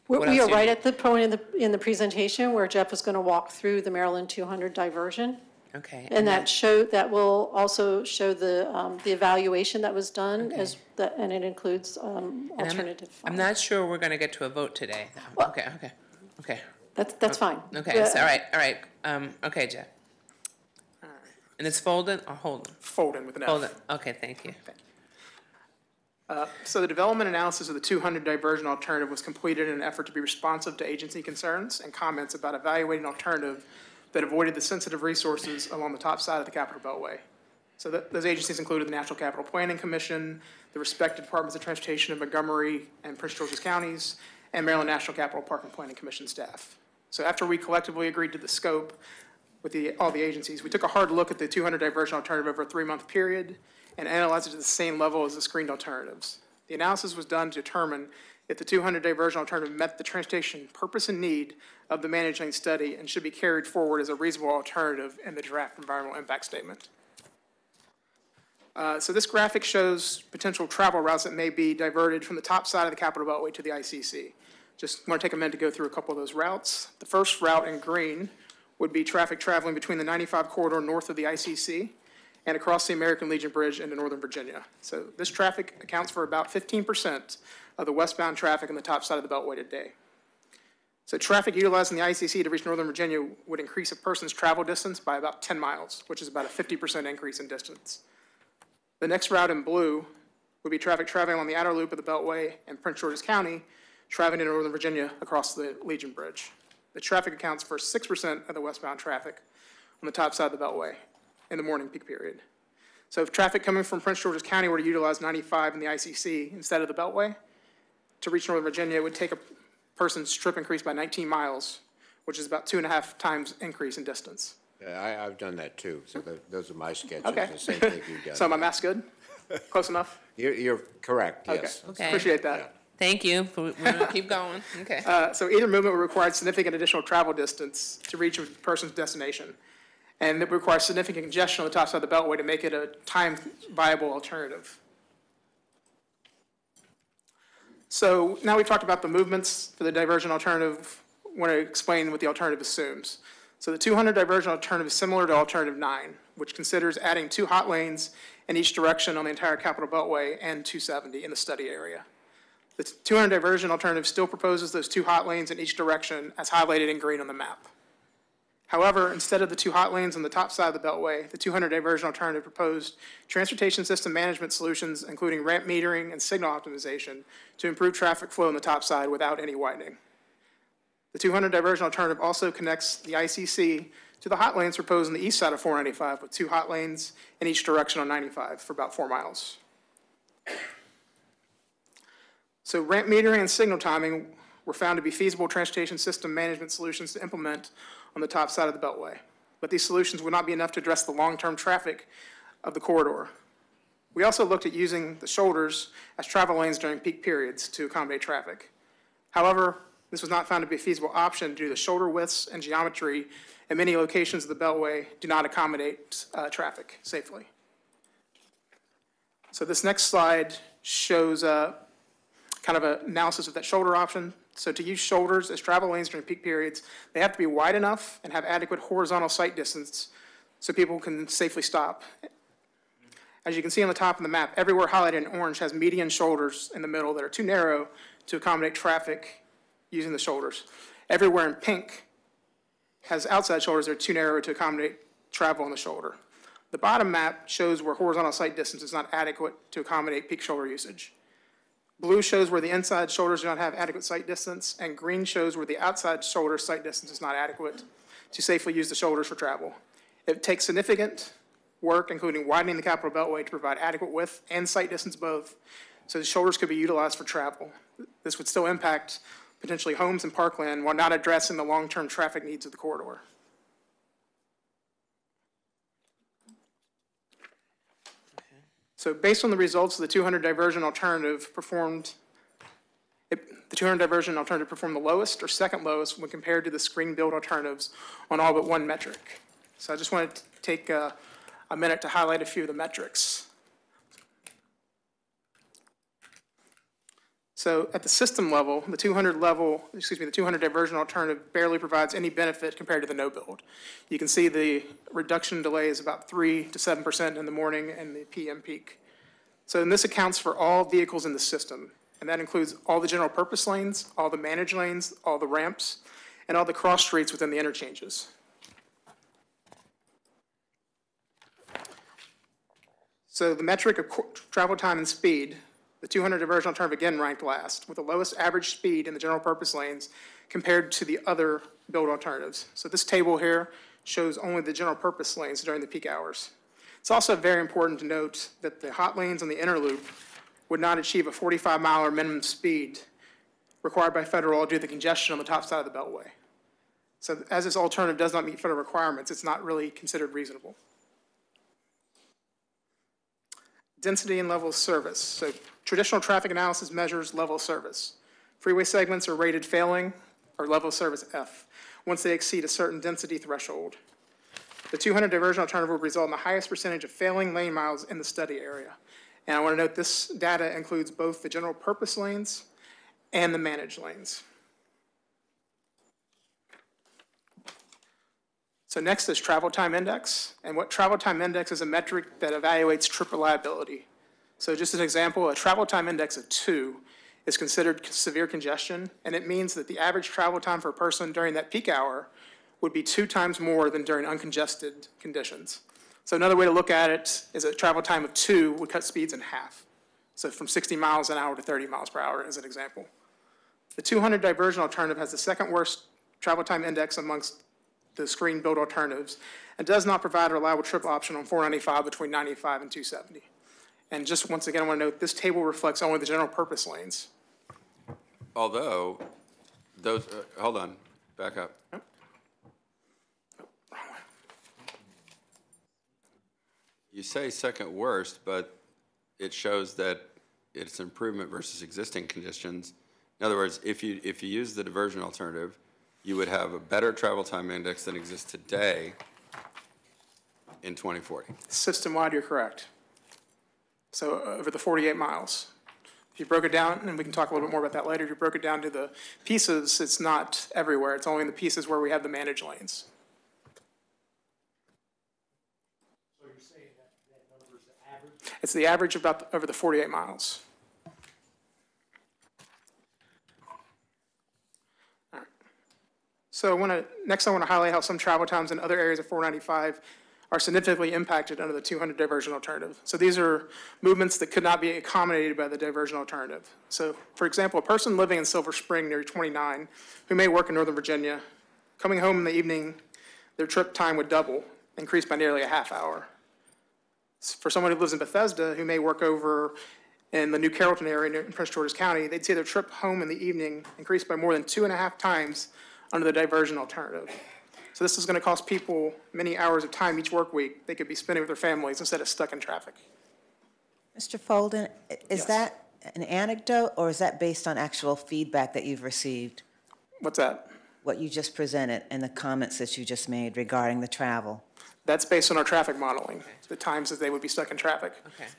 We what we are you right need? at the point in the, in the presentation where Jeff is going to walk through the Maryland 200 diversion. Okay. And then- that show, that will also show the, um, the evaluation that was done as, the- and it includes um, and I'm- alternative. I'm not sure we're gonna get to a vote today. Okay, okay, okay. That's, that's fine. Okay, so, all right, all right, um, okay, Jeff. And it's Folden or Holden? Folden with an F. Folden, okay, thank you. Uh, So the development analysis of the 200 diversion alternative was completed in an effort to be responsive to agency concerns and comments about evaluating an alternative that avoided the sensitive resources along the top side of the Capital Beltway. So that, those agencies included the National Capital Planning Commission, the respective departments of transportation of Montgomery and Prince George's counties, and Maryland National Capital Park and Planning Commission staff. So after we collectively agreed to the scope with the, all the agencies, we took a hard look at the 200 diversion alternative over a three-month period and analyzed it to the same level as the screened alternatives. The analysis was done to determine if the 200 diversion alternative met the transportation purpose and need of the managed lane study and should be carried forward as a reasonable alternative in the draft environmental impact statement. Uh, So this graphic shows potential travel routes that may be diverted from the top side of the Capital Beltway to the ICC. Just want to take a minute to go through a couple of those routes. The first route in green would be traffic traveling between the 95 corridor north of the ICC and across the American Legion Bridge into Northern Virginia. So this traffic accounts for about 15% of the westbound traffic on the top side of the Beltway today. So traffic utilizing the ICC to reach Northern Virginia would increase a person's travel distance by about 10 miles, which is about a 50% increase in distance. The next route in blue would be traffic traveling on the outer loop of the Beltway in Prince George's County, traveling to Northern Virginia across the Legion Bridge. The traffic accounts for 6% of the westbound traffic on the top side of the Beltway in the morning peak period. So if traffic coming from Prince George's County were to utilize 95 in the ICC instead of the Beltway, to reach Northern Virginia, it would take a person's trip increase by 19 miles, which is about two and a half times increase in distance. Yeah, I, I've done that too, so tho- those are my sketches, Okay. the same thing you've done. So my math's good? Close enough? You're, you're correct, Okay. yes. Okay. Appreciate that. Thank you, we're gonna keep going, okay. Uh, So either movement would require significant additional travel distance to reach a person's destination. And it requires significant congestion on the top side of the Beltway to make it a time viable alternative. So now we've talked about the movements for the diversion alternative. I want to explain what the alternative assumes. So the 200 diversion alternative is similar to alternative nine, which considers adding two hot lanes in each direction on the entire Capital Beltway and 270 in the study area. The 200 diversion alternative still proposes those two hot lanes in each direction as highlighted in green on the map. However, instead of the two hot lanes on the top side of the Beltway, the 200 diversion alternative proposed transportation system management solutions, including ramp metering and signal optimization, to improve traffic flow on the top side without any widening. The 200 diversion alternative also connects the ICC to the hot lanes proposed on the east side of 495, with two hot lanes in each direction on 95 for about four miles. So ramp metering and signal timing were found to be feasible transportation system management solutions to implement on the top side of the Beltway. But these solutions would not be enough to address the long-term traffic of the corridor. We also looked at using the shoulders as travel lanes during peak periods to accommodate traffic. However, this was not found to be a feasible option due to the shoulder widths and geometry and many locations of the Beltway do not accommodate uh, traffic safely. So this next slide shows uh, kind of an analysis of that shoulder option. So to use shoulders as travel lanes during peak periods, they have to be wide enough and have adequate horizontal sight distance so people can safely stop. As you can see on the top of the map, everywhere highlighted in orange has median shoulders in the middle that are too narrow to accommodate traffic using the shoulders. Everywhere in pink has outside shoulders that are too narrow to accommodate travel on the shoulder. The bottom map shows where horizontal sight distance is not adequate to accommodate peak shoulder usage. Blue shows where the inside shoulders do not have adequate sight distance, and green shows where the outside shoulder sight distance is not adequate to safely use the shoulders for travel. It takes significant work, including widening the Capital Beltway to provide adequate width and sight distance both, so the shoulders could be utilized for travel. This would still impact potentially homes and parkland while not addressing the long-term traffic needs of the corridor. So based on the results of the 200 diversion alternative performed, it, the 200 diversion alternative performed the lowest or second lowest when compared to the screen build alternatives on all but one metric. So I just wanted to take uh, a minute to highlight a few of the metrics. So at the system level, the 200 level, excuse me, the 200 diversion alternative barely provides any benefit compared to the no build. You can see the reduction delay is about 3 to 7% in the morning and the PM peak. So this accounts for all vehicles in the system, and that includes all the general purpose lanes, all the managed lanes, all the ramps, and all the cross streets within the interchanges. So the metric of travel time and speed, the 200 diversional alternative again ranked last, with the lowest average speed in the general purpose lanes compared to the other build alternatives. So this table here shows only the general purpose lanes during the peak hours. It's also very important to note that the hot lanes on the inner loop would not achieve a 45 mile or minimum speed required by federal due to the congestion on the top side of the beltway. So as this alternative does not meet federal requirements, it's not really considered reasonable. density and level of service. So traditional traffic analysis measures level of service. Freeway segments are rated failing or level of service F once they exceed a certain density threshold. The 200 diversion alternative will result in the highest percentage of failing lane miles in the study area. And I want to note this data includes both the general purpose lanes and the managed lanes. So next is travel time index. And what travel time index is a metric that evaluates trip reliability. So just an example, a travel time index of two is considered severe congestion, and it means that the average travel time for a person during that peak hour would be two times more than during uncongested conditions. So another way to look at it is a travel time of two would cut speeds in half. So from 60 miles an hour to 30 miles per hour as an example. The 200 diversion alternative has the second worst travel time index amongst the screen build alternatives, and does not provide a reliable trip option on 495 between 95 and 270. And just once again, I want to note, this table reflects only the general purpose lanes. Although, those, uh, hold on, back up. You say second worst, but it shows that it's improvement versus existing conditions. In other words, if you, if you use the diversion alternative, you would have a better travel time index than exists today in 2040. System-wide, you're correct. So uh, over the 48 miles. If you broke it down, and we can talk a little bit more about that later, if you broke it down to the pieces, it's not everywhere. It's only in the pieces where we have the managed lanes. So you're saying that, that number is the average? It's the average about the, over the 48 miles. All right. So I want to, next I want to highlight how some travel times in other areas of 495 are significantly impacted under the 200 diversion alternative. So these are movements that could not be accommodated by the diversion alternative. So for example, a person living in Silver Spring near 29 who may work in Northern Virginia, coming home in the evening, their trip time would double, increase by nearly a half hour. For someone who lives in Bethesda who may work over in the New Carrollton area in Prince George's County, they'd see their trip home in the evening increase by more than two and a half times under the diversion alternative. So this is going to cost people many hours of time each work week they could be spending with their families instead of stuck in traffic. Mr. Folden, is Yes. that an anecdote or is that based on actual feedback that you've received? What's that? What you just presented and the comments that you just made regarding the travel? That's based on our traffic modeling, the times that they would be stuck in traffic. Okay.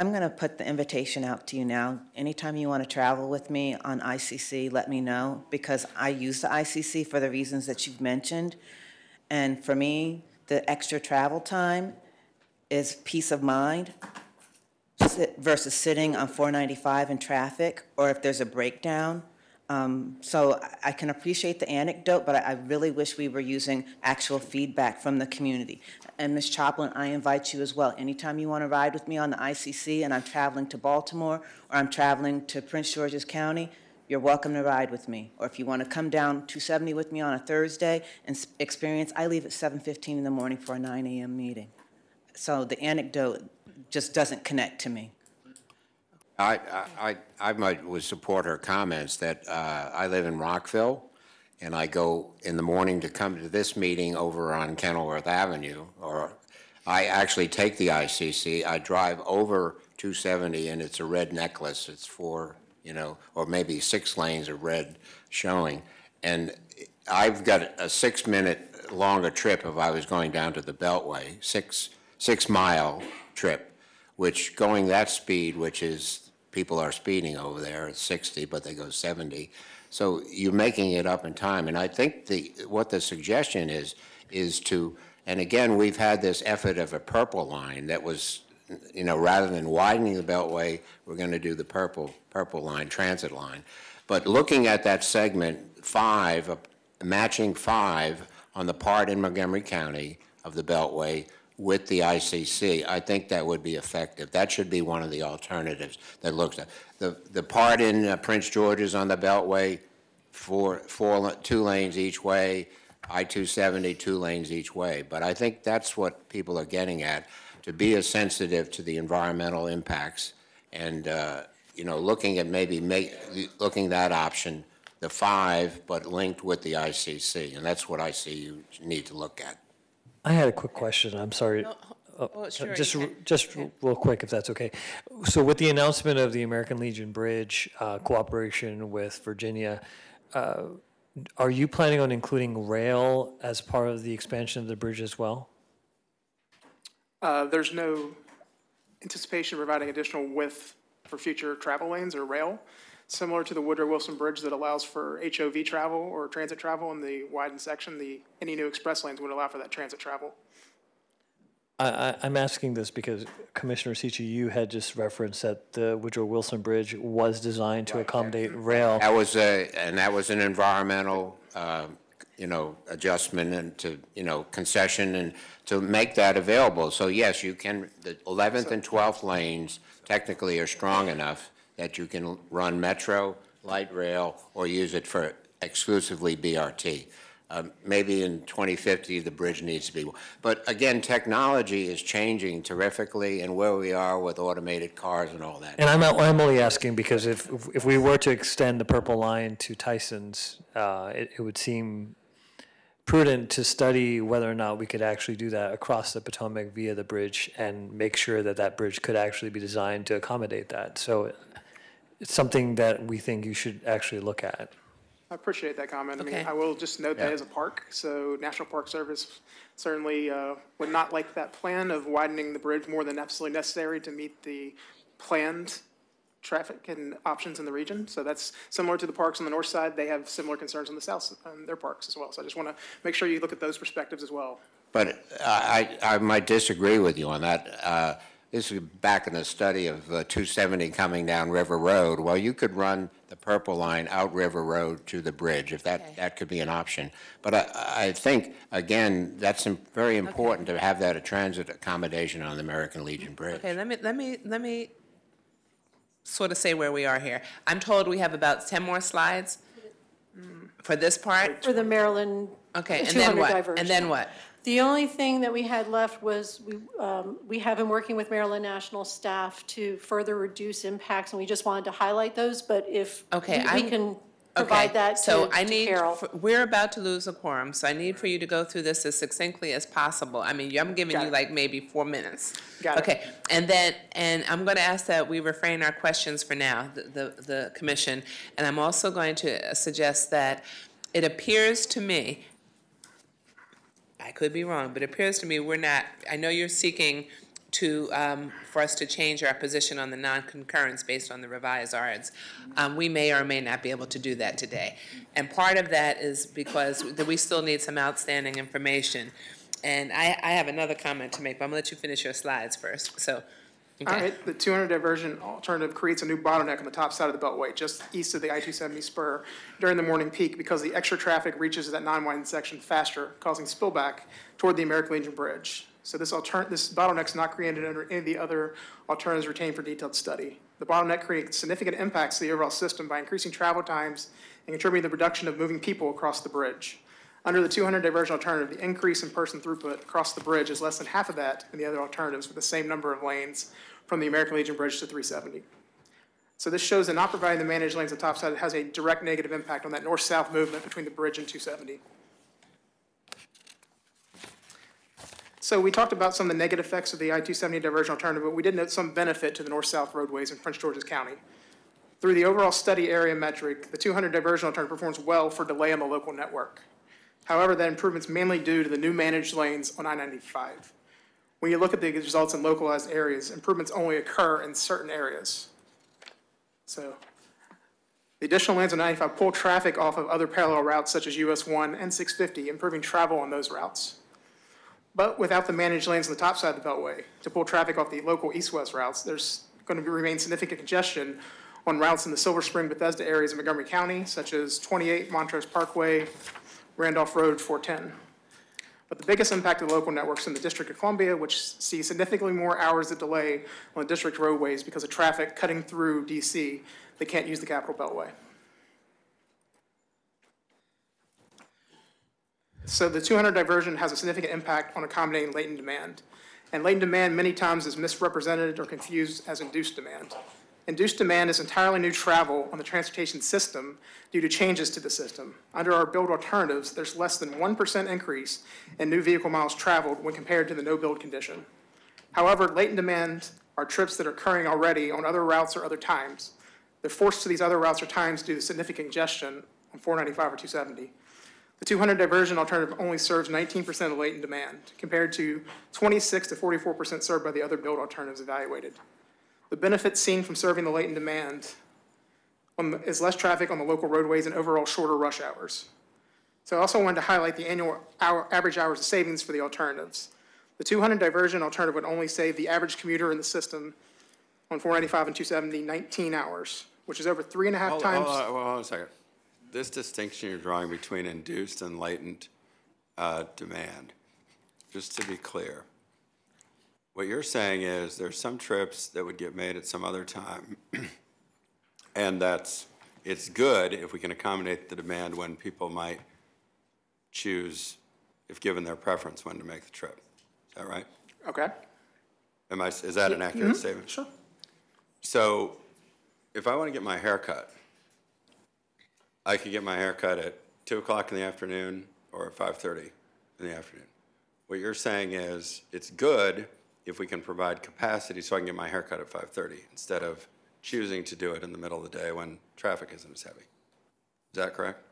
I'm going to put the invitation out to you now. Anytime you want to travel with me on ICC, let me know because I use the ICC for the reasons that you've mentioned. And for me, the extra travel time is peace of mind versus sitting on 495 in traffic or if there's a breakdown. Um, So I- can appreciate the anecdote, but I I really wish we were using actual feedback from the community. And Ms. Choplin, I invite you as well. Anytime you want to ride with me on the ICC and I'm traveling to Baltimore or I'm traveling to Prince George's County, you're welcome to ride with me. Or if you want to come down 270 with me on a Thursday and experience, I leave at 7:15 in the morning for a 9 AM meeting. So the anecdote just doesn't connect to me. I, I, I might would support her comments that uh, I live in Rockville, and I go in the morning to come to this meeting over on Kenilworth Avenue, or I actually take the ICC. I drive over 270, and it's a red necklace. It's four, you know, or maybe six lanes of red showing, and I've got a six-minute longer trip if I was going down to the Beltway, six six-mile trip, which going that speed, which is people are speeding over there at 60, but they go 70. So you're making it up in time. And I think the, what the suggestion is, is to, and again, we've had this effort of a purple line that was, you know, rather than widening the Beltway, we're going to do the purple, purple line, transit line. But looking at that segment, five, matching five on the part in Montgomery County of the Beltway with the ICC, I think that would be effective. That should be one of the alternatives that looks at. The, the part in uh, Prince George's on the Beltway, four, four, two lanes each way, I-270, two lanes each way. But I think that's what people are getting at, to be as sensitive to the environmental impacts and, uh, you know, looking at maybe make, looking that option, the five, but linked with the ICC. And that's what I see you need to look at. I had a quick question. I'm sorry. Uh, oh, sure, Just, you r- can. just r- real quick, if that's okay. So with the announcement of the American Legion Bridge uh, cooperation with Virginia, uh, are you planning on including rail as part of the expansion of the bridge as well? Uh, There's no anticipation of providing additional width for future travel lanes or rail, similar to the Woodrow Wilson Bridge that allows for HOV travel or transit travel in the widened section. The, any new express lanes would allow for that transit travel. I, I, I'm asking this because Commissioner Cichy, you had just referenced that the Woodrow Wilson Bridge was designed to accommodate rail. That was a, and that was an environmental, uh, you know, adjustment and to, you know, concession and to make that available. So yes, you can, the 11th and 12th lanes technically are strong enough that you can run metro, light rail, or use it for exclusively BRT. Um, Maybe in 2050, the bridge needs to be, but again, technology is changing terrifically and where we are with automated cars and all that. And I'm, I'm only asking because if, if we were to extend the purple line to Tyson's, uh, it, it would seem prudent to study whether or not we could actually do that across the Potomac via the bridge and make sure that that bridge could actually be designed to accommodate that. So it's something that we think you should actually look at. I appreciate that comment. I mean, I will just note that Yeah. as a park, so National Park Service certainly uh, would not like that plan of widening the bridge more than absolutely necessary to meet the planned traffic and options in the region. So that's similar to the parks on the north side. They have similar concerns on the south, on their parks as well. So I just want to make sure you look at those perspectives as well. But I, I I might disagree with you on that. Uh, This is back in the study of uh, 270 coming down River Road. Well, you could run the purple line out River Road to the bridge, if that, that could be an option. But I, I think, again, that's im- very important to have that a transit accommodation on the American Legion Bridge. Okay, let me, let me, let me sort of say where we are here. I'm told we have about 10 more slides for this part. For the Maryland Okay, and then what? diversion. And then what? The only thing that we had left was, we, um, we have been working with Maryland National staff to further reduce impacts, and we just wanted to highlight those, but if Okay, we- we can Okay, provide that to So I to need, Carol. we're about to lose a quorum, so I need for you to go through this as succinctly as possible. I mean, I'm giving Got you it. like maybe four minutes. Got it. Okay, and then, and I'm going to ask that we refrain our questions for now, the, the, the commission. And I'm also going to suggest that it appears to me, I could be wrong, but it appears to me we're not, I know you're seeking to, um, for us to change our position on the non-concurrence based on the revised RNs. Um, we may or may not be able to do that today. And part of that is because that we still need some outstanding information. And I, I have another comment to make, but I'm gonna let you finish your slides first, so. Okay. the 200 diversion alternative creates a new bottleneck on the top side of the Beltway, just east of the I-270 spur during the morning peak because the extra traffic reaches that non-widened section faster, causing spillback toward the American Legion Bridge. So this this bottleneck's not created under any of the other alternatives retained for detailed study. The bottleneck creates significant impacts to the overall system by increasing travel times and contributing to the reduction of moving people across the bridge. Under the 200 diversion alternative, the increase in person throughput across the bridge is less than half of that in the other alternatives with the same number of lanes from the American Legion Bridge to 370. So this shows that not providing the managed lanes on the top side has a direct negative impact on that north-south movement between the bridge and 270. So we talked about some of the negative effects of the I-270 diversion alternative, but we did note some benefit to the north-south roadways in Prince George's County. Through the overall study area metric, the 200 diversion alternative performs well for delay on the local network. However, that improvement's mainly due to the new managed lanes on I-95. When you look at the results in localized areas, improvements only occur in certain areas. So the additional lanes on 95 pull traffic off of other parallel routes such as US 1 and 650, improving travel on those routes. But without the managed lanes on the top side of the Beltway to pull traffic off the local east-west routes, there's going to remain significant congestion on routes in the Silver Spring, Bethesda areas of Montgomery County, such as 28 Montrose Parkway, Randolph Road, 410. But the biggest impact of the local networks in the District of Columbia, which see significantly more hours of delay on the district roadways because of traffic cutting through DC they can't use the Capital Beltway. So the 200 diversion has a significant impact on accommodating latent demand. And latent demand many times is misrepresented or confused as induced demand. Induced demand is entirely new travel on the transportation system due to changes to the system. Under our build alternatives, there's less than 1% increase in new vehicle miles traveled when compared to the no build condition. However, latent demand are trips that are occurring already on other routes or other times. They're forced to these other routes or times due to significant congestion on 495 or 270. The 200 diversion alternative only serves 19% of latent demand, compared to 26 to 44% served by the other build alternatives evaluated. The benefits seen from serving the latent demand on the- is less traffic on the local roadways and overall shorter rush hours. So I also wanted to highlight the annual hour, average hours of savings for the alternatives. The 200 diversion alternative would only save the average commuter in the system on 495 and 270 19 hours, which is over three and a half Hold- times. Hold on, hold on a second. This distinction you're drawing between induced and latent uh, demand, just to be clear, what you're saying is there's some trips that would get made at some other time, and that's, it's good if we can accommodate the demand when people might choose, if given their preference, when to make the trip. Is that right? Okay. Am I, is that an accurate Mhm, statement? Sure. So if I want to get my hair cut, I could get my hair cut at 2 o'clock in the afternoon or at 5:30 in the afternoon. What you're saying is, it's good if we can provide capacity so I can get my hair cut at 5:30 instead of choosing to do it in the middle of the day when traffic isn't as heavy. Is that correct?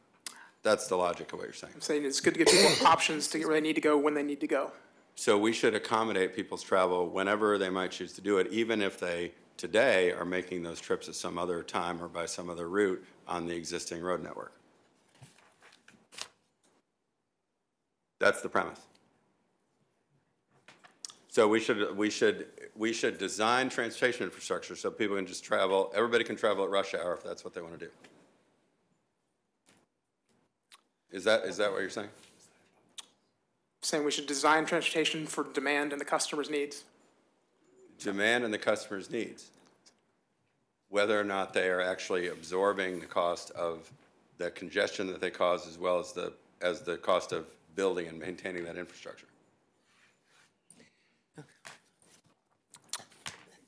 That's the logic of what you're saying. I'm saying it's good to give people options to get where they need to go when they need to go. So we should accommodate people's travel whenever they might choose to do it, even if they today are making those trips at some other time or by some other route on the existing road network. That's the premise. So we should, we should, we should design transportation infrastructure so people can just travel, everybody can travel at rush hour if that's what they want to do. Is that, is that what you're saying? Saying we should design transportation for demand and the customer's needs. demand and the customer's needs. Whether or not they are actually absorbing the cost of the congestion that they cause as well as the, as the cost of building and maintaining that infrastructure.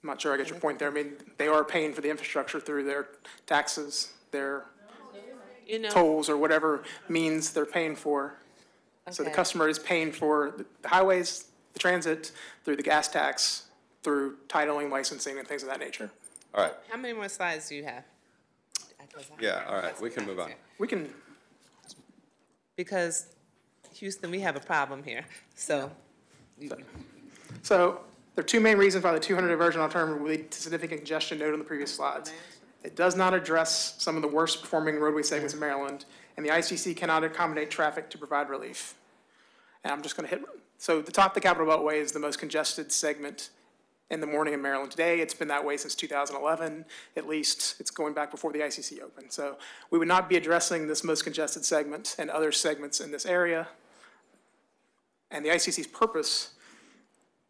I'm not sure I get your point there. I mean, they are paying for the infrastructure through their taxes, their You know, tolls, or whatever means they're paying for. So the Okay. customer is paying for the highways, the transit, through the gas tax, through titling, licensing, and things of that nature. All right, how many more slides do you have? yeah, all right, we can move on. We can, Because Houston, we have a problem here, so. So There are two main reasons why the 200 diversion alternative will lead to significant congestion noted on the previous slides. It does not address some of the worst performing roadway segments in Maryland, and the ICC cannot accommodate traffic to provide relief. And I'm just going to hit, so the top of the Capital Beltway is the most congested segment in the morning in Maryland today. It's been that way since 2011, at least. It's going back before the ICC opened. So we would not be addressing this most congested segment and other segments in this area. And the ICC's purpose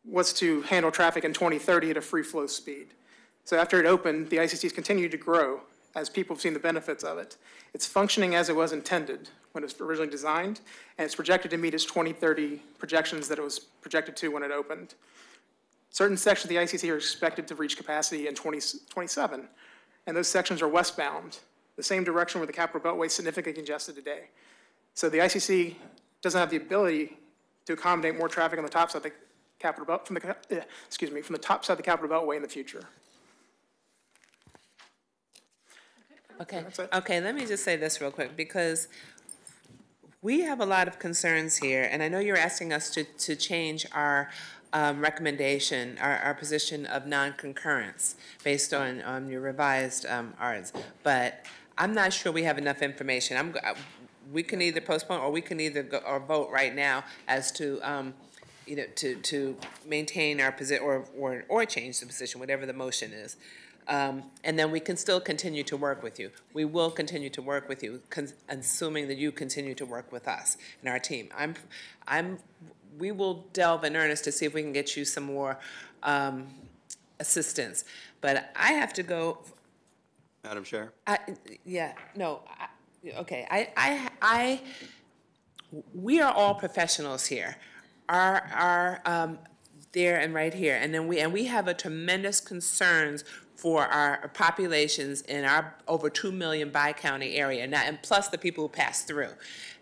was to handle traffic in 2030 at a free flow speed. So after it opened, the ICC's continued to grow as people have seen the benefits of it. It's functioning as it was intended when it was originally designed, and it's projected to meet its 2030 projections that it was projected to when it opened. Certain sections of the ICC are expected to reach capacity in 2027, and those sections are westbound, the same direction where the Capital Beltway is significantly congested today. So the ICC doesn't have the ability to accommodate more traffic on the top side of the Capital Belt, from the, uh, excuse me, from the top side of the Capital Beltway in the future. Okay, okay, let me just say this real quick, because we have a lot of concerns here, and I know you're asking us to, to change our um, recommendation, our, our position of non-concurrence based on, on your revised um, ARDS, but I'm not sure we have enough information. I'm, uh, we can either postpone or we can either go, or vote right now as to um, you know, to, to maintain our position or, or, or change the position, whatever the motion is. Um, and then we can still continue to work with you. We will continue to work with you, assuming that you continue to work with us and our team. I'm, I'm, we will delve in earnest to see if we can get you some more um, assistance. But I have to go. Madam Chair? I, yeah, no, I, okay. I, I, I, we are all professionals here are, are um, there and right here. And then we, and we have a tremendous concerns for our populations in our over 2 million bi-county area now, and plus the people who pass through.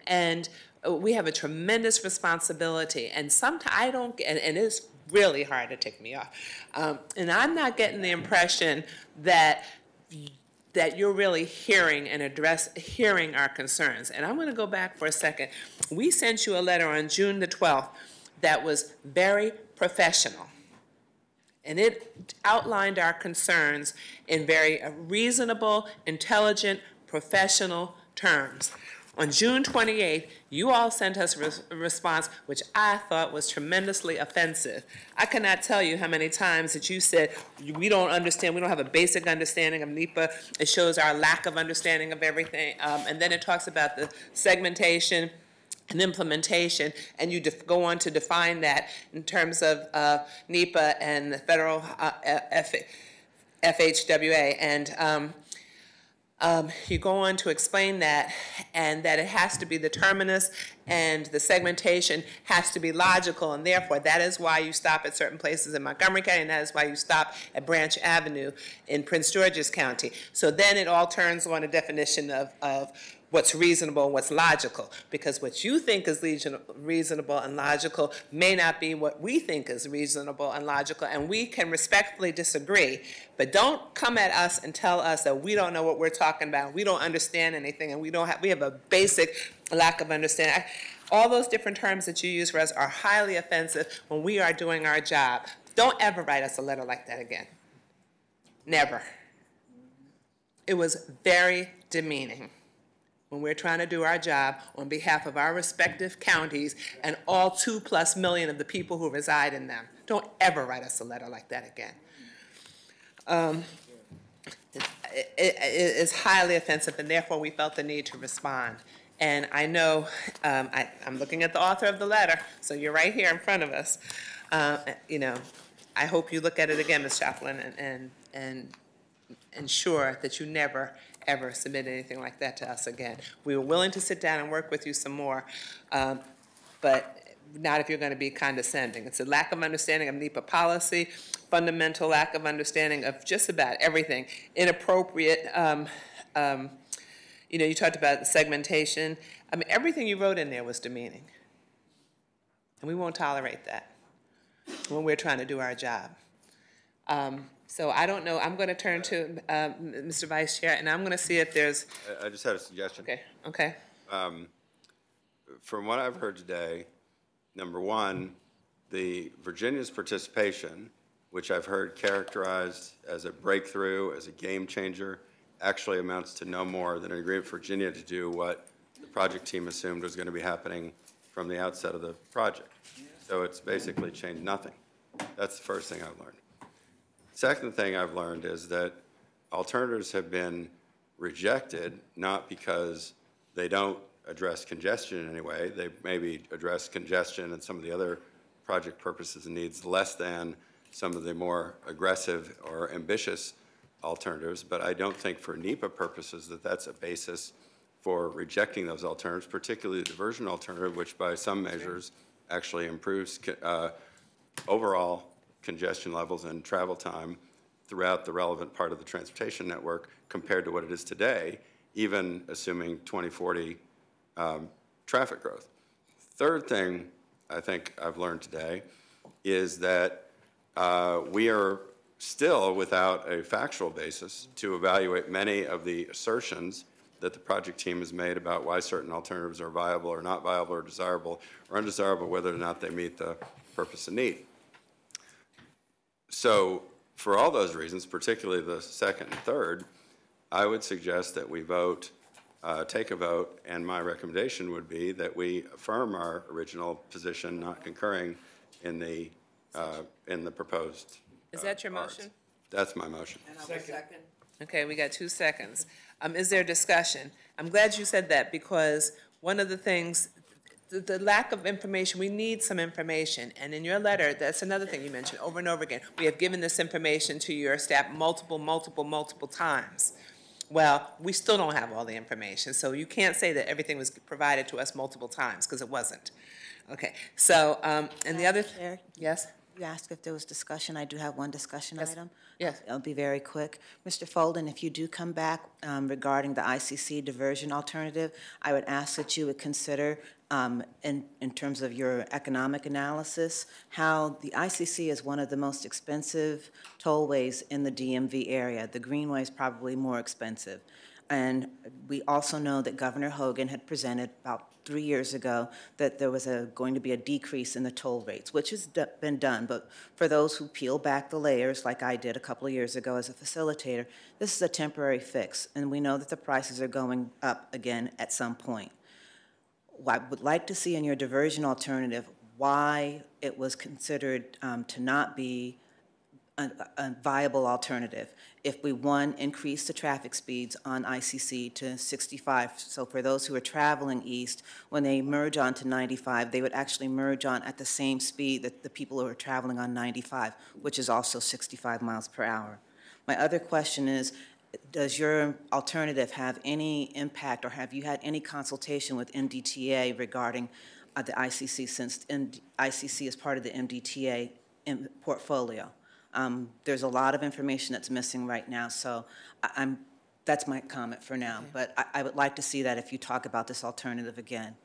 And uh, we have a tremendous responsibility. And sometimes I don't, and, and it's really hard to take me off. Um, and I'm not getting the impression that that you're really hearing and address hearing our concerns. And I'm going to go back for a second. We sent you a letter on June the 12th that was very professional. And it outlined our concerns in very reasonable, intelligent, professional terms. On June 28th, you all sent us a response which I thought was tremendously offensive. I cannot tell you how many times that you said, we don't understand, we don't have a basic understanding of NEPA. It shows our lack of understanding of everything. Um, and then it talks about the segmentation and implementation, and you go on to define that in terms of uh, NEPA and the federal uh, F FHWA. And um, um, you go on to explain that, and that it has to be the terminus, and the segmentation has to be logical, and therefore that is why you stop at certain places in Montgomery County, and that is why you stop at Branch Avenue in Prince George's County. So then it all turns on a definition of, of what's reasonable and what's logical. Because what you think is reasonable and logical may not be what we think is reasonable and logical and we can respectfully disagree. But don't come at us and tell us that we don't know what we're talking about we don't understand anything and we don't have we have a basic lack of understanding. All those different terms that you use for us are highly offensive when we are doing our job. Don't ever write us a letter like that again. Never. It was very demeaning when we're trying to do our job on behalf of our respective counties and all two plus million of the people who reside in them. Don't ever write us a letter like that again. Um, it, it, it is highly offensive, and therefore we felt the need to respond. And I know, um, I, am looking at the author of the letter, so you're right here in front of us. Uh, you know, I hope you look at it again, Ms. Choplin, and, and, and ensure that you never ever submit anything like that to us again. We were willing to sit down and work with you some more, um, but not if you're going to be condescending. It's a lack of understanding of NEPA policy, fundamental lack of understanding of just about everything, inappropriate. Um, um, you know, you talked about segmentation. I mean, everything you wrote in there was demeaning. And we won't tolerate that when we're trying to do our job. Um, so I don't know, I'm going to turn to uh, Mr. Vice Chair, and I'm going to see if there's, I- I just had a suggestion. okay, okay. Um, From what I've heard today, number one, the Virginia's participation, which I've heard characterized as a breakthrough, as a game changer, actually amounts to no more than an agreement for Virginia to do what the project team assumed was going to be happening from the outset of the project. So it's basically changed nothing. That's the first thing I've learned. Second thing I've learned is that alternatives have been rejected, not because they don't address congestion in any way. They maybe address congestion and some of the other project purposes and needs less than some of the more aggressive or ambitious alternatives, but I don't think for NEPA purposes that that's a basis for rejecting those alternatives, particularly the diversion alternative, which by some measures actually improves uh, overall congestion levels and travel time throughout the relevant part of the transportation network compared to what it is today, even assuming 2040 um, traffic growth. Third thing I think I've learned today is that uh, we are still without a factual basis to evaluate many of the assertions that the project team has made about why certain alternatives are viable or not viable or desirable or undesirable, whether or not they meet the purpose and need. So for all those reasons, particularly the second and third, I would suggest that we vote, uh, take a vote, and my recommendation would be that we affirm our original position, not concurring in the, uh, in the proposed. Is uh, that your parts. motion? That's my motion. Second. Okay, we got two seconds. Um, is there discussion? I'm glad you said that because one of the things, the, the lack of information, we need some information. And in your letter, that's another thing you mentioned over and over again. We have given this information to your staff multiple, multiple, multiple times. Well, we still don't have all the information, so you can't say that everything was provided to us multiple times, because it wasn't. Okay, so, um, and the other, yes? You asked if there was discussion. I do have one discussion Yes. item. Yes. I'll be very quick. Mr. Folden, if you do come back um, regarding the ICC diversion alternative, I would ask that you would consider, um, in, in terms of your economic analysis, how the ICC is one of the most expensive tollways in the DMV area. The Greenway is probably more expensive. And we also know that Governor Hogan had presented about three years ago that there was a, going to be a decrease in the toll rates, which has been done. But for those who peel back the layers, like I did a couple of years ago as a facilitator, this is a temporary fix, and we know that the prices are going up again at some point. I would like to see in your diversion alternative why it was considered um, to not be a, a viable alternative. If we, one, increase the traffic speeds on ICC to 65, so for those who are traveling east, when they merge onto 95, they would actually merge on at the same speed that the people who are traveling on 95, which is also 65 miles per hour. My other question is, does your alternative have any impact, or have you had any consultation with MDTA regarding uh, the ICC, since ICC is part of the MDTA portfolio? Um, There's a lot of information that's missing right now, so I- I'm, that's my comment for now. But I, I would like to see that if you talk about this alternative again.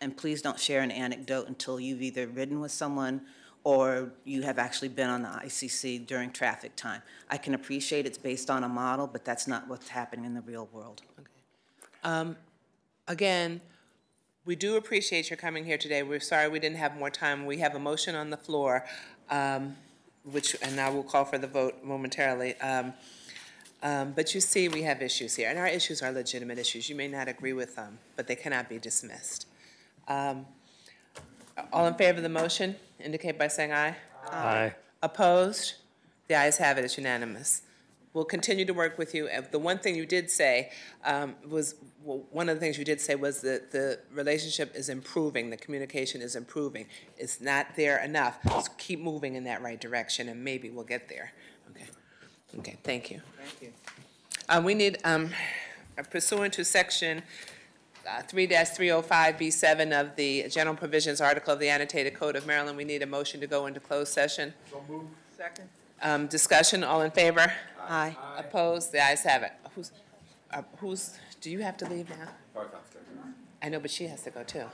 And please don't share an anecdote until you've either ridden with someone or you have actually been on the ICC during traffic time. I can appreciate it's based on a model, but that's not what's happening in the real world. Um, Again, we do appreciate your coming here today. We're sorry we didn't have more time. We have a motion on the floor, um, which, and I will call for the vote momentarily. Um, um, But you see, we have issues here, and our issues are legitimate issues. You may not agree with them, but they cannot be dismissed. Um, All in favor of the motion, indicate by saying aye. Aye. Opposed? The ayes have it, it's unanimous. We'll continue to work with you. Uh, The one thing you did say um, was, well, one of the things you did say was that the relationship is improving, the communication is improving. It's not there enough. Let's keep moving in that right direction, and maybe we'll get there. Okay, okay, thank you. Thank you. Uh, We need, um, pursuant to section uh, three three oh five B seven of the General Provisions Article of the Annotated Code of Maryland, we need a motion to go into closed session. So move. Second. Um, discussion, all in favor? Aye. Opposed? The ayes have it. Who's, uh, who's, do you have to leave now? I know, but she has to go too. What,